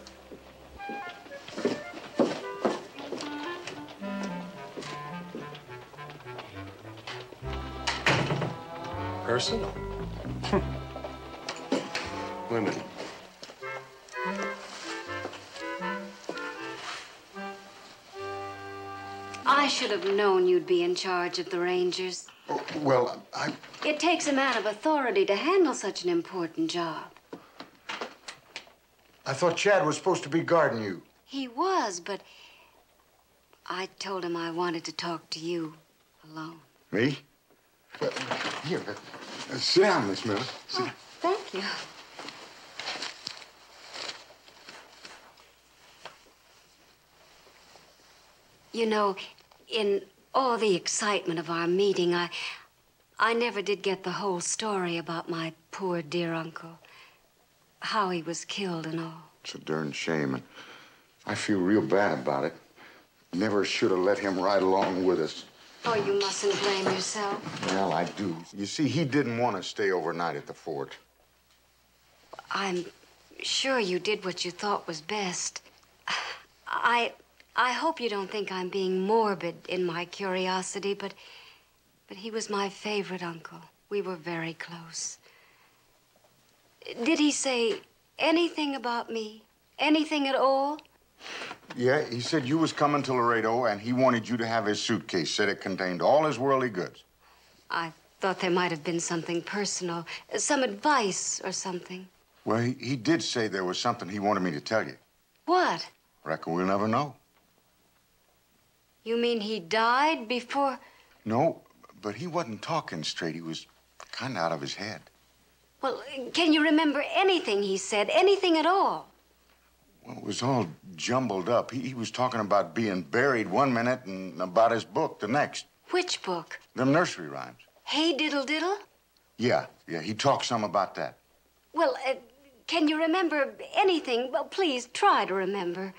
Personal. Women. I should have known you'd be in charge of the Rangers. Oh, well, I. It takes a man of authority to handle such an important job. I thought Chad was supposed to be guarding you. He was, but I told him I wanted to talk to you alone. Me? Well, here, uh, sit down, Miss Millie. Sit down. Thank you. You know, in all the excitement of our meeting, I I never did get the whole story about my poor dear uncle. How he was killed and all. It's a darn shame, and I feel real bad about it. Never should have let him ride along with us. Oh, you mustn't blame yourself. Well, I do. You see, he didn't want to stay overnight at the fort. I'm sure you did what you thought was best. I I hope you don't think I'm being morbid in my curiosity, but but he was my favorite uncle. We were very close. Did he say anything about me? Anything at all? Yeah, he said you was coming to Laredo, and he wanted you to have his suitcase. Said it contained all his worldly goods. I thought there might have been something personal, some advice or something. Well, he, he did say there was something he wanted me to tell you. What? Reckon we'll never know. You mean he died before? No, but he wasn't talking straight. He was kind of out of his head. Well, can you remember anything he said? Anything at all? Well, it was all jumbled up. He, he was talking about being buried one minute and about his book the next. Which book? Them nursery rhymes. Hey Diddle Diddle? Yeah, yeah, he talked some about that. Well, uh, can you remember anything? Well, please try to remember.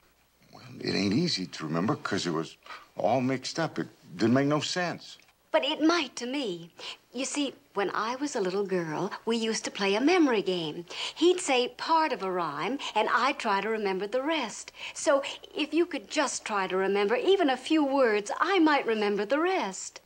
Well, It ain't easy to remember because it was all mixed up. It didn't make no sense. But it might to me. You see, when I was a little girl, we used to play a memory game. He'd say part of a rhyme, and I'd try to remember the rest. So if you could just try to remember even a few words, I might remember the rest.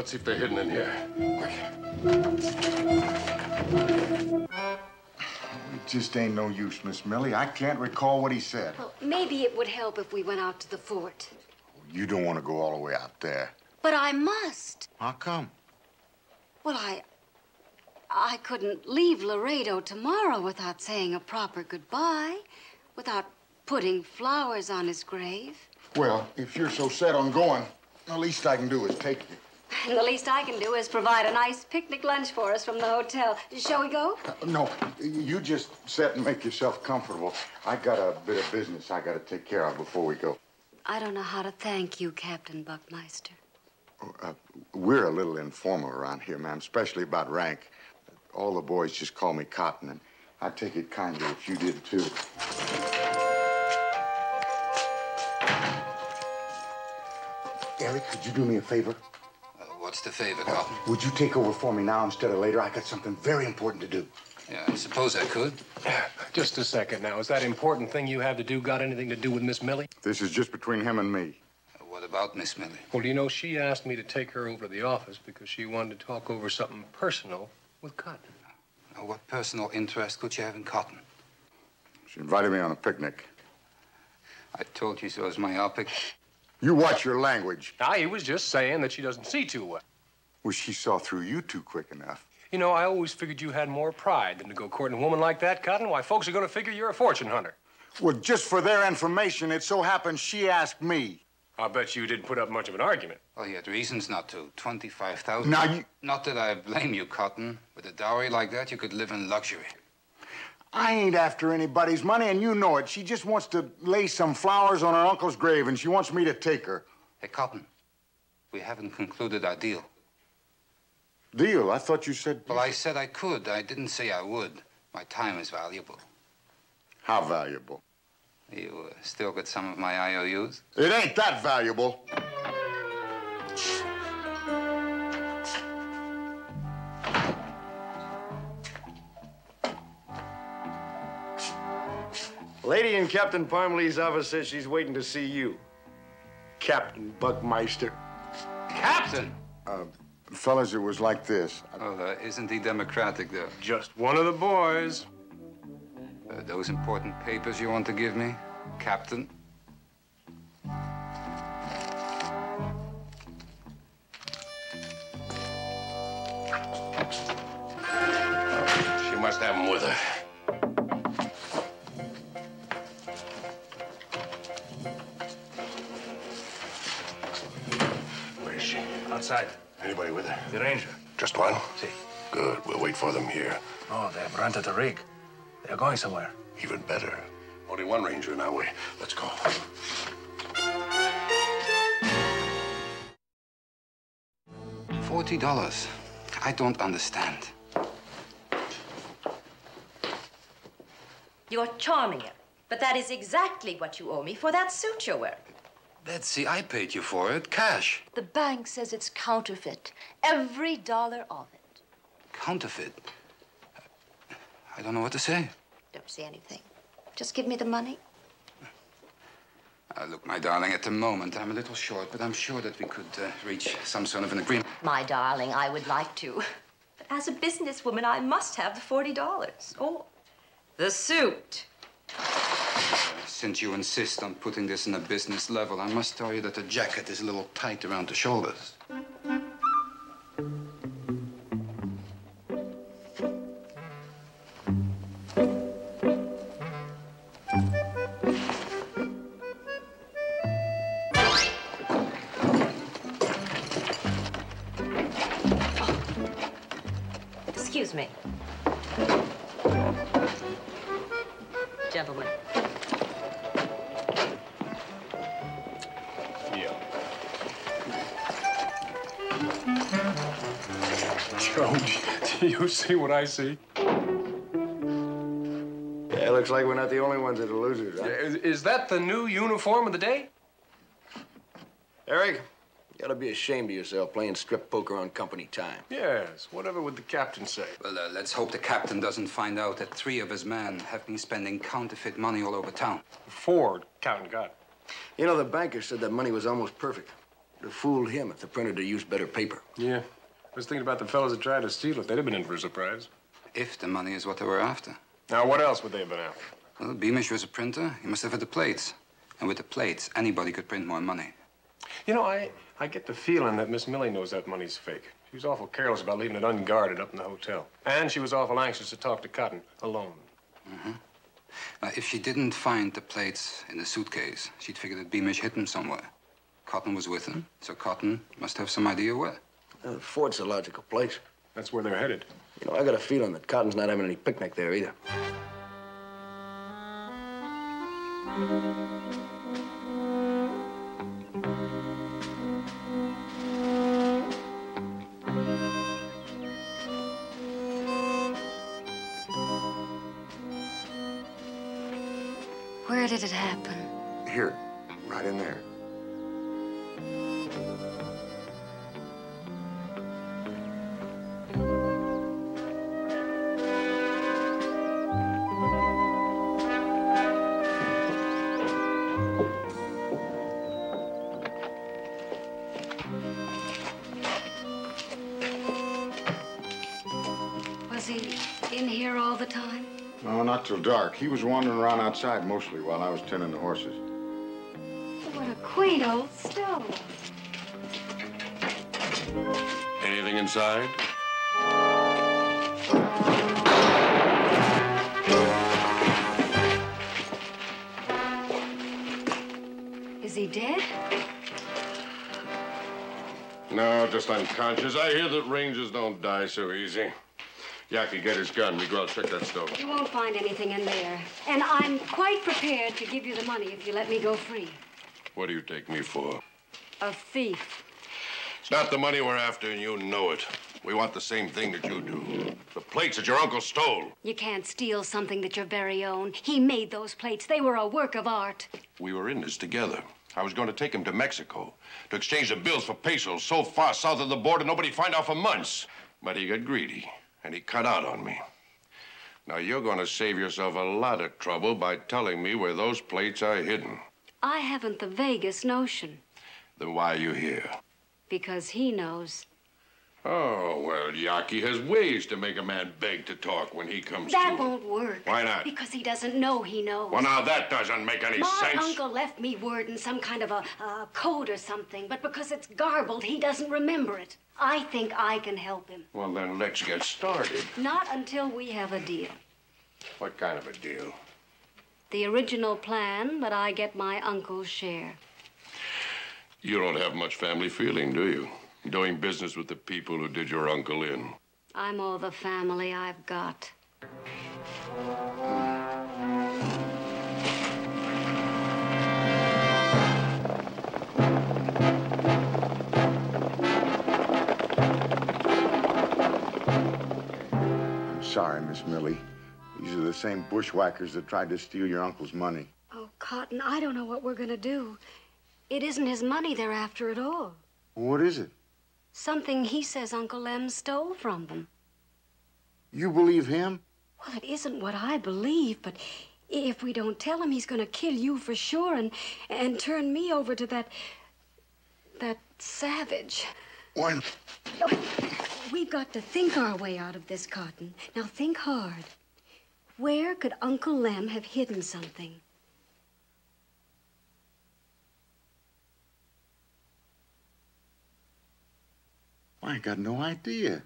Let's see if they're hidden in here. It just ain't no use, Miss Millie. I can't recall what he said. Well, maybe it would help if we went out to the fort. You don't want to go all the way out there. But I must. How come? Well, I. I couldn't leave Laredo tomorrow without saying a proper goodbye, without putting flowers on his grave. Well, if you're so set on going, the least I can do is take you. And the least I can do is provide a nice picnic lunch for us from the hotel. Shall we go? Uh, No, you just sit and make yourself comfortable. I got a bit of business I got to take care of before we go. I don't know how to thank you, Captain Buckmeister. Uh, we're a little informal around here, ma'am, especially about rank. All the boys just call me Cotton, and I'd take it kindly if you did too. Eric, could you do me a favor? What's the favor, Cotton? Would you take over for me now instead of later? I got something very important to do. Yeah, I suppose I could. Just a second now. Is that important thing you have to do got anything to do with Miss Millie? This is just between him and me. What about Miss Millie? Well, you know, she asked me to take her over to the office because she wanted to talk over something personal with Cotton. Now, what personal interest could she have in Cotton? She invited me on a picnic. I told you so was myopic. You watch your language. Ah, I was just saying that she doesn't see too well. Well, she saw through you too quick enough. You know, I always figured you had more pride than to go courting a woman like that, Cotton. Why, folks are going to figure you're a fortune hunter. Well, just for their information, it so happens she asked me. I'll bet you didn't put up much of an argument. Well, he had reasons not to. 25,000. Now, you- Not that I blame you, Cotton. With a dowry like that, you could live in luxury. I ain't after anybody's money, and you know it. She just wants to lay some flowers on her uncle's grave, and she wants me to take her. Hey, Cotton, we haven't concluded our deal. Deal? I thought you said. Well, I said I could. I didn't say I would. My time is valuable. How valuable? You uh, still got some of my IOUs? It ain't that valuable. Lady in Captain Parmalee's office says she's waiting to see you. Captain Buckmeister. Captain! Uh, fellas, it was like this. Oh, uh, isn't he democratic, though? Just one of the boys. Uh, those important papers you want to give me, Captain? She must have him with her. Outside. Anybody with her? The ranger. Just one? See. Good. We'll wait for them here. Oh, they have rented a rig. They're going somewhere. Even better. Only one ranger in our way. Let's go. Forty dollars. I don't understand. You're charming her. But that is exactly what you owe me for that suit you're wearing. Betsy, I paid you for it, cash. The bank says it's counterfeit. Every dollar of it. Counterfeit. I don't know what to say. Don't say anything. Just give me the money. Uh, look, my darling, at the moment I'm a little short, but I'm sure that we could uh, reach some sort of an agreement. My darling, I would like to. But as a businesswoman, I must have the $40. Or the suit. Since you insist on putting this in a business level, I must tell you that the jacket is a little tight around the shoulders. Excuse me. you see what I see? Yeah, it looks like we're not the only ones that are losers, huh? Is, is that the new uniform of the day? Eric, you ought to be ashamed of yourself playing strip poker on company time. Yes. Whatever would the captain say? Well, uh, let's hope the captain doesn't find out that three of his men have been spending counterfeit money all over town. Ford, Captain got. You know, the banker said that money was almost perfect. It would have fooled him if the printer had used better paper. Yeah. I was thinking about the fellows that tried to steal it. They'd have been in for a surprise. If the money is what they were after. Now, what else would they have been after? Well, Beamish was a printer. He must have had the plates. And with the plates, anybody could print more money. You know, I, I get the feeling that Miss Millie knows that money's fake. She was awful careless about leaving it unguarded up in the hotel. And she was awful anxious to talk to Cotton alone. Mm-hmm. Now, if she didn't find the plates in the suitcase, she'd figure that Beamish hid them somewhere. Cotton was with him, so Cotton must have some idea where. Uh, Fort's a logical place. That's where they're headed. You know, I got a feeling that Cotton's not having any picnic there either. Where did it happen? Here, right in there. till dark. He was wandering around outside mostly while I was tending the horses. What a quaint old stove. Anything inside? Is he dead? No, just unconscious. I hear that rangers don't die so easy. Yaki, get his gun. Miguel, check that stove. You won't find anything in there. And I'm quite prepared to give you the money if you let me go free. What do you take me for? A thief. It's not the money we're after, and you know it. We want the same thing that you do. The plates that your uncle stole. You can't steal something that's your very own. He made those plates. They were a work of art. We were in this together. I was going to take him to Mexico to exchange the bills for pesos so far south of the border nobody'd find out for months. But he got greedy, and he cut out on me. Now, you're going to save yourself a lot of trouble by telling me where those plates are hidden. I haven't the vaguest notion. Then why are you here? Because he knows. Oh, well, Yaki has ways to make a man beg to talk when he comes That to. won't work. Why not? Because he doesn't know he knows. Well, now that doesn't make any My sense. My uncle left me word in some kind of a, a code or something, but because it's garbled, he doesn't remember it. I think I can help him. Well, then let's get started. Not until we have a deal. What kind of a deal? The original plan, but I get my uncle's share. You don't have much family feeling, do you? Doing business with the people who did your uncle in. I'm all the family I've got. Hmm. Sorry, Miss Millie. These are the same bushwhackers that tried to steal your uncle's money. Oh, Cotton, I don't know what we're going to do. It isn't his money they're after at all. What is it? Something he says Uncle Lem stole from them. You believe him? Well, it isn't what I believe, but if we don't tell him, he's going to kill you for sure and and turn me over to that that savage. When? We've got to think our way out of this, Cotton. Now think hard. Where could Uncle Lem have hidden something? I got no idea.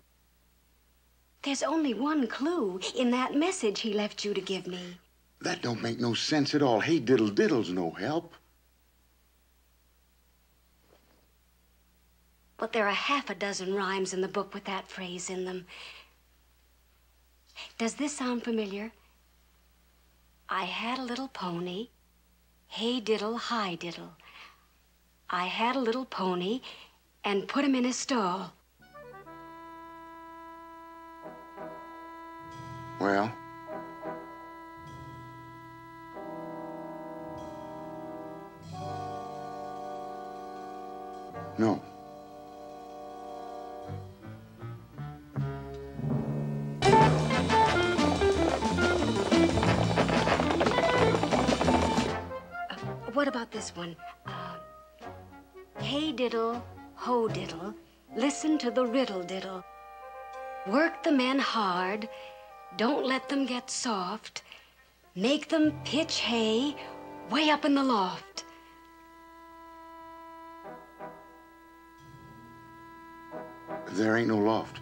There's only one clue in that message he left you to give me. That don't make no sense at all. Hey, diddle diddle's no help. But there are half a dozen rhymes in the book with that phrase in them. Does this sound familiar? I had a little pony. Hey diddle, hi diddle. I had a little pony and put him in a stall. Well, no. What about this one? Uh, hey diddle, ho diddle, listen to the riddle diddle. Work the men hard, don't let them get soft. Make them pitch hay way up in the loft. There ain't no loft.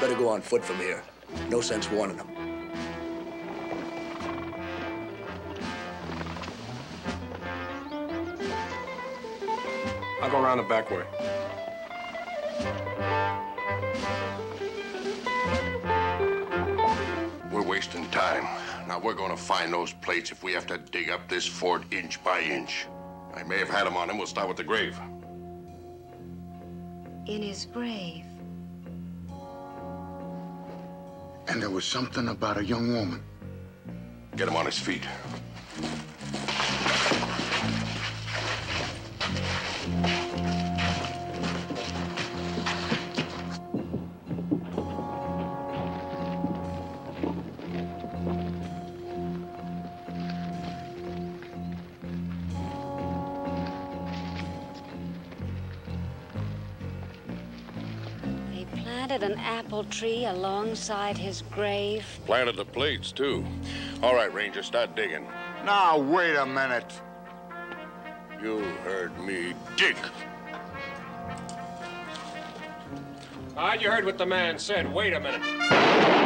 Better go on foot from here. No sense warning them. I'll go around the back way. We're wasting time. Now, we're going to find those plates if we have to dig up this fort inch by inch. I may have had them on him. We'll start with the grave. In his grave. And there was something about a young woman. Get him on his feet. Tree alongside his grave. Planted the plates, too. All right, Ranger, start digging. Now, wait a minute. You heard me. Dig. All right, you heard what the man said. Wait a minute.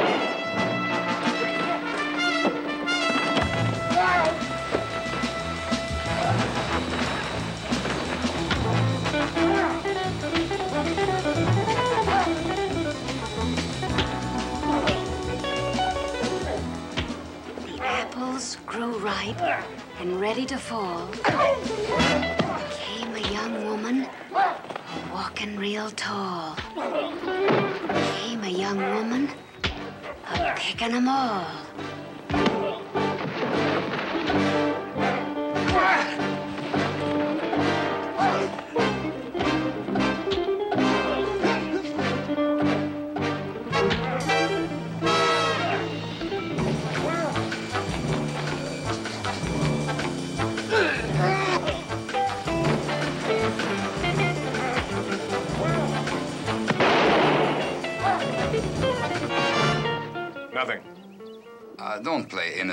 Ripe and ready to fall, came a young woman walking real tall. Came a young woman a picking 'em all.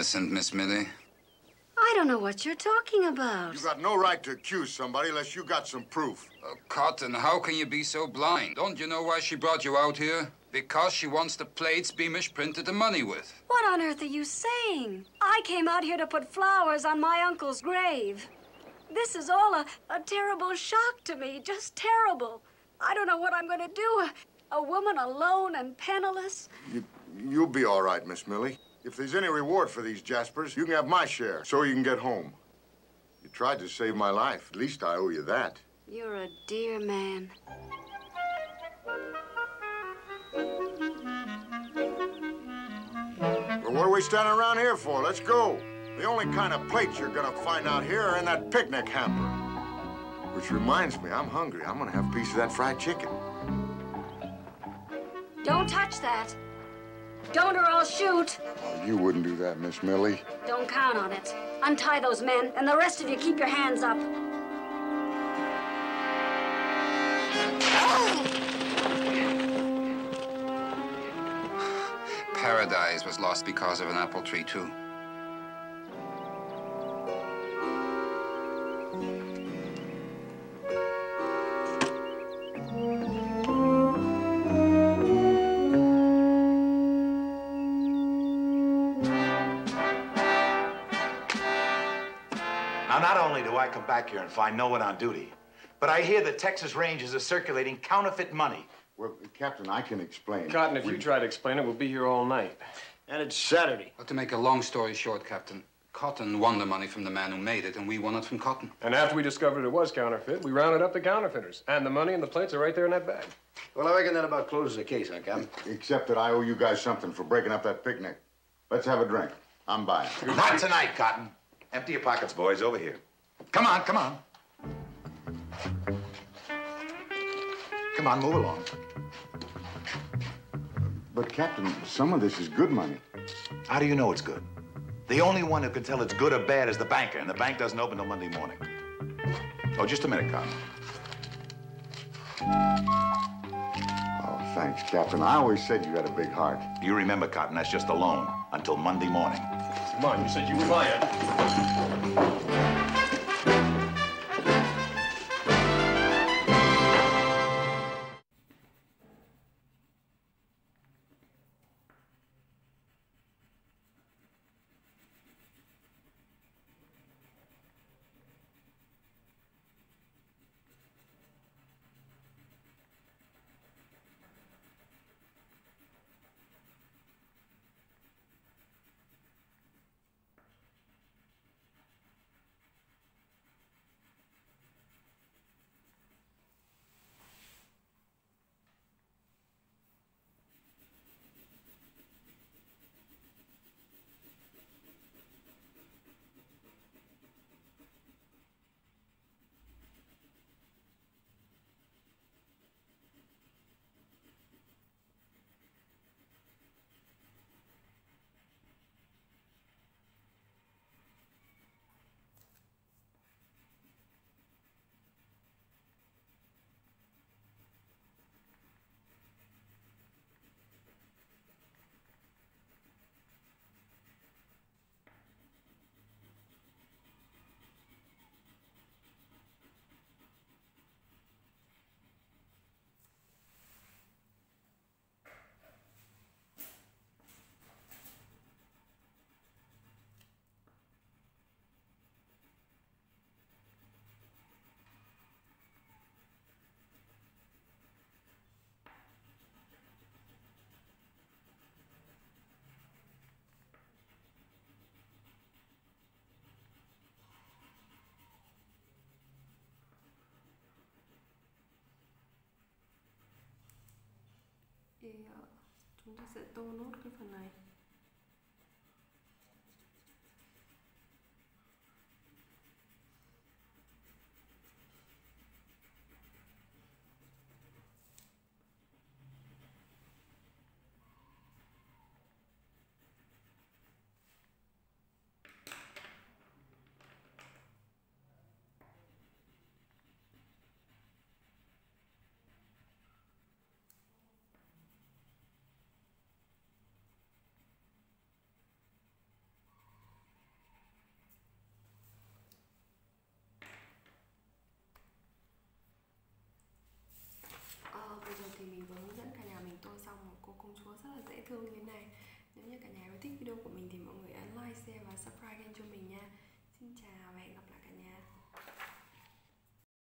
Innocent, Miss Millie. I don't know what you're talking about. You got no right to accuse somebody unless you got some proof. Oh, Cotton, how can you be so blind? Don't you know why she brought you out here? Because she wants the plates Beamish printed the money with. What on earth are you saying? I came out here to put flowers on my uncle's grave. This is all a, a terrible shock to me, just terrible. I don't know what I'm going to do. A, a woman alone and penniless. You, you'll be all right, Miss Millie. If there's any reward for these Jaspers, you can have my share so you can get home. You tried to save my life. At least I owe you that. You're a dear man. Well, what are we standing around here for? Let's go. The only kind of plates you're gonna find out here are in that picnic hamper. Which reminds me, I'm hungry. I'm gonna have a piece of that fried chicken. Don't touch that. Don't or I'll shoot. Oh, you wouldn't do that, Miss Millie. Don't count on it. Untie those men, and the rest of you keep your hands up. Paradise was lost because of an apple tree, too. Back here and find no one on duty, but I hear the Texas Rangers are circulating counterfeit money. Well, Captain, I can explain. Cotton, if you try to explain it, we'll be here all night. And it's Saturday. But to make a long story short, Captain, Cotton won the money from the man who made it, and we won it from Cotton. And after we discovered it was counterfeit, we rounded up the counterfeiters. And the money and the plates are right there in that bag. Well, I reckon that about closes the case, huh, Captain? Except that I owe you guys something for breaking up that picnic. Let's have a drink. I'm buying. Not tonight, Cotton. Empty your pockets, boys, over here. Come on, come on. Come on, move along. But, Captain, some of this is good money. How do you know it's good? The only one who can tell it's good or bad is the banker, and the bank doesn't open till Monday morning. Oh, just a minute, Cotton. Oh, thanks, Captain. I always said you had a big heart. You remember, Cotton, that's just a loan until Monday morning. Come on, you said you were buying. Thì ờ, chúng ta sẽ tô nốt cái phần này Ờ, bây giờ thì mình vừa hướng dẫn cả nhà mình tô xong Vâng, rất là dễ thương như thế này. Nếu như cả nhà yêu thích video của mình thì mọi người ấn like, share và subscribe kênh cho mình nha. Xin chào và hẹn gặp lại.